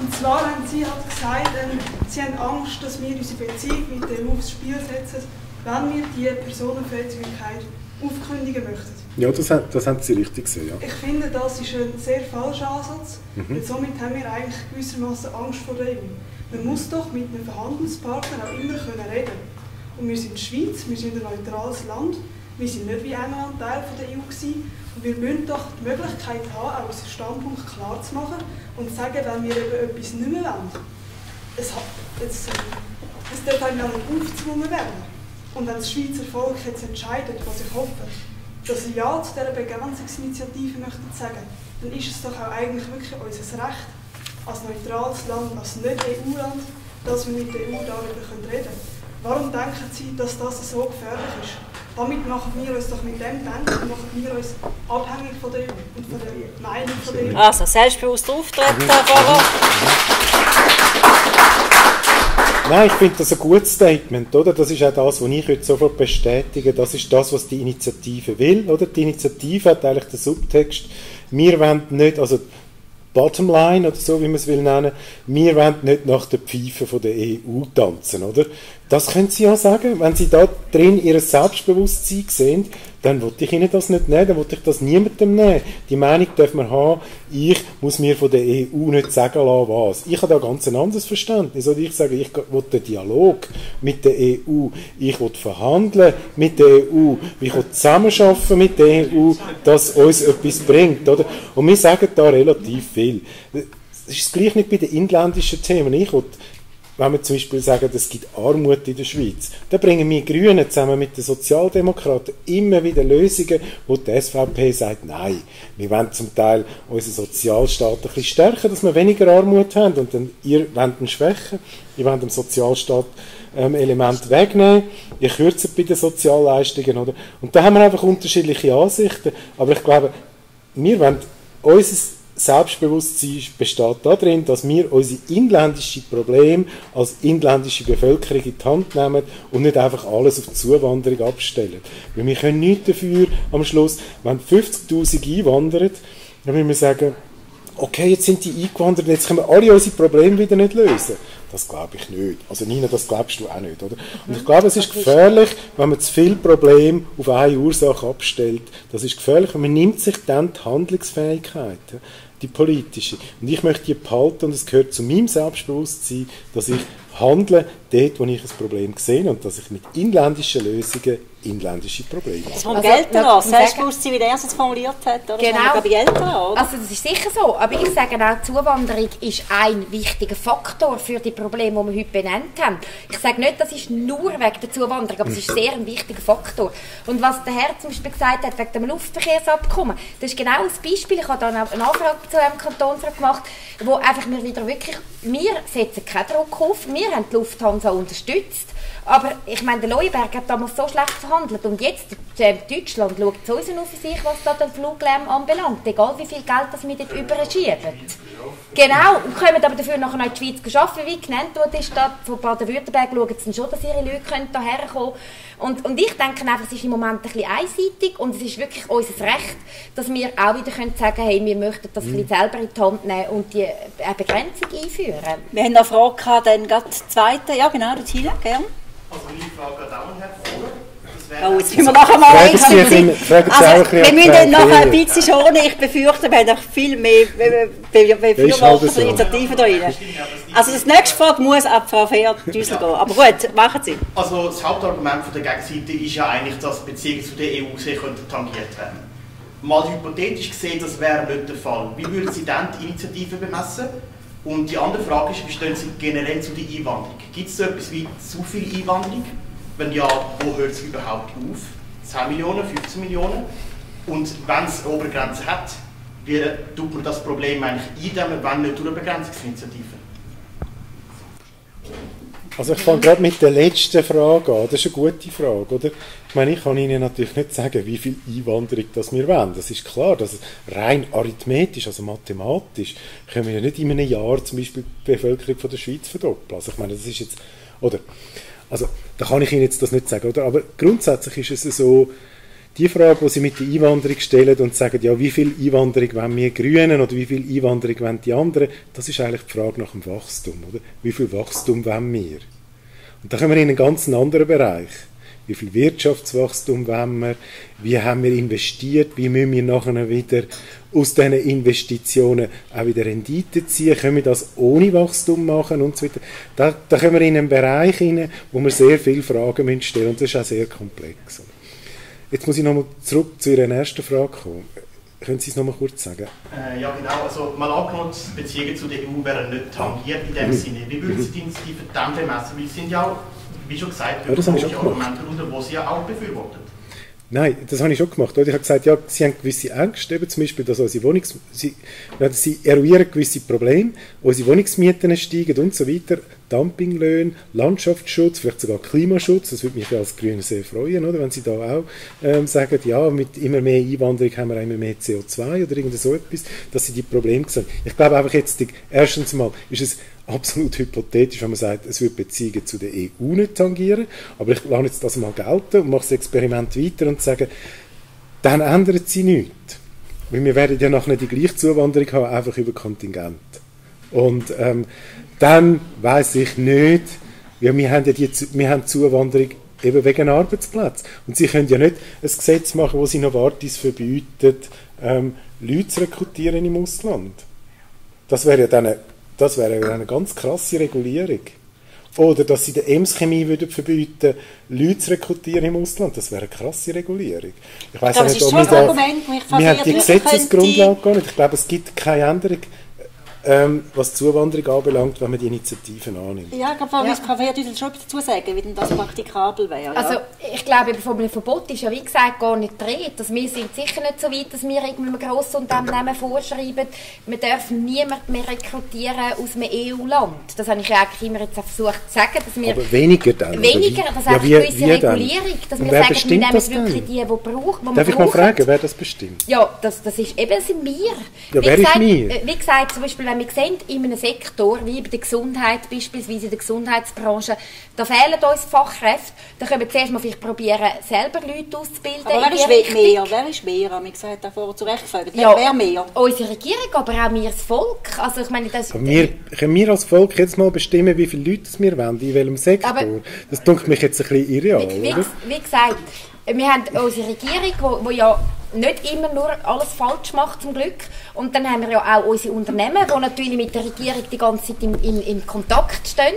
Und zwar haben Sie halt gesagt, ähm, Sie haben Angst, dass wir unsere Beziehung mit dem aufs Spiel setzen, wenn wir die Personenfreizügigkeit aufkündigen möchten. Ja, das, haben- das haben Sie richtig gesehen. Ja. Ich finde, das ist ein sehr falscher Ansatz, weil somit haben wir eigentlich gewissermaßen Angst vor EU. Man muss doch mit einem Verhandlungspartner auch immer können reden Und wir sind die Schweiz, wir sind ein neutrales Land, wir sind nicht wie England Teil von der EU gewesen. Und wir müssen doch die Möglichkeit haben, auch unseren Standpunkt klar zu machen und zu sagen, wenn wir eben etwas nicht mehr wollen. Es, hat, es, es darf einem nicht aufzwungen werden. Und wenn das Schweizer Volk jetzt entscheidet, was ich hoffe, dass Sie Ja zu dieser Begrenzungsinitiative möchten sagen, dann ist es doch auch eigentlich wirklich unser Recht, als neutrales Land, als Nicht-EU-Land, dass wir mit der EU darüber reden können. Warum denken Sie, dass das so gefährlich ist? Damit machen wir uns doch mit dem Denken, machen wir uns abhängig von der EU und von der Meinung von der EU. Also, selbstbewusst auftreten, Pfarrer. Nein, ich finde das ein gutes Statement, oder? Das ist auch das, was ich heute sofort bestätige. Das ist das, was die Initiative will, oder? Die Initiative hat eigentlich den Subtext, wir wollen nicht, also Bottomline oder so, wie man es will nennen, wir wollen nicht nach der Pfeife von der EU tanzen, oder? Das können Sie ja sagen. Wenn Sie da drin Ihr Selbstbewusstsein sehen, dann wollte ich Ihnen das nicht nehmen, dann wollte ich das niemandem nehmen. Die Meinung dürfen wir haben, ich muss mir von der EU nicht sagen lassen, was. Ich habe da ganz ein anderes Verständnis. Oder ich sage, ich will den Dialog mit der EU, ich will verhandeln mit der EU, ich will zusammenarbeiten mit der EU, dass uns etwas bringt. Oder? Und wir sagen da relativ viel. Es ist gleich nicht bei den inländischen Themen. Ich will wenn wir zum Beispiel sagen, es gibt Armut in der Schweiz, dann bringen wir Grünen zusammen mit den Sozialdemokraten immer wieder Lösungen, wo die SVP sagt, nein, wir wollen zum Teil unseren Sozialstaat ein bisschen stärken, dass wir weniger Armut haben und dann ihr wollt ihn schwächen, ihr wollt dem Sozialstaat ähm, Element wegnehmen, ihr kürzt bei den Sozialleistungen, oder? Und da haben wir einfach unterschiedliche Ansichten, aber ich glaube, wir wollen unser Selbstbewusstsein besteht darin, dass wir unsere inländischen Probleme als inländische Bevölkerung in die Hand nehmen und nicht einfach alles auf die Zuwanderung abstellen. Weil wir können nichts dafür am Schluss, wenn 50'000 einwandern, dann müssen wir sagen, okay, jetzt sind die eingewandert, jetzt können wir alle unsere Probleme wieder nicht lösen. Das glaube ich nicht. Also Nina, das glaubst du auch nicht, oder? Und ich glaube, es ist gefährlich, wenn man zu viele Probleme auf eine Ursache abstellt. Das ist gefährlich und man nimmt sich dann die Handlungsfähigkeit die politische. Und ich möchte die behalten und es gehört zu meinem Selbstbewusstsein, dass ich handle dort, wo ich ein Problem sehe und dass ich mit inländischen Lösungen inländische Probleme. Das vom also, an, Selbstbewusstsein, wie er es formuliert hat, oder? Genau. Das Geld an, Also das ist sicher so, aber ich sage auch, Zuwanderung ist ein wichtiger Faktor für die Probleme, die wir heute benannt haben. Ich sage nicht, das ist nur wegen der Zuwanderung, aber es ist sehr ein wichtiger Faktor. Und was der Herr zum Beispiel gesagt hat, wegen dem Luftverkehrsabkommen, das ist genau das Beispiel, ich habe dann eine Anfrage zu einem Kantonsrat gemacht, wo einfach wir wieder wirklich, wir setzen keinen Druck auf, wir haben die Lufthansa unterstützt, aber ich meine, der Leuenberg hat damals so schlecht verhandelt und jetzt äh, Deutschland schaut sowieso nur für sich, was da den Fluglärm anbelangt, egal wie viel Geld das wir dort überschieben. Genau, und kommen aber dafür nachher noch in die Schweiz arbeiten, wie genannt wurde, ist da von Baden-Württemberg schauen sie schon, dass ihre Leute hierher kommen und, und ich denke einfach, es ist im Moment ein bisschen einseitig und es ist wirklich unser Recht, dass wir auch wieder können sagen hey, wir möchten das mhm. selber in die Hand nehmen und die eine Begrenzung einführen. Wir haben noch eine Frage gehabt, dann gerade die zweite, ja genau, dort hinten, gerne. Also meine Frage an auch Herr Voller. Oh, jetzt müssen wir nachher mal eins also, Wir müssen noch ein bisschen schonen. Ich befürchte, wir haben noch viel mehr Initiativen da rein. Also das nächste Frage muss ab Frau Fehr Düssel gehen. Aber gut, machen Sie. Also das Hauptargument von der Gegenseite ist ja eigentlich, dass Beziehungen zu der EU sehr tangiert werden Mal hypothetisch gesehen, das wäre nicht der Fall. Wie würden Sie dann die Initiative bemessen? Und die andere Frage ist, wie stehen Sie generell zu der Einwanderung? Gibt es so etwas wie zu viel Einwanderung? Wenn ja, wo hört es überhaupt auf? 10 Millionen, 15 Millionen? Und wenn es eine Obergrenze hat, wie tut man das Problem eigentlich eindämmen, wenn nicht durch eine Begrenzungsinitiative? Also ich fange gerade mit der letzten Frage an. Das ist eine gute Frage, oder? Ich meine, ich kann Ihnen natürlich nicht sagen, wie viel Einwanderung das wir wollen. Das ist klar, dass rein arithmetisch, also mathematisch, können wir ja nicht in einem Jahr zum Beispiel die Bevölkerung von der Schweiz verdoppeln. Also ich meine, das ist jetzt, oder, also da kann ich Ihnen jetzt das nicht sagen, oder? Aber grundsätzlich ist es so, die Frage, die Sie mit der Einwanderung stellen und sagen, ja, wie viel Einwanderung wollen wir Grünen oder wie viel Einwanderung wollen die anderen, das ist eigentlich die Frage nach dem Wachstum, oder? Wie viel Wachstum wollen wir? Und da kommen wir in einen ganz anderen Bereich. Wie viel Wirtschaftswachstum wollen wir? Wie haben wir investiert? Wie müssen wir nachher wieder aus diesen Investitionen auch wieder Rendite ziehen? Können wir das ohne Wachstum machen und so weiter? Da, da kommen wir in einen Bereich hinein, wo wir sehr viele Fragen stellen und das ist auch sehr komplex. Jetzt muss ich nochmal zurück zu Ihrer ersten Frage kommen. Können Sie es nochmal kurz sagen? Äh, ja, genau. Also, mal angenommen, Beziehungen zu der EU wären nicht tangiert in dem mhm. Sinne. Wie würden Sie die Initiative dann bemessen? Weil sind ja auch, wie schon gesagt, ja, ökologische Argumente darunter, die Sie ja auch befürworten. Nein, das habe ich schon gemacht. Oder? Ich habe gesagt, ja, sie haben gewisse Ängste, eben zum Beispiel, dass unsere Wohnungs sie, sie eruieren gewisse Probleme, unsere Wohnungsmieten steigen und so weiter, Dumpinglöhne, Landschaftsschutz, vielleicht sogar Klimaschutz, das würde mich als Grüne sehr freuen, oder? wenn sie da auch ähm, sagen, ja, mit immer mehr Einwanderung haben wir immer mehr CO2 oder irgend so etwas, dass sie die Probleme sehen. Ich glaube einfach jetzt, erstens mal ist es absolut hypothetisch, wenn man sagt, es wird Beziehungen zu der EU nicht tangieren, aber ich lasse jetzt das mal gelten und mache das Experiment weiter und sage, dann ändert sie nichts. Weil wir werden ja nachher die gleiche Zuwanderung haben, einfach über Kontingent. Und ähm, dann weiß ich nicht, ja, wir haben ja die, wir haben Zuwanderung eben wegen Arbeitsplatz. Und sie können ja nicht ein Gesetz machen, wo sie Novartis verbietet, ähm, Leute zu rekrutieren im Ausland. Das wäre ja dann eine das wäre eine ganz krasse Regulierung. Oder dass sie der Ems-Chemie würden verbieten, Leute zu rekrutieren im Ausland. Das wäre eine krasse Regulierung. Ich weiß nicht, ob wir da... Wir haben die Gesetzesgrundlage gar nicht. Ich glaube, es gibt keine Änderung ähm, was Zuwanderung anbelangt, wenn man die Initiativen annimmt. Ja, ich glaube, Frau ja. Wies schon dazu sagen, wie denn das praktikabel wäre. Ja. Also ich glaube, von einem Verbot ist ja wie gesagt gar nicht dreht. Also wir sind sicher nicht so weit, dass wir irgendeinem grossen Unternehmen vorschreiben, wir dürfen niemanden mehr rekrutieren aus einem EU-Land. Das habe ich ja eigentlich immer jetzt versucht zu sagen. Dass wir Aber weniger dann? Weniger, das ist ja, wie, eine gewisse Regulierung. Dass wir sagen, wir nehmen wirklich die, die brauchen. Darf ich mal fragen, wer das bestimmt? Ja, das, das ist eben sind wir. Ja, wer gesagt, ist wir? Äh, wie gesagt, zum Beispiel, wenn wir sehen, in einem Sektor, wie bei der Gesundheit, beispielsweise in der Gesundheitsbranche, da fehlen uns Fachkräfte, da können wir zuerst mal vielleicht probieren, selber Leute auszubilden. Aber wer ist mehr? Wer ist mehr? Haben wir gesagt, davor zurechtgefragt. Wer, ja, wer mehr? Unsere Regierung, aber auch wir das Volk. Also ich meine, das, wir, können wir als Volk jetzt mal bestimmen, wie viele Leute wir wollen, in welchem Sektor? Aber, das dunkelt mich jetzt ein bisschen irreal, wie, wie, wie gesagt, wir haben unsere Regierung, wo, wo ja nicht immer nur alles falsch macht, zum Glück. Und dann haben wir ja auch unsere Unternehmen, die natürlich mit der Regierung die ganze Zeit in, in, in Kontakt stehen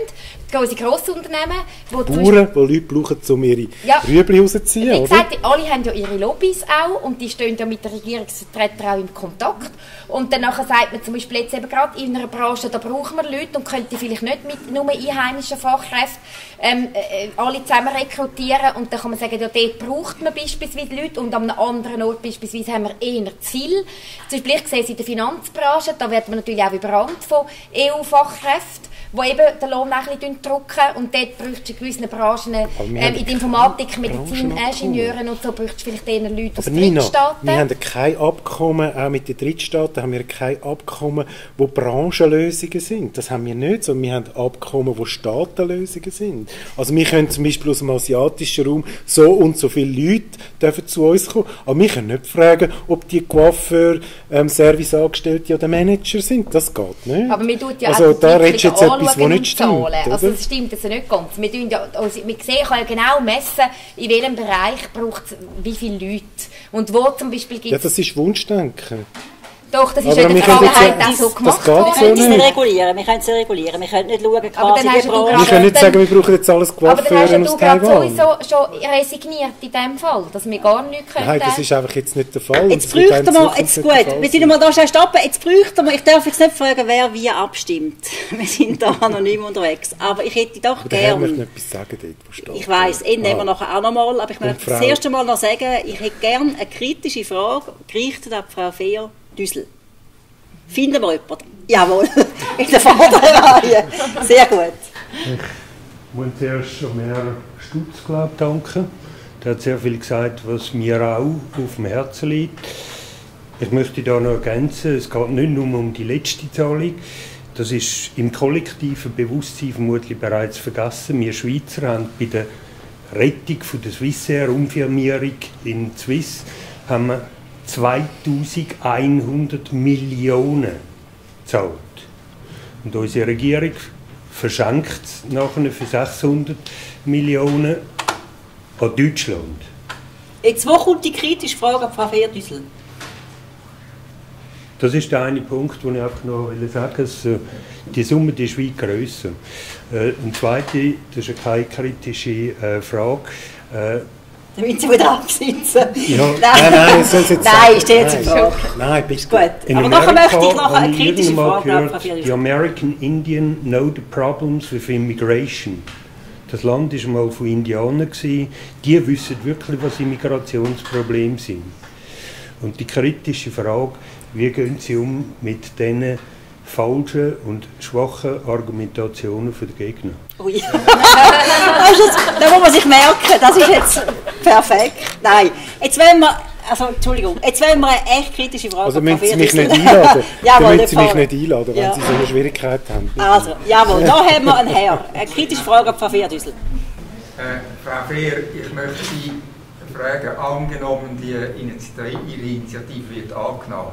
unsere Grossunternehmen. Wo Bauern, die Leute brauchen, um ihre ja, Rüebli rauszuziehen, Wie gesagt, oder? alle haben ja ihre Lobbys auch und die stehen ja mit den Regierungsvertretern auch im Kontakt. Und dann sagt man zum Beispiel jetzt eben gerade in einer Branche, da brauchen wir Leute und könnte vielleicht nicht mit nur einheimischen Fachkräften ähm, äh, alle zusammen rekrutieren und dann kann man sagen, ja, dort braucht man beispielsweise Leute und an einem anderen Ort beispielsweise haben wir eher Ziel. Zum Beispiel, ich sehe es in der Finanzbranche, da wird man natürlich auch überrannt von EU-Fachkräften die eben den Lohn ein bisschen drücken und dort braucht es in gewissen Branchen, ähm, in der Informatik, Medizin, Ingenieuren und so, braucht es vielleicht eher Leute aus Drittstaaten. wir haben kein Abkommen, auch mit den Drittstaaten haben wir kein Abkommen, wo Branchenlösungen sind. Das haben wir nicht, sondern wir haben Abkommen, wo Staatenlösungen sind. Also wir können zum Beispiel aus dem asiatischen Raum so und so viele Leute dürfen zu uns kommen, aber wir können nicht fragen, ob die Coiffeur, ähm, Serviceangestellte oder Manager sind. Das geht nicht. Aber wir tun ja also, da redest jetzt etwas, was nicht stimmt. Also das stimmt also nicht ganz. Wir, tun ja, also wir sehen, kann ja genau messen, in welchem Bereich braucht es wie viele Leute. Und wo zum Beispiel gibt Ja, das ist Wunschdenken. Doch, das ist aber in der Vergangenheit auch so gemacht worden. Wir können es nicht regulieren, wir können es regulieren. Wir können nicht schauen, quasi wie Wir können nicht sagen, wir brauchen jetzt alles Coiffeuren aus Taiwan. Aber dann hast du sowieso schon resigniert in dem Fall, dass wir gar nichts können. Nein, das ist einfach jetzt nicht der Fall. Jetzt bräuchten wir, jetzt gut, wir sind mal da schnell stoppen, jetzt bräuchten wir, ich darf jetzt nicht fragen, wer wie abstimmt. Wir sind da nicht unterwegs. Aber ich hätte doch gerne... Ich möchte noch etwas sagen dort, wo steht. Ich weiss, ihn nehmen wir nachher auch noch mal, aber ich möchte das erste Mal noch sagen, ich hätte gerne eine kritische Frage gerichtet an Frau Fehr Düssel. Finden wir jemanden? Jawohl, in der vorderen. Sehr gut. Ich muss zuerst mehr Stutz glaub, danken. Der hat sehr viel gesagt, was mir auch auf dem Herzen liegt. Ich möchte da noch ergänzen, es geht nicht nur um die letzte Zahlung. Das ist im kollektiven Bewusstsein vermutlich bereits vergessen. Wir Schweizer haben bei der Rettung von der Swissair Umfirmierung in Swiss haben wir 2100 Millionen zahlt. Und unsere Regierung verschenkt es nachher für 600 Millionen an Deutschland. Jetzt, wo kommt die kritische Frage an Frau Ferdüssel? Das ist der eine Punkt, den ich einfach noch sagen will. Äh, die Summe die ist weit grösser. Äh, und zweite, das ist keine kritische äh, Frage damit sie wieder absitzen. Ja. Nein, nein, nein, das jetzt Nein, ich stehe jetzt Nein, nein bitte. Gut, In aber nachher möchte ich noch eine kritische Frage gehört, The American Indian know the problems with immigration. Das Land war mal von Indianern. Die wissen wirklich, was Immigrationsprobleme sind. Und die kritische Frage, wie gehen sie um mit diesen falschen und schwachen Argumentationen der Gegner? Ui. da muss man sich merken, das ist jetzt perfekt. Nein, jetzt wollen wir also, Entschuldigung, jetzt wollen wir eine echt kritische Frage Also müssen Sie mich nicht einladen? jawohl, müssen Sie mich nicht einladen, wenn ja. Sie so eine Schwierigkeit haben. Also, jawohl, da haben wir einen Herr. Eine kritische Frage an Frau Fehrdüssel. Äh, Frau Fehr, ich möchte Sie fragen, angenommen die Initiative, Ihre Initiative wird angenommen,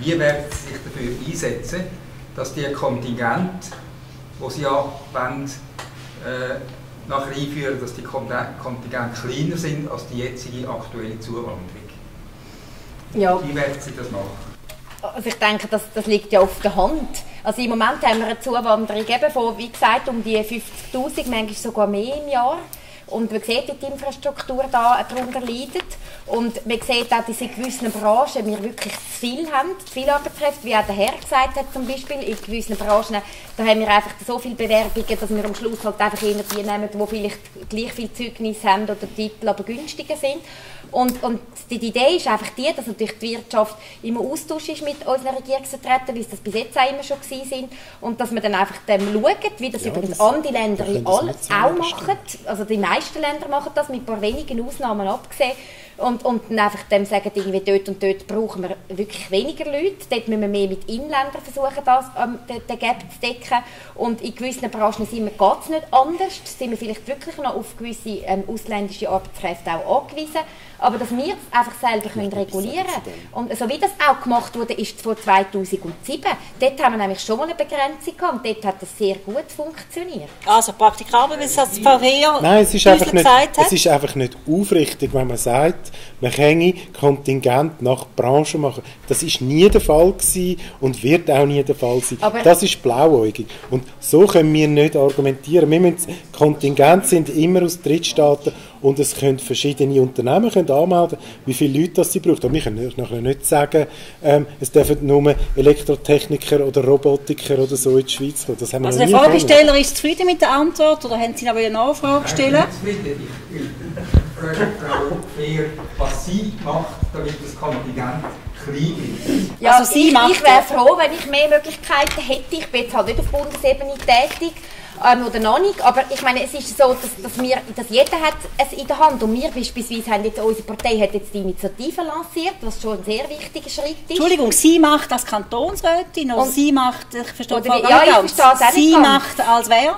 wie werden Sie sich dafür einsetzen, dass die Kontingent, die Sie ja wollen, äh, nachher einführen, dass die Kontingente kleiner sind als die jetzige aktuelle Zuwanderung? Ja. Wie werden Sie das machen? Also ich denke, das, das liegt ja auf der Hand. Also im Moment haben wir eine Zuwanderung eben von, wie gesagt, um die 50'000, manchmal sogar mehr im Jahr. Und man sieht, wie die Infrastruktur da darunter leidet. Und man sieht auch, dass in gewissen Branchen wir wirklich zu viel haben, zu viele Arbeitskräfte, wie auch der Herr gesagt hat zum Beispiel. In gewissen Branchen, da haben wir einfach so viele Bewerbungen, dass wir am Schluss halt einfach eher die nehmen, die vielleicht gleich viel Zeugnis haben oder Titel, aber günstiger sind. Und, und die, Idee ist einfach die, dass natürlich die Wirtschaft immer Austausch ist mit unseren Regierungsvertretern, wie es das bis jetzt auch immer schon gewesen sind. Und dass man dann einfach dem schaut, wie das Ja, übrigens das- andere Länder können all, auch machen. Also die meisten Länder machen das, mit ein paar wenigen Ausnahmen abgesehen. Und, und dann einfach dem sagen, irgendwie dort und dort brauchen wir wirklich weniger Leute. Dort müssen wir mehr mit Inländern versuchen, das, ähm, den, den Gap zu decken. Und in gewissen Branchen sind wir, geht es nicht anders. Sind wir vielleicht wirklich noch auf gewisse ähm, ausländische Arbeitskräfte auch angewiesen. Aber dass wir es einfach selber können regulieren können. Und so wie das auch gemacht wurde, ist vor 2007. Dort haben wir nämlich schon mal eine Begrenzung gehabt und dort hat das sehr gut funktioniert. Also praktikabel, wie es das Frau Fehr Nein, es ist, einfach nicht, hat. es ist einfach nicht aufrichtig, wenn man sagt, man könne Kontingent nach Branche machen. Das ist nie der Fall gewesen und wird auch nie der Fall sein. Aber- das ist blauäugig. Und so können wir nicht argumentieren. Wir müssen, Kontingent sind immer aus Drittstaaten und es können verschiedene Unternehmen können anmelden, wie viele Leute das sie brauchen. Und wir können nachher nicht sagen, ähm, es dürfen nur Elektrotechniker oder Robotiker oder so in die Schweiz kommen. Das haben wir Also der. Fragesteller ist zufrieden mit der Antwort oder haben Sie noch eine Nachfrage stellen? Ich bin zufrieden. Ich will fragen Frau Fehr, was sie macht, damit das Kontingent. Ja, Also sie ich, ich wäre froh, wenn ich mehr Möglichkeiten hätte. Ich bin jetzt halt nicht auf Bundesebene tätig. Ähm, oder noch nicht, aber ich meine, es ist so, dass, dass, wir, dass jeder hat es in der Hand und wir beispielsweise haben jetzt, unsere Partei hat jetzt die Initiative lanciert, was schon ein sehr wichtiger Schritt ist. Entschuldigung, sie macht als Kantonsrätin oder Und- sie macht, ich verstehe Oder wie- ja, nicht ich verstehe es auch Sie ganz. macht als wer?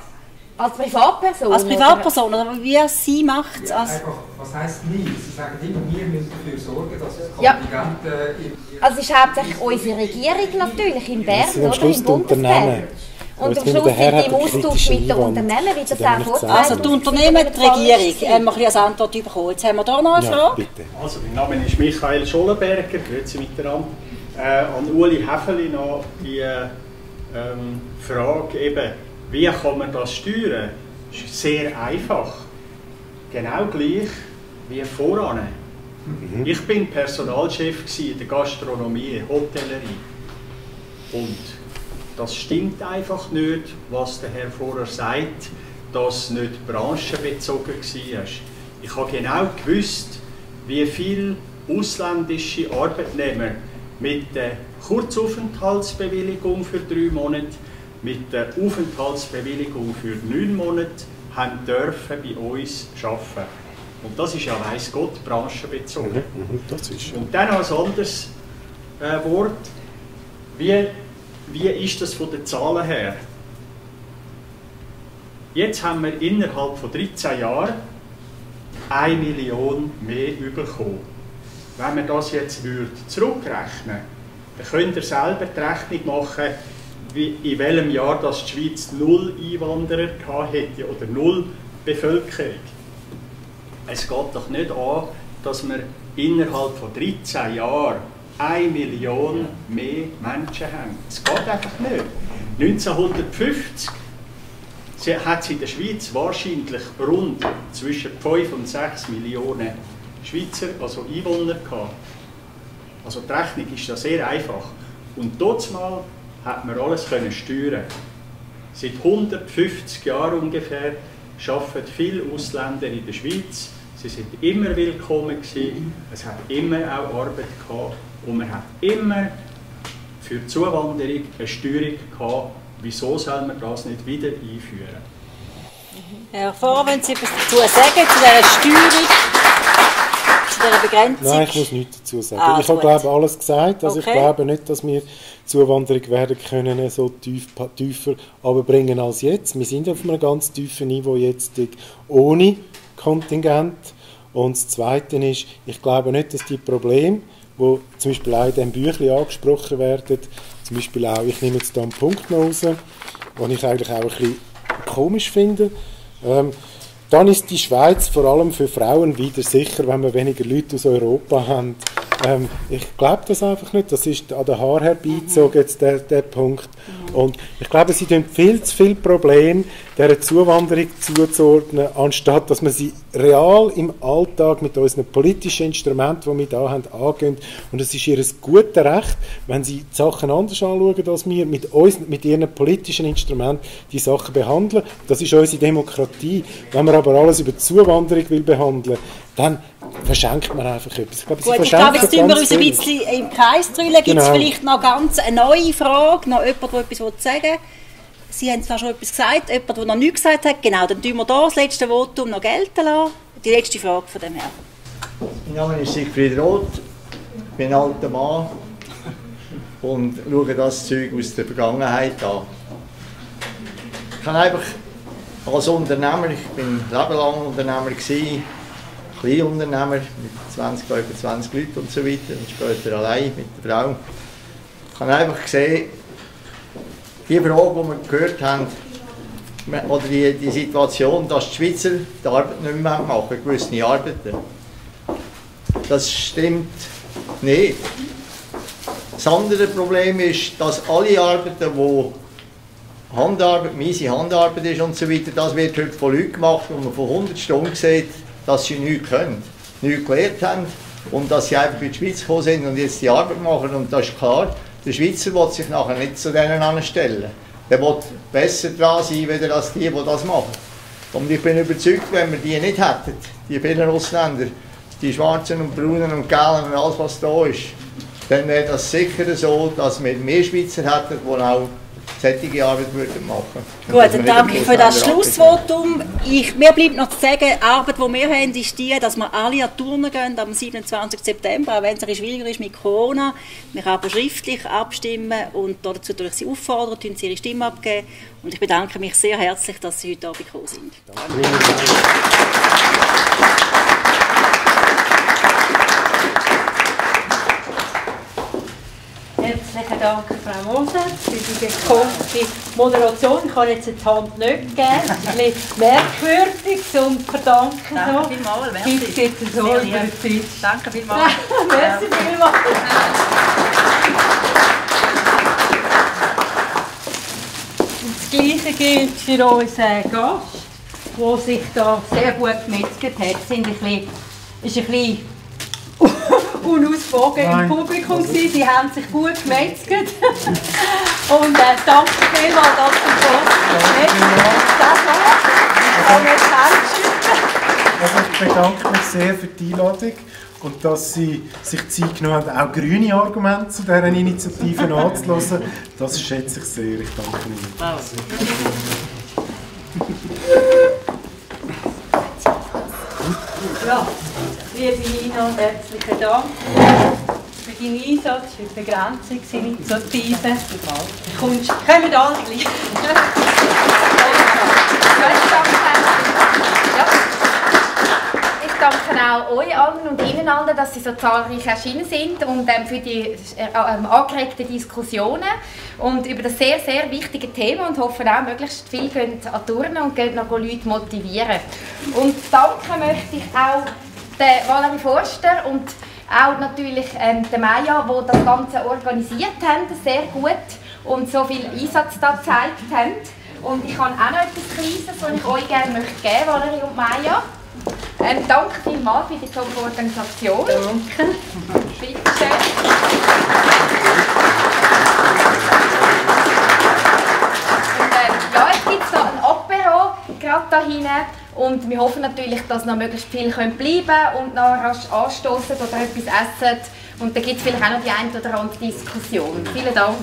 Als Privatperson. Als oder- Privatperson oder wie sie macht Ja, als... einfach, was heisst wir? Sie sagen immer, wir müssen dafür sorgen, dass das Ja. Kontingent in Also es ist hauptsächlich unsere Regierung natürlich in Bern, oder? Im Unternehmen. Und am Schluss sind im Austausch mit den Unternehmen, wie das auch ich vor sagen Also die Unternehmen, die Regierung, haben wir ein als Antwort bekommen. Jetzt haben wir da noch eine Ja, Frage. bitte. Also, mein Name ist Michael Schollenberger, grüezi miteinander. Äh, an Uli Häfeli noch die ähm, Frage eben, wie kann man das steuern? Das ist sehr einfach. Genau gleich wie voran. Ich bin Personalchef gsi in der Gastronomie, Hotellerie. Und das stimmt einfach nicht, was der Herr vorher sagt, dass nicht branchenbezogen war. Ich habe genau gewusst, wie viele ausländische Arbeitnehmer mit der Kurzaufenthaltsbewilligung für drei Monate, mit der Aufenthaltsbewilligung für neun Monate haben dürfen bei uns arbeiten. Und das ist ja weiss Gott branchenbezogen. Mhm, das ist Und dann noch ein anderes äh, Wort. Wie, wie ist das von den Zahlen her? Jetzt haben wir innerhalb von 13 Jahren 1 Million mehr bekommen. Wenn wir das jetzt würde zurückrechnen dann könnt ihr selber die Rechnung machen, wie, in welchem Jahr das die Schweiz null Einwanderer hätte oder null Bevölkerung. Es geht doch nicht an, dass wir innerhalb von 13 Jahren 1 Million mehr Menschen haben. Es geht einfach nicht. 1950 sie- hat es in der Schweiz wahrscheinlich rund zwischen 5 und 6 Millionen Schweizer, also Einwohner gehabt. Also die Rechnung ist da sehr einfach. Und mal hat man alles können steuern. Seit 150 Jahren ungefähr arbeiten viele Ausländer in der Schweiz. Sie sind immer willkommen gewesen. Es hat immer auch Arbeit gehabt und man hat immer für die Zuwanderung eine Steuerung gehabt. Wieso soll man das nicht wieder einführen? Herr Vohr, wenn Sie etwas dazu sagen, zu dieser Steuerung, zu dieser Begrenzung? Nein, ich muss nichts dazu sagen. Ah, ich habe, glaube alles gesagt. Also Okay. ich glaube nicht, dass wir Zuwanderung werden können so tief, tiefer bringen als jetzt. Wir sind auf einem ganz tiefen Niveau jetzt ohne Kontingent. Und das Zweite ist, ich glaube nicht, dass die Probleme, die zum Beispiel auch in diesem Büchlein angesprochen werden, zum Beispiel auch, ich nehme jetzt da einen Punkt raus, den ich eigentlich auch ein bisschen komisch finde. Ähm, dann ist die Schweiz vor allem für Frauen wieder sicher, wenn wir weniger Leute aus Europa haben. Ähm, ich glaube das einfach nicht. Das ist an den Haar herbeizogen, jetzt der, der Punkt. Und ich glaube, sie tun viel zu viele Probleme dieser Zuwanderung zuzuordnen, anstatt dass man sie real im Alltag mit unseren politischen Instrumenten, die wir da haben, angehen. Und es ist ihr gutes Recht, wenn sie die Sachen anders anschauen als wir, mit, uns, mit ihren politischen Instrumenten die Sachen behandeln. Das ist unsere Demokratie. Wenn man aber alles über Zuwanderung will behandeln, dann verschenkt man einfach etwas. Ich glaube, Gut, ich glaube, jetzt tun wir uns ein bisschen im Kreis drüllen. Gibt es Genau. vielleicht noch ganz eine neue Frage? Noch jemand, der etwas sagen will? Sie haben zwar schon etwas gesagt, jemand, der noch nichts gesagt hat. Genau, dann tun wir hier das letzte Votum noch gelten lassen. Die letzte Frage von dem Herrn. Mein Name ist Siegfried Roth, ich bin ein alter Mann und schaue das Zeug aus der Vergangenheit an. Ich kann einfach als Unternehmer, ich bin lebenlang Unternehmer gewesen, Kleinunternehmer mit 20, über 20 Leuten und so weiter und später allein mit der Frau. Ich habe einfach gesehen, die Frage, die wir gehört haben, oder die, die Situation, dass die Schweizer die Arbeit nicht mehr machen, gewisse Arbeiten. Das stimmt nicht. Das andere Problem ist, dass alle Arbeiten, die Handarbeit, miese Handarbeit ist und so weiter, das wird heute von Leuten gemacht, wo man von 100 Stunden sieht, dass sie nichts können, nichts gelernt haben und dass sie einfach in die Schweiz gekommen sind und jetzt die Arbeit machen. Und das ist klar, der Schweizer will sich nachher nicht zu denen anstellen. Der will besser dran sein, wieder als die, die das machen. Und ich bin überzeugt, wenn wir die nicht hätten, die vielen Ausländer, die Schwarzen und Braunen und Gelben und alles, was da ist, dann wäre das sicher so, dass wir mehr Schweizer hätten, die auch solche Arbeit würden machen würden. Gut, dann danke ich für das Schlussvotum. Ich, mir bleibt noch zu sagen, die Arbeit, die wir haben, ist die, dass wir alle an Turnen gehen am 27. September, auch wenn es ein schwieriger ist mit Corona. Wir können aber schriftlich abstimmen und dazu durch Sie auffordern, tun Sie Ihre Stimme abgeben. Und ich bedanke mich sehr herzlich, dass Sie heute Abend gekommen sind. Herzlichen Dank, Frau Moser, für die gekonnte Moderation. Ich kann jetzt die Hand nicht geben. Ein bisschen merkwürdig zum Verdanken. Danke so. vielmals, merci. Geht es so über die. Danke vielmals. merci vielmals. Das Gleiche gilt für unseren Gast, der sich da sehr gut gemetzelt hat. Es ist ein bisschen unausgewogen im. Publikum gewesen. Sie haben sich gut gemetzelt. Und äh, danke vielmals, dass Sie gekommen sind. Das war's. Also ich bedanke mich sehr für die Einladung und dass Sie sich Zeit genommen haben, auch grüne Argumente zu dieser Initiative anzuhören. Das schätze ich sehr. Ich danke Ihnen. Ja, liebe Nina, herzlichen Dank für deinen Einsatz für die Begrenzungsinitiative. Kommst, kommen alle gleich. Danke auch euch allen und Ihnen allen, dass Sie so zahlreich erschienen sind und ähm, für die äh, ähm, angeregten Diskussionen und über das sehr, sehr wichtige Thema und hoffe auch, möglichst viel gehen an Turnen und gehen noch Leute motivieren. Und danken möchte ich auch der Valerie Forster und auch natürlich ähm, der Maya, die das Ganze organisiert haben, sehr gut und so viel Einsatz da gezeigt haben. Und ich habe auch noch etwas Kleines, das ich euch gerne möchte geben, Valerie und Maya. Ähm, danke vielmals für die tolle Organisation. Danke. Bitte schön. Und, ähm, ja, jetzt gibt es noch ein Apero, gerade da hinten. Und wir hoffen natürlich, dass noch möglichst viele bleiben können und noch rasch anstoßen oder etwas essen. Und dann gibt es vielleicht auch noch die eine oder andere Diskussion. Vielen Dank.